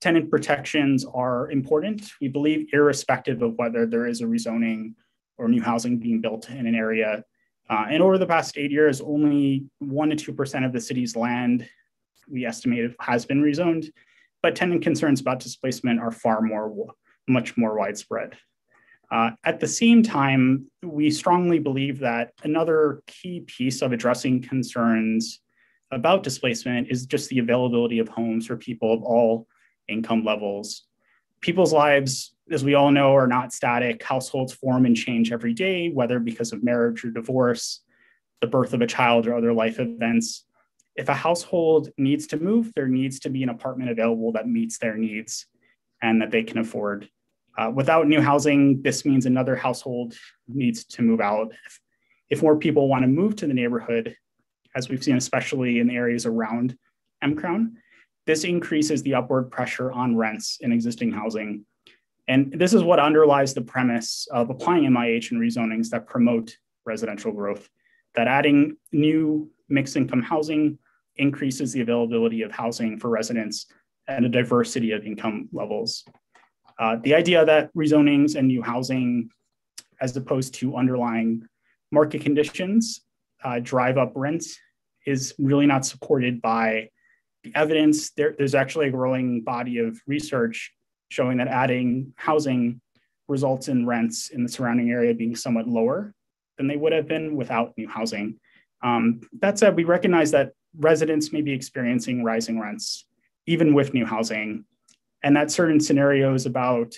Tenant protections are important, we believe, irrespective of whether there is a rezoning or new housing being built in an area. Uh, and over the past eight years, only 1% to 2% of the city's land we estimate has been rezoned, but tenant concerns about displacement are far more, much more widespread. Uh, at the same time, we strongly believe that another key piece of addressing concerns about displacement is just the availability of homes for people of all income levels. People's lives, as we all know, are not static. Households form and change every day, whether because of marriage or divorce, the birth of a child, or other life events. If a household needs to move, there needs to be an apartment available that meets their needs and that they can afford. Uh, without new housing, this means another household needs to move out. If, if more people want to move to the neighborhood, as we've seen, especially in the areas around mCrown, this increases the upward pressure on rents in existing housing. And this is what underlies the premise of applying MIH and rezonings that promote residential growth, that adding new mixed income housing increases the availability of housing for residents and a diversity of income levels. Uh, the idea that rezonings and new housing, as opposed to underlying market conditions, uh, drive up rents is really not supported by the evidence. There, there's actually a growing body of research showing that adding housing results in rents in the surrounding area being somewhat lower than they would have been without new housing. Um, that said, we recognize that residents may be experiencing rising rents even with new housing, and that certain scenarios about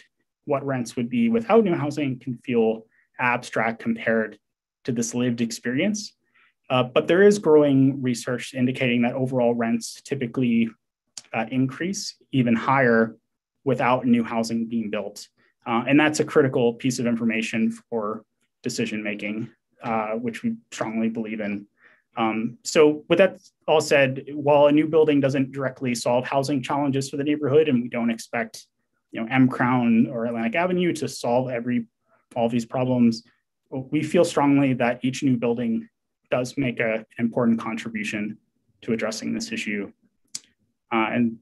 what rents would be without new housing can feel abstract compared to this lived experience. Uh, but there is growing research indicating that overall rents typically uh, increase even higher without new housing being built. Uh, and that's a critical piece of information for decision making, uh, which we strongly believe in. Um, so with that all said, while a new building doesn't directly solve housing challenges for the neighborhood, and we don't expect you know, M Crown or Atlantic Avenue to solve every all these problems, we feel strongly that each new building does make a, an important contribution to addressing this issue. Uh, and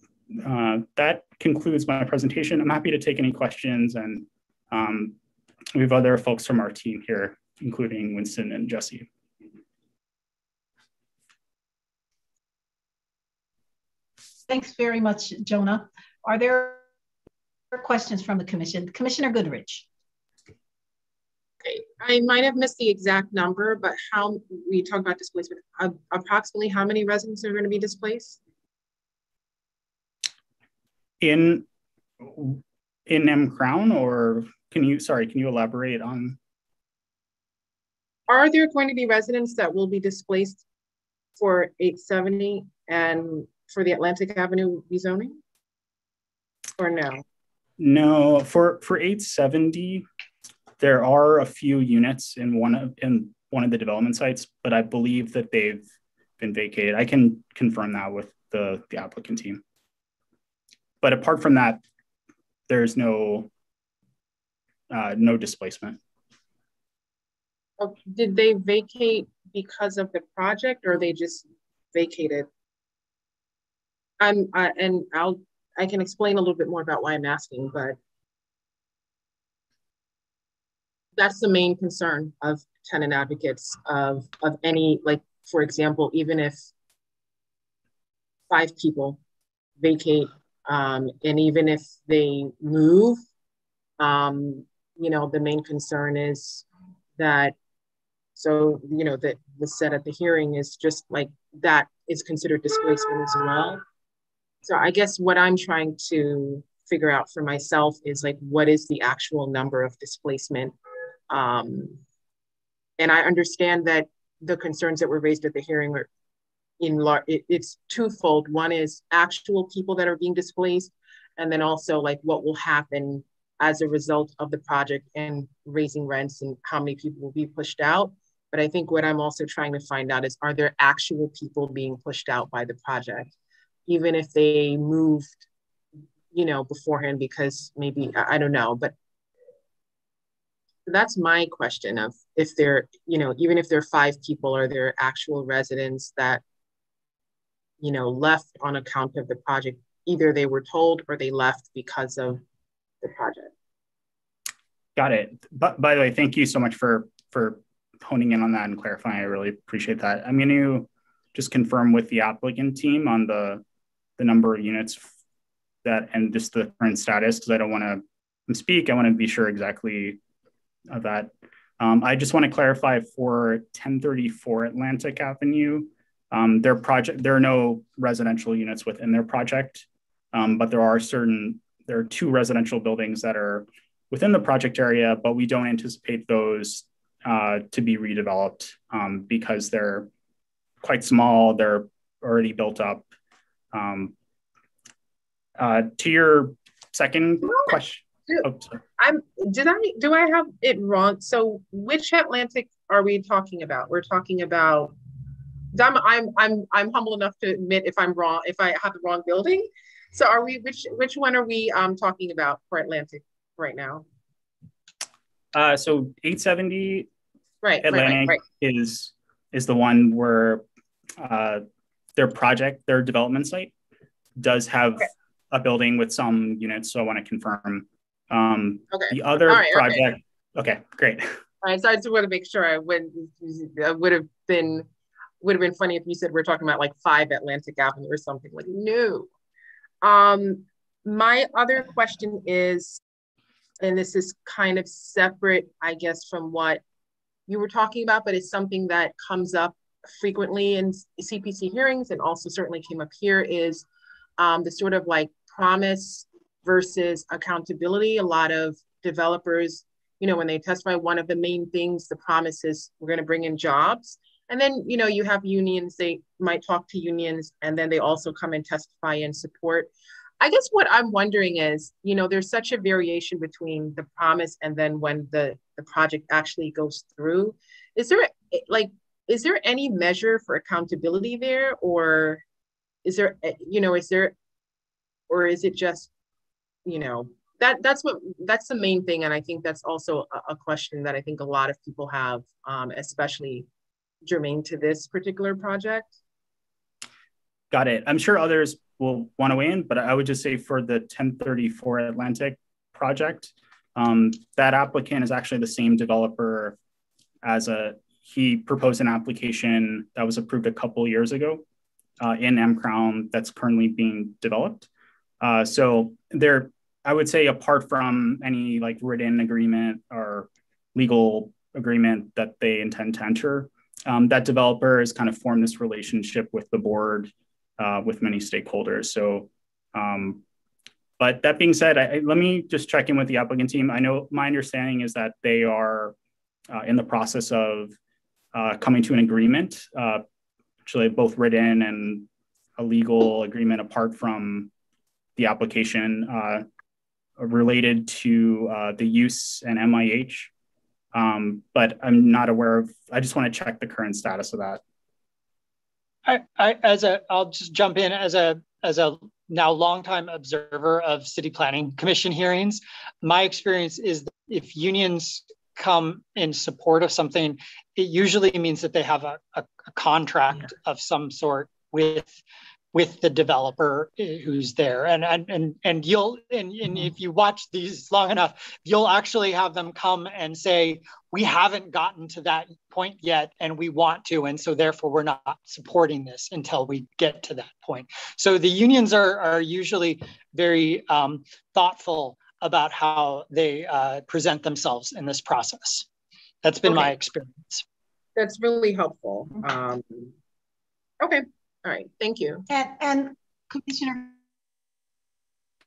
uh, that concludes my presentation. I'm happy to take any questions and um, we have other folks from our team here, including Winston and Jesse. Thanks very much, Jonah. Are there questions from the commission? Commissioner Goodridge. Okay, I might have missed the exact number, but how we talk about displacement, uh, approximately how many residents are going to be displaced? In in M Crown or can you sorry, can you elaborate on are there going to be residents that will be displaced for 870 and for the Atlantic Avenue rezoning? Or no? No, for for 870, there are a few units in one of in one of the development sites, but I believe that they've been vacated. I can confirm that with the, the applicant team. But apart from that, there's no uh, no displacement. Oh, did they vacate because of the project or they just vacated? I'm, uh, and I'll I can explain a little bit more about why I'm asking, but that's the main concern of tenant advocates of, of any, like, for example, even if five people vacate um, and even if they move, um, you know, the main concern is that, so, you know, that was said at the hearing is just like that is considered displacement as well. So I guess what I'm trying to figure out for myself is like, what is the actual number of displacement? Um, and I understand that the concerns that were raised at the hearing are in large, it, it's twofold. One is actual people that are being displaced, and then also like what will happen as a result of the project and raising rents and how many people will be pushed out. But I think what I'm also trying to find out is, are there actual people being pushed out by the project? Even if they moved, you know, beforehand because maybe I, don't know, but that's my question of if they're, you know, even if they're five people, are there actual residents that, you know, left on account of the project? Either they were told or they left because of the project. Got it. But by the way, thank you so much for for honing in on that and clarifying. I really appreciate that. I'm going to just confirm with the applicant team on the the number of units that and just the current status because I don't want to speak. I want to be sure exactly of that. Um, I just want to clarify for 1034 Atlantic Avenue, um, their project, there are no residential units within their project, um, but there are certain, there are two residential buildings that are within the project area, but we don't anticipate those uh, to be redeveloped um, because they're quite small, they're already built up, um, uh, to your second question. Oh, I'm did I do I have it wrong? So which Atlantic are we talking about? We're talking about I'm I'm I'm I'm humble enough to admit if I'm wrong, if I have the wrong building. So are we which which one are we um talking about for Atlantic right now? Uh so 870 right, Atlantic right, right, right. is is the one where uh their project, their development site does have okay. a building with some units. So I want to confirm. Um, okay. The other right, project. Okay. okay. great. All right. So I just want to make sure I would I would have been would have been funny if you said we're talking about like five Atlantic Avenue or something. Like no. Um, my other question is, and this is kind of separate, I guess, from what you were talking about, but it's something that comes up frequently in CPC hearings and also certainly came up here is um, the sort of like promise versus accountability. A lot of developers, you know, when they testify, one of the main things, the promise is we're going to bring in jobs. And then, you know, you have unions, they might talk to unions and then they also come and testify and support. I guess what I'm wondering is, you know, there's such a variation between the promise and then when the, the project actually goes through. Is there like, is there any measure for accountability there? Or is there, you know, is there, or is it just, you know, that that's what that's the main thing. And i think that's also a, a question that i think a lot of people have um, especially germane to this particular project. Got it. I'm sure others will want to weigh in but i would just say for the 1034 atlantic project um, that applicant is actually the same developer as a he proposed an application that was approved a couple years ago uh, in M Crown that's currently being developed. Uh, so there I would say apart from any like written agreement or legal agreement that they intend to enter, um, that developer has kind of formed this relationship with the board, uh, with many stakeholders. So, um, but that being said, I, let me just check in with the applicant team. I know my understanding is that they are uh, in the process of uh, coming to an agreement, uh, actually both written and a legal agreement apart from the application. Uh, related to uh, the use and MIH, um, but I'm not aware of. I just want to check the current status of that. I, I as a I'll just jump in as a as a now longtime observer of city planning commission hearings. My experience is that if unions come in support of something, it usually means that they have a, a, a contract yeah. of some sort with with the developer eh, who's there and and and, and you'll and, and mm-hmm. if you watch these long enough you'll actually have them come and say we haven't gotten to that point yet and we want to and so therefore we're not supporting this until we get to that point so the unions are, are usually very um, thoughtful about how they uh, present themselves in this process that's been okay. my experience that's really helpful um, okay all right, thank you. And, and Commissioner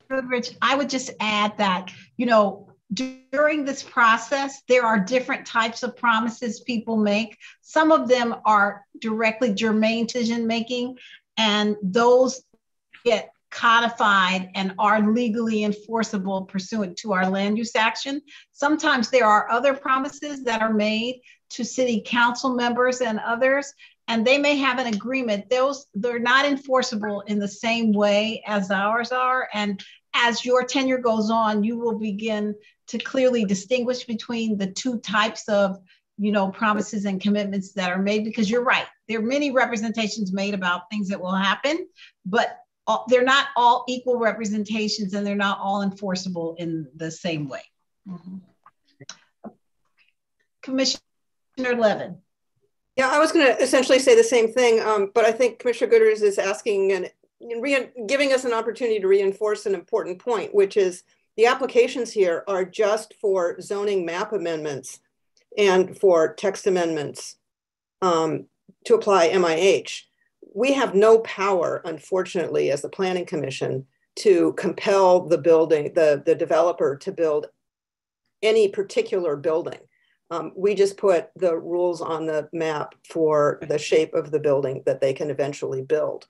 Goodridge, I would just add that, you know, during this process, there are different types of promises people make. Some of them are directly germane to decision making, and those get codified and are legally enforceable pursuant to our land use action. Sometimes there are other promises that are made to city council members and others and they may have an agreement those they're not enforceable in the same way as ours are and as your tenure goes on you will begin to clearly distinguish between the two types of you know promises and commitments that are made because you're right there are many representations made about things that will happen but all, they're not all equal representations and they're not all enforceable in the same way mm-hmm. commissioner levin yeah, I was going to essentially say the same thing, um, but I think Commissioner Goodridge is asking and giving us an opportunity to reinforce an important point, which is the applications here are just for zoning map amendments and for text amendments um, to apply MIH. We have no power, unfortunately, as the Planning Commission to compel the building, the, the developer to build any particular building. Um, we just put the rules on the map for the shape of the building that they can eventually build.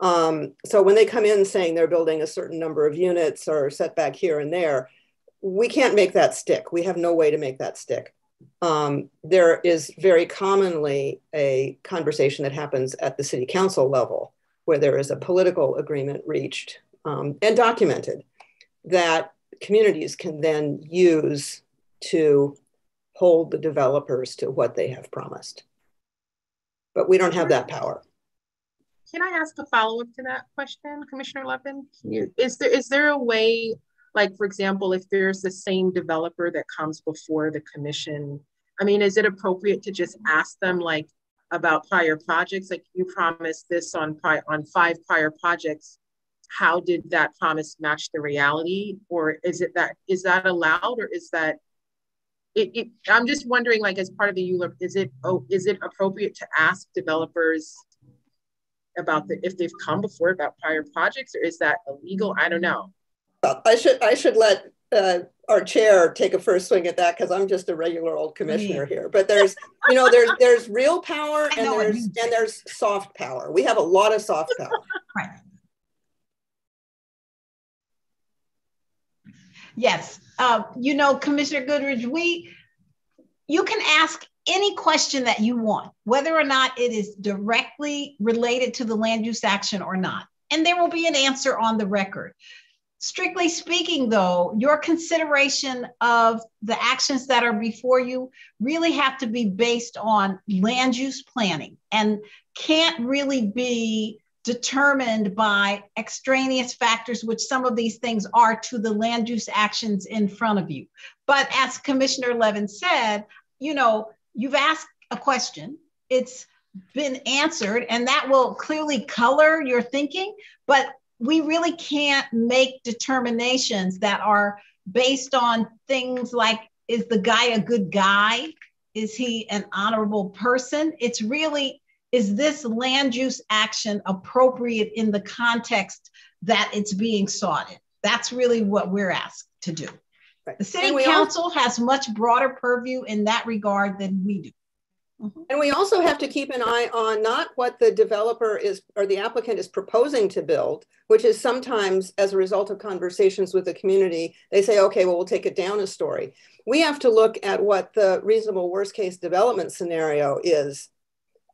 Um, so when they come in saying they're building a certain number of units or setback here and there, we can't make that stick. We have no way to make that stick. Um, there is very commonly a conversation that happens at the city council level where there is a political agreement reached um, and documented that communities can then use to hold the developers to what they have promised. But we don't have that power. Can I ask a follow up to that question, Commissioner Levin? Is there is there a way, like for example, if there's the same developer that comes before the commission, I mean, is it appropriate to just ask them like about prior projects? Like you promised this on on five prior projects. How did that promise match the reality? Or is it that is that allowed or is that it, it, I'm just wondering, like, as part of the ULURP, is it oh, is it appropriate to ask developers about the if they've come before about prior projects, or is that illegal? I don't know. I should I should let uh, our chair take a first swing at that because I'm just a regular old commissioner mm. here. But there's you know there's there's real power and there's and there's soft power. We have a lot of soft power. right. Yes. Uh, you know, Commissioner Goodridge, we you can ask any question that you want, whether or not it is directly related to the land use action or not. And there will be an answer on the record. Strictly speaking, though, your consideration of the actions that are before you really have to be based on land use planning and can't really be determined by extraneous factors, which some of these things are to the land use actions in front of you. But as Commissioner Levin said, you know, you've asked a question, it's been answered, and that will clearly color your thinking. But we really can't make determinations that are based on things like is the guy a good guy? Is he an honorable person? It's really is this land use action appropriate in the context that it's being sought in? That's really what we're asked to do. The city council has much broader purview in that regard than we do. Mm-hmm. And we also have to keep an eye on not what the developer is or the applicant is proposing to build, which is sometimes as a result of conversations with the community, they say, okay, well, we'll take it down a story. We have to look at what the reasonable worst case development scenario is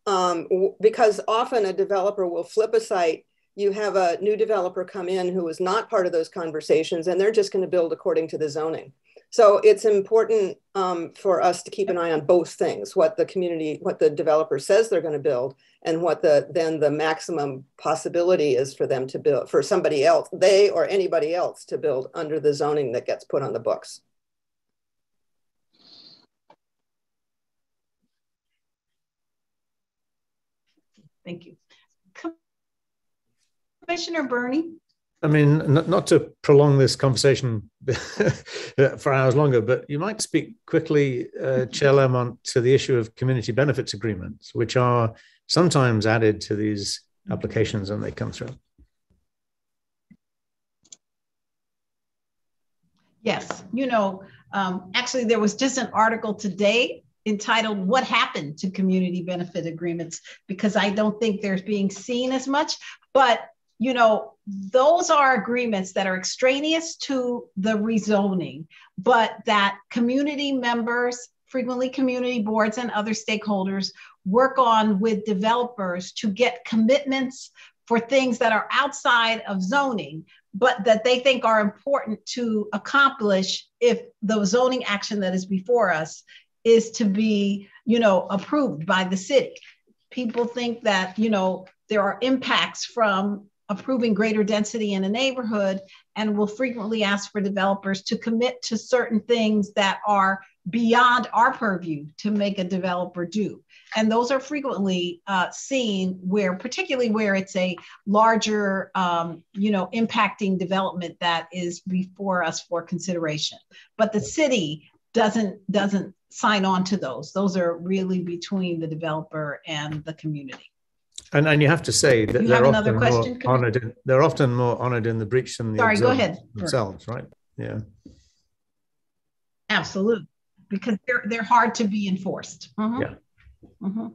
um, because often a developer will flip a site. You have a new developer come in who is not part of those conversations, and they're just going to build according to the zoning. So it's important um, for us to keep an eye on both things: what the community, what the developer says they're going to build, and what the then the maximum possibility is for them to build for somebody else, they or anybody else to build under the zoning that gets put on the books. Thank you. Commissioner Burney. I mean, not, not to prolong this conversation for hours longer, but you might speak quickly, uh, Chair Laremont, to the issue of community benefits agreements, which are sometimes added to these applications when they come through. Yes, you know, um, actually, there was just an article today entitled What Happened to Community Benefit Agreements because I don't think they're being seen as much. But, you know, those are agreements that are extraneous to the rezoning, but that community members, frequently community boards, and other stakeholders work on with developers to get commitments for things that are outside of zoning, but that they think are important to accomplish if the zoning action that is before us is to be, you know, approved by the city. People think that, you know, there are impacts from approving greater density in a neighborhood and will frequently ask for developers to commit to certain things that are beyond our purview to make a developer do. And those are frequently uh, seen where, particularly where it's a larger, um, you know, impacting development that is before us for consideration. But the city doesn't doesn't sign on to those. Those are really between the developer and the community. And, and you have to say that you they're often question, more honored. In, they're often more honored in the breach than the Sorry, go ahead. themselves, right? Yeah. Absolutely, because they're they're hard to be enforced. Mm-hmm. Yeah. Mm-hmm.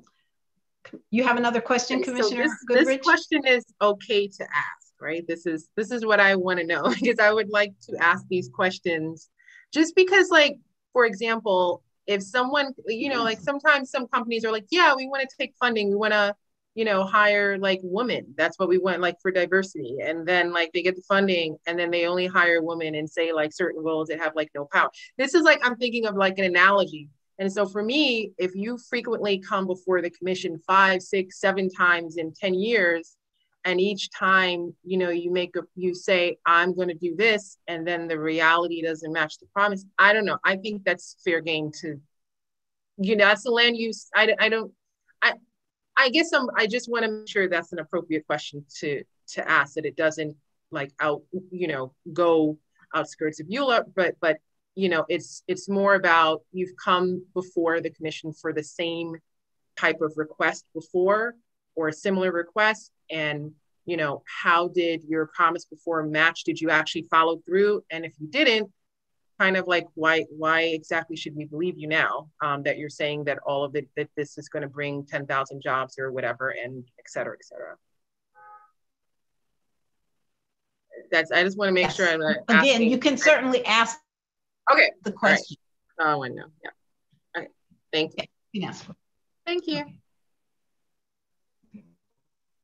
You have another question, okay, Commissioner so this, this question is okay to ask, right? This is this is what I want to know because I would like to ask these questions, just because, like, for example, if someone, you know, like sometimes some companies are like, yeah, we want to take funding, we want to, you know, hire like women. That's what we want, like for diversity. And then like they get the funding and then they only hire women and say like certain roles that have like no power. This is like, I'm thinking of like an analogy. And so for me, if you frequently come before the commission five, six, seven times in 10 years, and each time you know you make a you say i'm going to do this and then the reality doesn't match the promise i don't know i think that's fair game to you know that's the land use i, I don't i guess i'm i just want to make sure that's an appropriate question to to ask that it doesn't like out you know go outskirts of ULURP but but you know it's it's more about you've come before the commission for the same type of request before or a similar request and you know how did your promise before match? Did you actually follow through? And if you didn't kind of like why why exactly should we believe you now um, that you're saying that all of it that this is going to bring 10,000 jobs or whatever and et cetera et cetera That's, I just want to make yes. sure I'm Again, asking. you can certainly ask okay. the question. Right. Oh, I know. Yeah. Okay. Thank you. Yes. Thank you.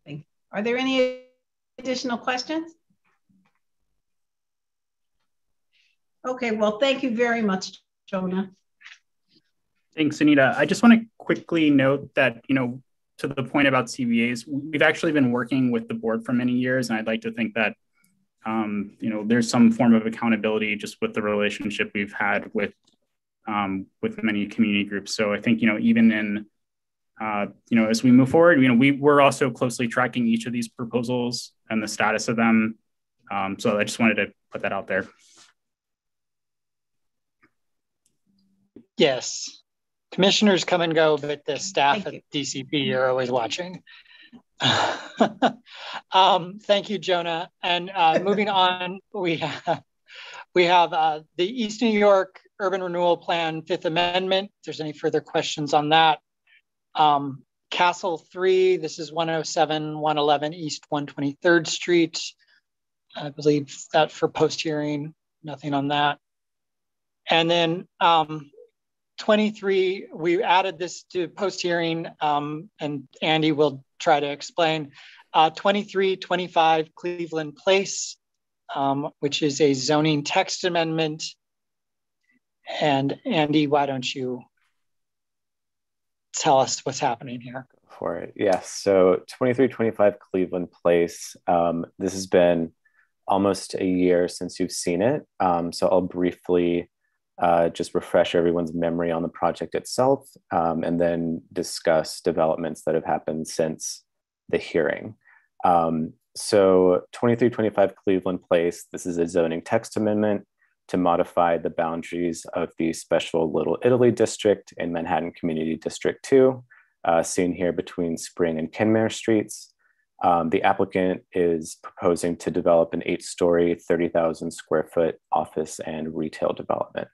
Thank you. Are there any additional questions? Okay, well, thank you very much, Jonah. Thanks, Anita. I just want to quickly note that, you know, to the point about CBAs, we've actually been working with the board for many years, and I'd like to think that, um, you know, there's some form of accountability just with the relationship we've had with um, with many community groups. So I think, you know, even in, uh, you know, as we move forward, you know, we we're also closely tracking each of these proposals and the status of them. Um, so I just wanted to put that out there. Yes. Commissioners come and go, but the staff thank at you. DCP are always watching. um, thank you, Jonah. And uh, moving on, we have, we have uh, the East New York Urban Renewal Plan Fifth Amendment. If there's any further questions on that. Um, Castle 3, this is 107, 111 East 123rd Street. I believe that for post hearing, nothing on that. And then um, 23, we added this to post hearing, um, and Andy will try to explain. Uh, 23, 25 Cleveland Place, um, which is a zoning text amendment. And Andy, why don't you tell us what's happening here? For it, yes. So 2325 Cleveland Place. Um, this has been almost a year since you've seen it. Um, so I'll briefly uh, just refresh everyone's memory on the project itself, um, and then discuss developments that have happened since the hearing. Um, so 2325 Cleveland Place, this is a zoning text amendment to modify the boundaries of the special Little Italy district in Manhattan Community District 2, uh, seen here between Spring and Kenmare Streets. Um, the applicant is proposing to develop an eight story, 30,000 square foot office and retail development.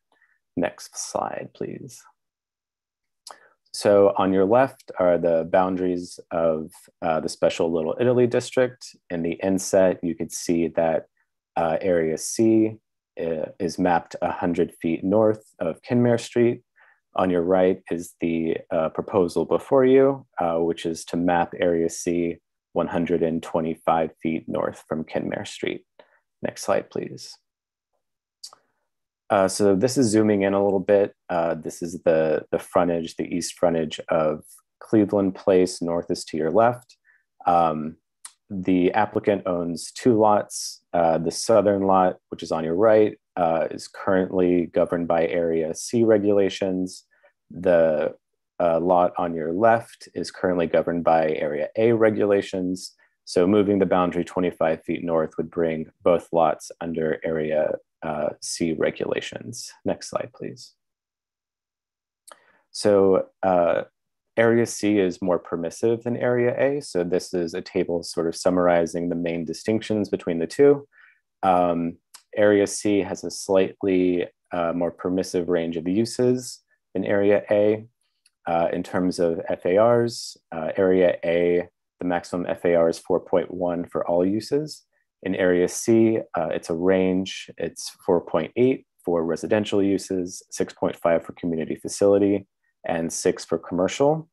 Next slide, please. So on your left are the boundaries of uh, the special Little Italy district. In the inset, you could see that uh, area C uh, is mapped 100 feet north of Kenmare Street. On your right is the uh, proposal before you, uh, which is to map area C 125 feet north from Kenmare Street. Next slide, please. Uh, so this is zooming in a little bit. Uh, this is the, the frontage, the east frontage of Cleveland Place. North is to your left. Um, the applicant owns two lots. Uh, the southern lot, which is on your right, uh, is currently governed by Area C regulations. The uh, lot on your left is currently governed by Area A regulations. So moving the boundary 25 feet north would bring both lots under Area uh, C regulations. Next slide, please. So uh, Area C is more permissive than Area A. So this is a table sort of summarizing the main distinctions between the two. Um, area C has a slightly uh, more permissive range of uses than Area A. Uh, in terms of FARs, uh, Area A, the maximum FAR is 4.1 for all uses. In area C, uh, it's a range. It's 4.8 for residential uses, 6.5 for community facility, and 6 for commercial.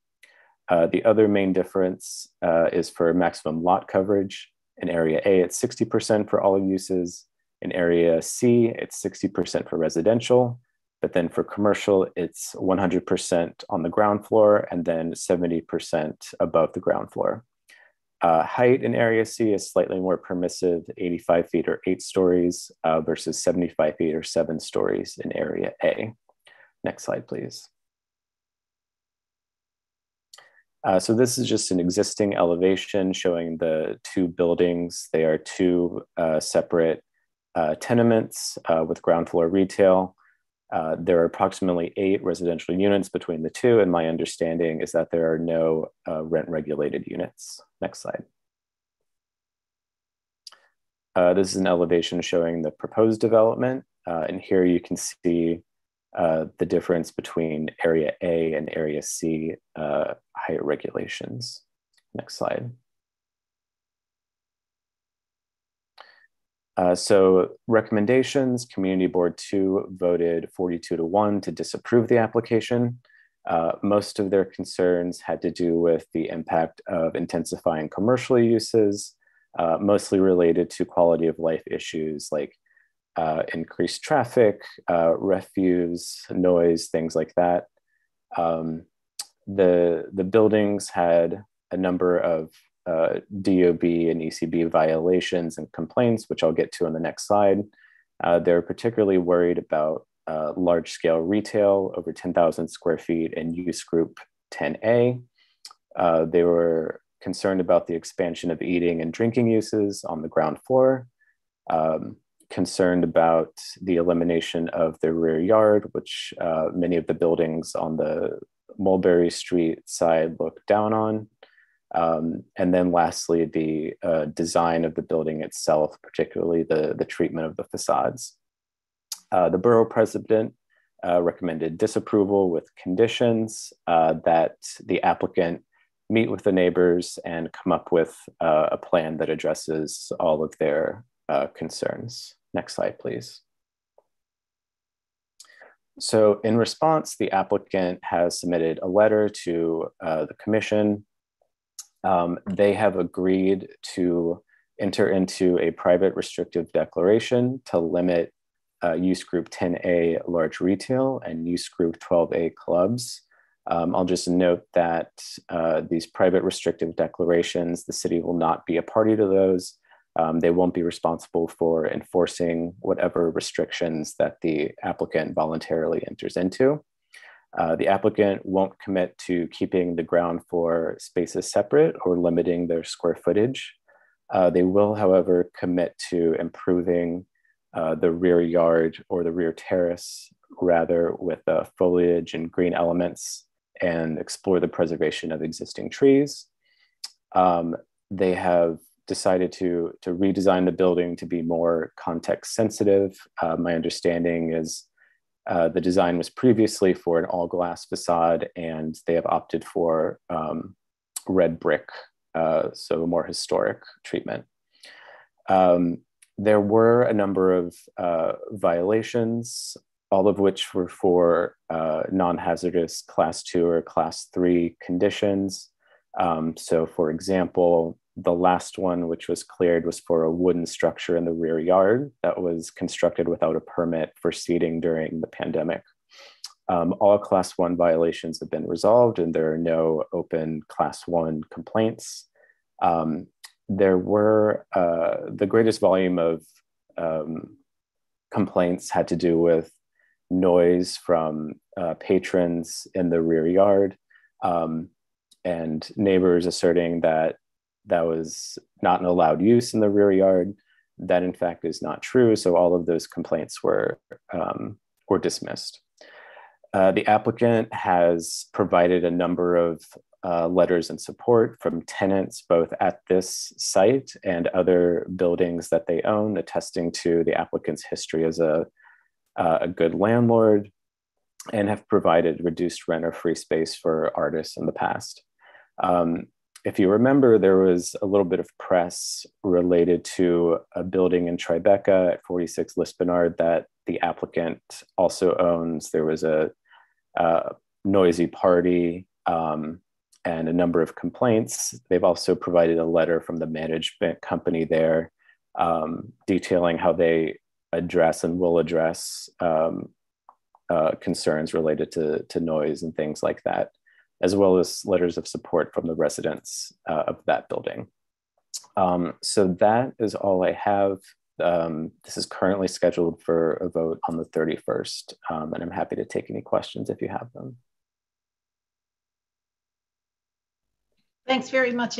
Uh, the other main difference uh, is for maximum lot coverage. In area A, it's 60% for all uses. In area C, it's 60% for residential. But then for commercial, it's 100% on the ground floor and then 70% above the ground floor. Uh, height in Area C is slightly more permissive, 85 feet or eight stories uh, versus 75 feet or seven stories in Area A. Next slide, please. Uh, so this is just an existing elevation showing the two buildings. They are two uh, separate uh, tenements uh, with ground floor retail. Uh, there are approximately eight residential units between the two, and my understanding is that there are no uh, rent regulated units. Next slide. Uh, this is an elevation showing the proposed development, uh, and here you can see uh, the difference between area A and area C uh, height regulations. Next slide. Uh, so recommendations, Community Board 2 voted 42 to 1 to disapprove the application. Uh, most of their concerns had to do with the impact of intensifying commercial uses, uh, mostly related to quality of life issues like uh, increased traffic, uh, refuse, noise, things like that. Um, the, the buildings had a number of uh, DOB and ECB violations and complaints, which I'll get to on the next slide. Uh, they're particularly worried about uh, large scale retail over 10,000 square feet and use group 10A. Uh, they were concerned about the expansion of eating and drinking uses on the ground floor, um, concerned about the elimination of the rear yard, which uh, many of the buildings on the Mulberry Street side look down on. Um, and then lastly, the uh, design of the building itself, particularly the, the treatment of the facades. Uh, the borough president uh, recommended disapproval with conditions uh, that the applicant meet with the neighbors and come up with uh, a plan that addresses all of their uh, concerns. Next slide, please. So in response, the applicant has submitted a letter to the commission um, they have agreed to enter into a private restrictive declaration to limit uh, use group 10A large retail and use group 12A clubs. Um, I'll just note that uh, these private restrictive declarations, the city will not be a party to those. Um, they won't be responsible for enforcing whatever restrictions that the applicant voluntarily enters into. Uh, the applicant won't commit to keeping the ground floor spaces separate or limiting their square footage. Uh, they will, however, commit to improving uh, the rear yard or the rear terrace, rather with uh, foliage and green elements, and explore the preservation of existing trees. Um, they have decided to, to redesign the building to be more context sensitive. Uh, my understanding is uh, the design was previously for an all glass facade, and they have opted for um, red brick, uh, so more historic treatment. Um, there were a number of uh, violations, all of which were for uh, non hazardous class two or class three conditions. Um, so, for example, the last one, which was cleared, was for a wooden structure in the rear yard that was constructed without a permit for seating during the pandemic. Um, all class one violations have been resolved and there are no open class one complaints. Um, there were uh, the greatest volume of um, complaints had to do with noise from uh, patrons in the rear yard um, and neighbors asserting that that was not an allowed use in the rear yard. That in fact is not true. So all of those complaints were, um, were dismissed. Uh, the applicant has provided a number of uh, letters and support from tenants both at this site and other buildings that they own, attesting to the applicant's history as a, uh, a good landlord and have provided reduced rent or free space for artists in the past. Um, if you remember, there was a little bit of press related to a building in Tribeca at 46 Lispenard that the applicant also owns. There was a, a noisy party um, and a number of complaints. They've also provided a letter from the management company there um, detailing how they address and will address um, uh, concerns related to, to noise and things like that as well as letters of support from the residents uh, of that building. Um, so that is all I have. Um, this is currently scheduled for a vote on the 31st, um, and I'm happy to take any questions if you have them. Thanks very much,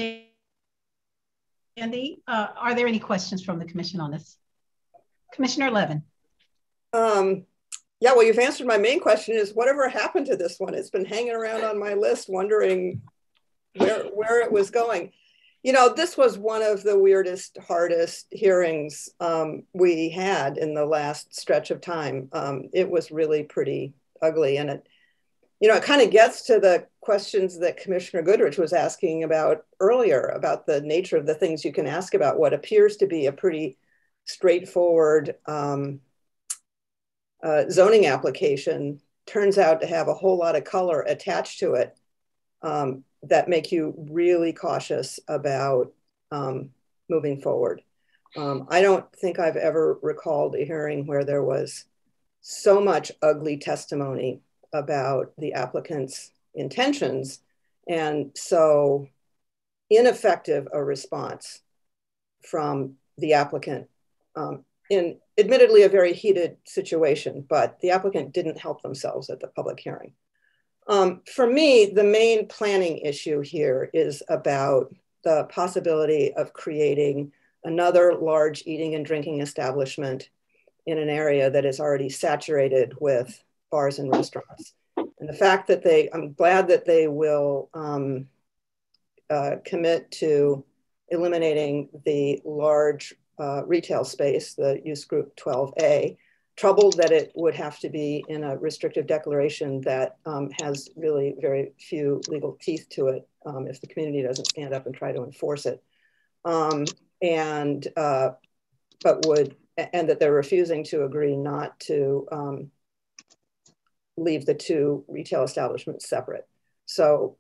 Andy. Uh, are there any questions from the commission on this? Commissioner Levin. Um, yeah, well, you've answered my main question is whatever happened to this one? It's been hanging around on my list, wondering where where it was going. You know, this was one of the weirdest, hardest hearings um, we had in the last stretch of time. Um, it was really pretty ugly, and it, you know, it kind of gets to the questions that Commissioner Goodridge was asking about earlier about the nature of the things you can ask about what appears to be a pretty straightforward um, uh, zoning application turns out to have a whole lot of color attached to it um, that make you really cautious about um, moving forward. Um, I don't think I've ever recalled a hearing where there was so much ugly testimony about the applicant's intentions and so ineffective a response from the applicant um, in admittedly a very heated situation, but the applicant didn't help themselves at the public hearing. Um, for me, the main planning issue here is about the possibility of creating another large eating and drinking establishment in an area that is already saturated with bars and restaurants. And the fact that they, I'm glad that they will um, uh, commit to eliminating the large uh, retail space, the use group 12A, troubled that it would have to be in a restrictive declaration that um, has really very few legal teeth to it um, if the community doesn't stand up and try to enforce it. Um, and, uh, but would, and that they're refusing to agree not to um, leave the two retail establishments separate. So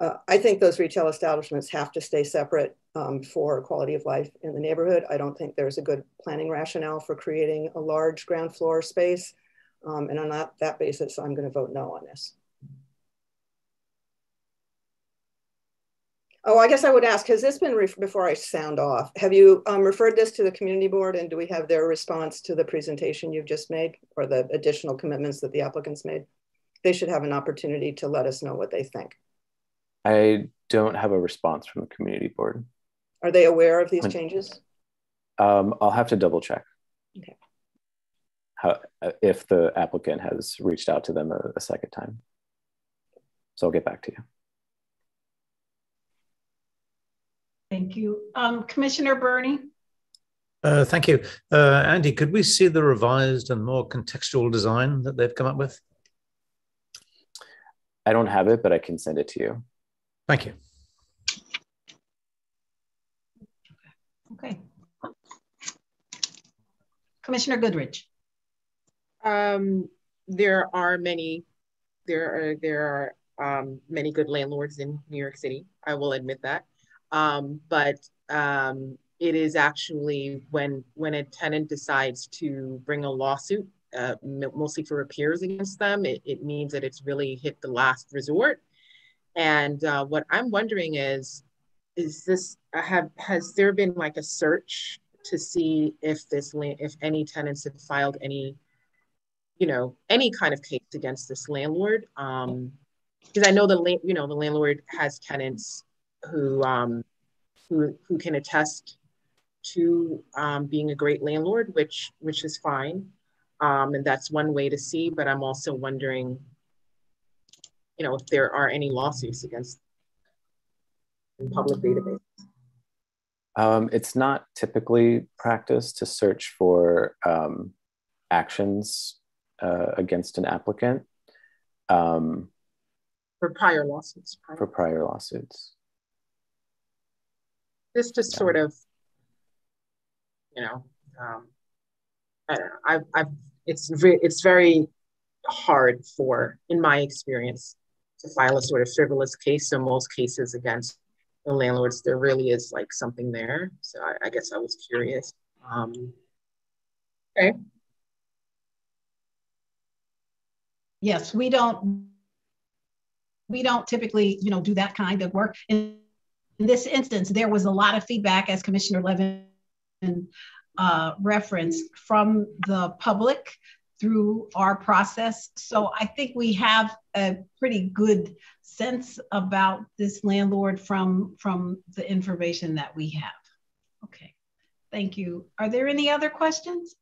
uh, I think those retail establishments have to stay separate um, for quality of life in the neighborhood. I don't think there's a good planning rationale for creating a large ground floor space. Um, and on that, that basis, I'm going to vote no on this. Oh, I guess I would ask, has this been, before I sound off, have you um, referred this to the community board and do we have their response to the presentation you've just made or the additional commitments that the applicants made? They should have an opportunity to let us know what they think. I don't have a response from the community board. Are they aware of these changes? Um, I'll have to double check. Okay. How, if the applicant has reached out to them a, a second time. So I'll get back to you. Thank you. Um, Commissioner Burney? Uh, thank you. Uh, Andy, could we see the revised and more contextual design that they've come up with? I don't have it, but I can send it to you. Thank you. Okay. Commissioner Goodridge. Um, there are many, there are there are um, many good landlords in New York City. I will admit that, um, but um, it is actually when when a tenant decides to bring a lawsuit, uh, mostly for repairs against them, it, it means that it's really hit the last resort. And uh, what I'm wondering is, is this have has there been like a search to see if this if any tenants have filed any you know any kind of case against this landlord um because i know the you know the landlord has tenants who um who who can attest to um, being a great landlord which which is fine um and that's one way to see but i'm also wondering you know if there are any lawsuits against in public databases um, it's not typically practice to search for um, actions uh, against an applicant. Um, for prior lawsuits. Prior. For prior lawsuits. This just yeah. sort of, you know, um, I don't know. I've, I've, it's, it's very hard for, in my experience, to file a sort of frivolous case. So most cases against the landlords, there really is like something there. So I, I guess I was curious. Um, okay. Yes, we don't we don't typically, you know, do that kind of work. In, in this instance, there was a lot of feedback, as Commissioner Levin uh, referenced, from the public through our process. So I think we have a pretty good sense about this landlord from, from the information that we have. Okay, thank you. Are there any other questions?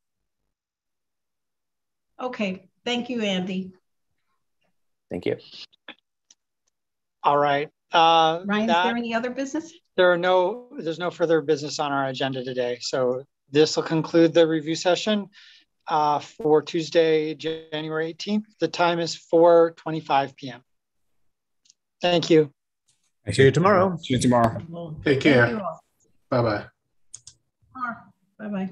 Okay, thank you, Andy. Thank you. All right. Uh, Ryan, that, is there any other business? There are no, there's no further business on our agenda today. So this will conclude the review session uh, for Tuesday, January 18th. The time is 4.25 p.m. Thank you. See you tomorrow. See you tomorrow. Take care. Bye-bye. Bye-bye.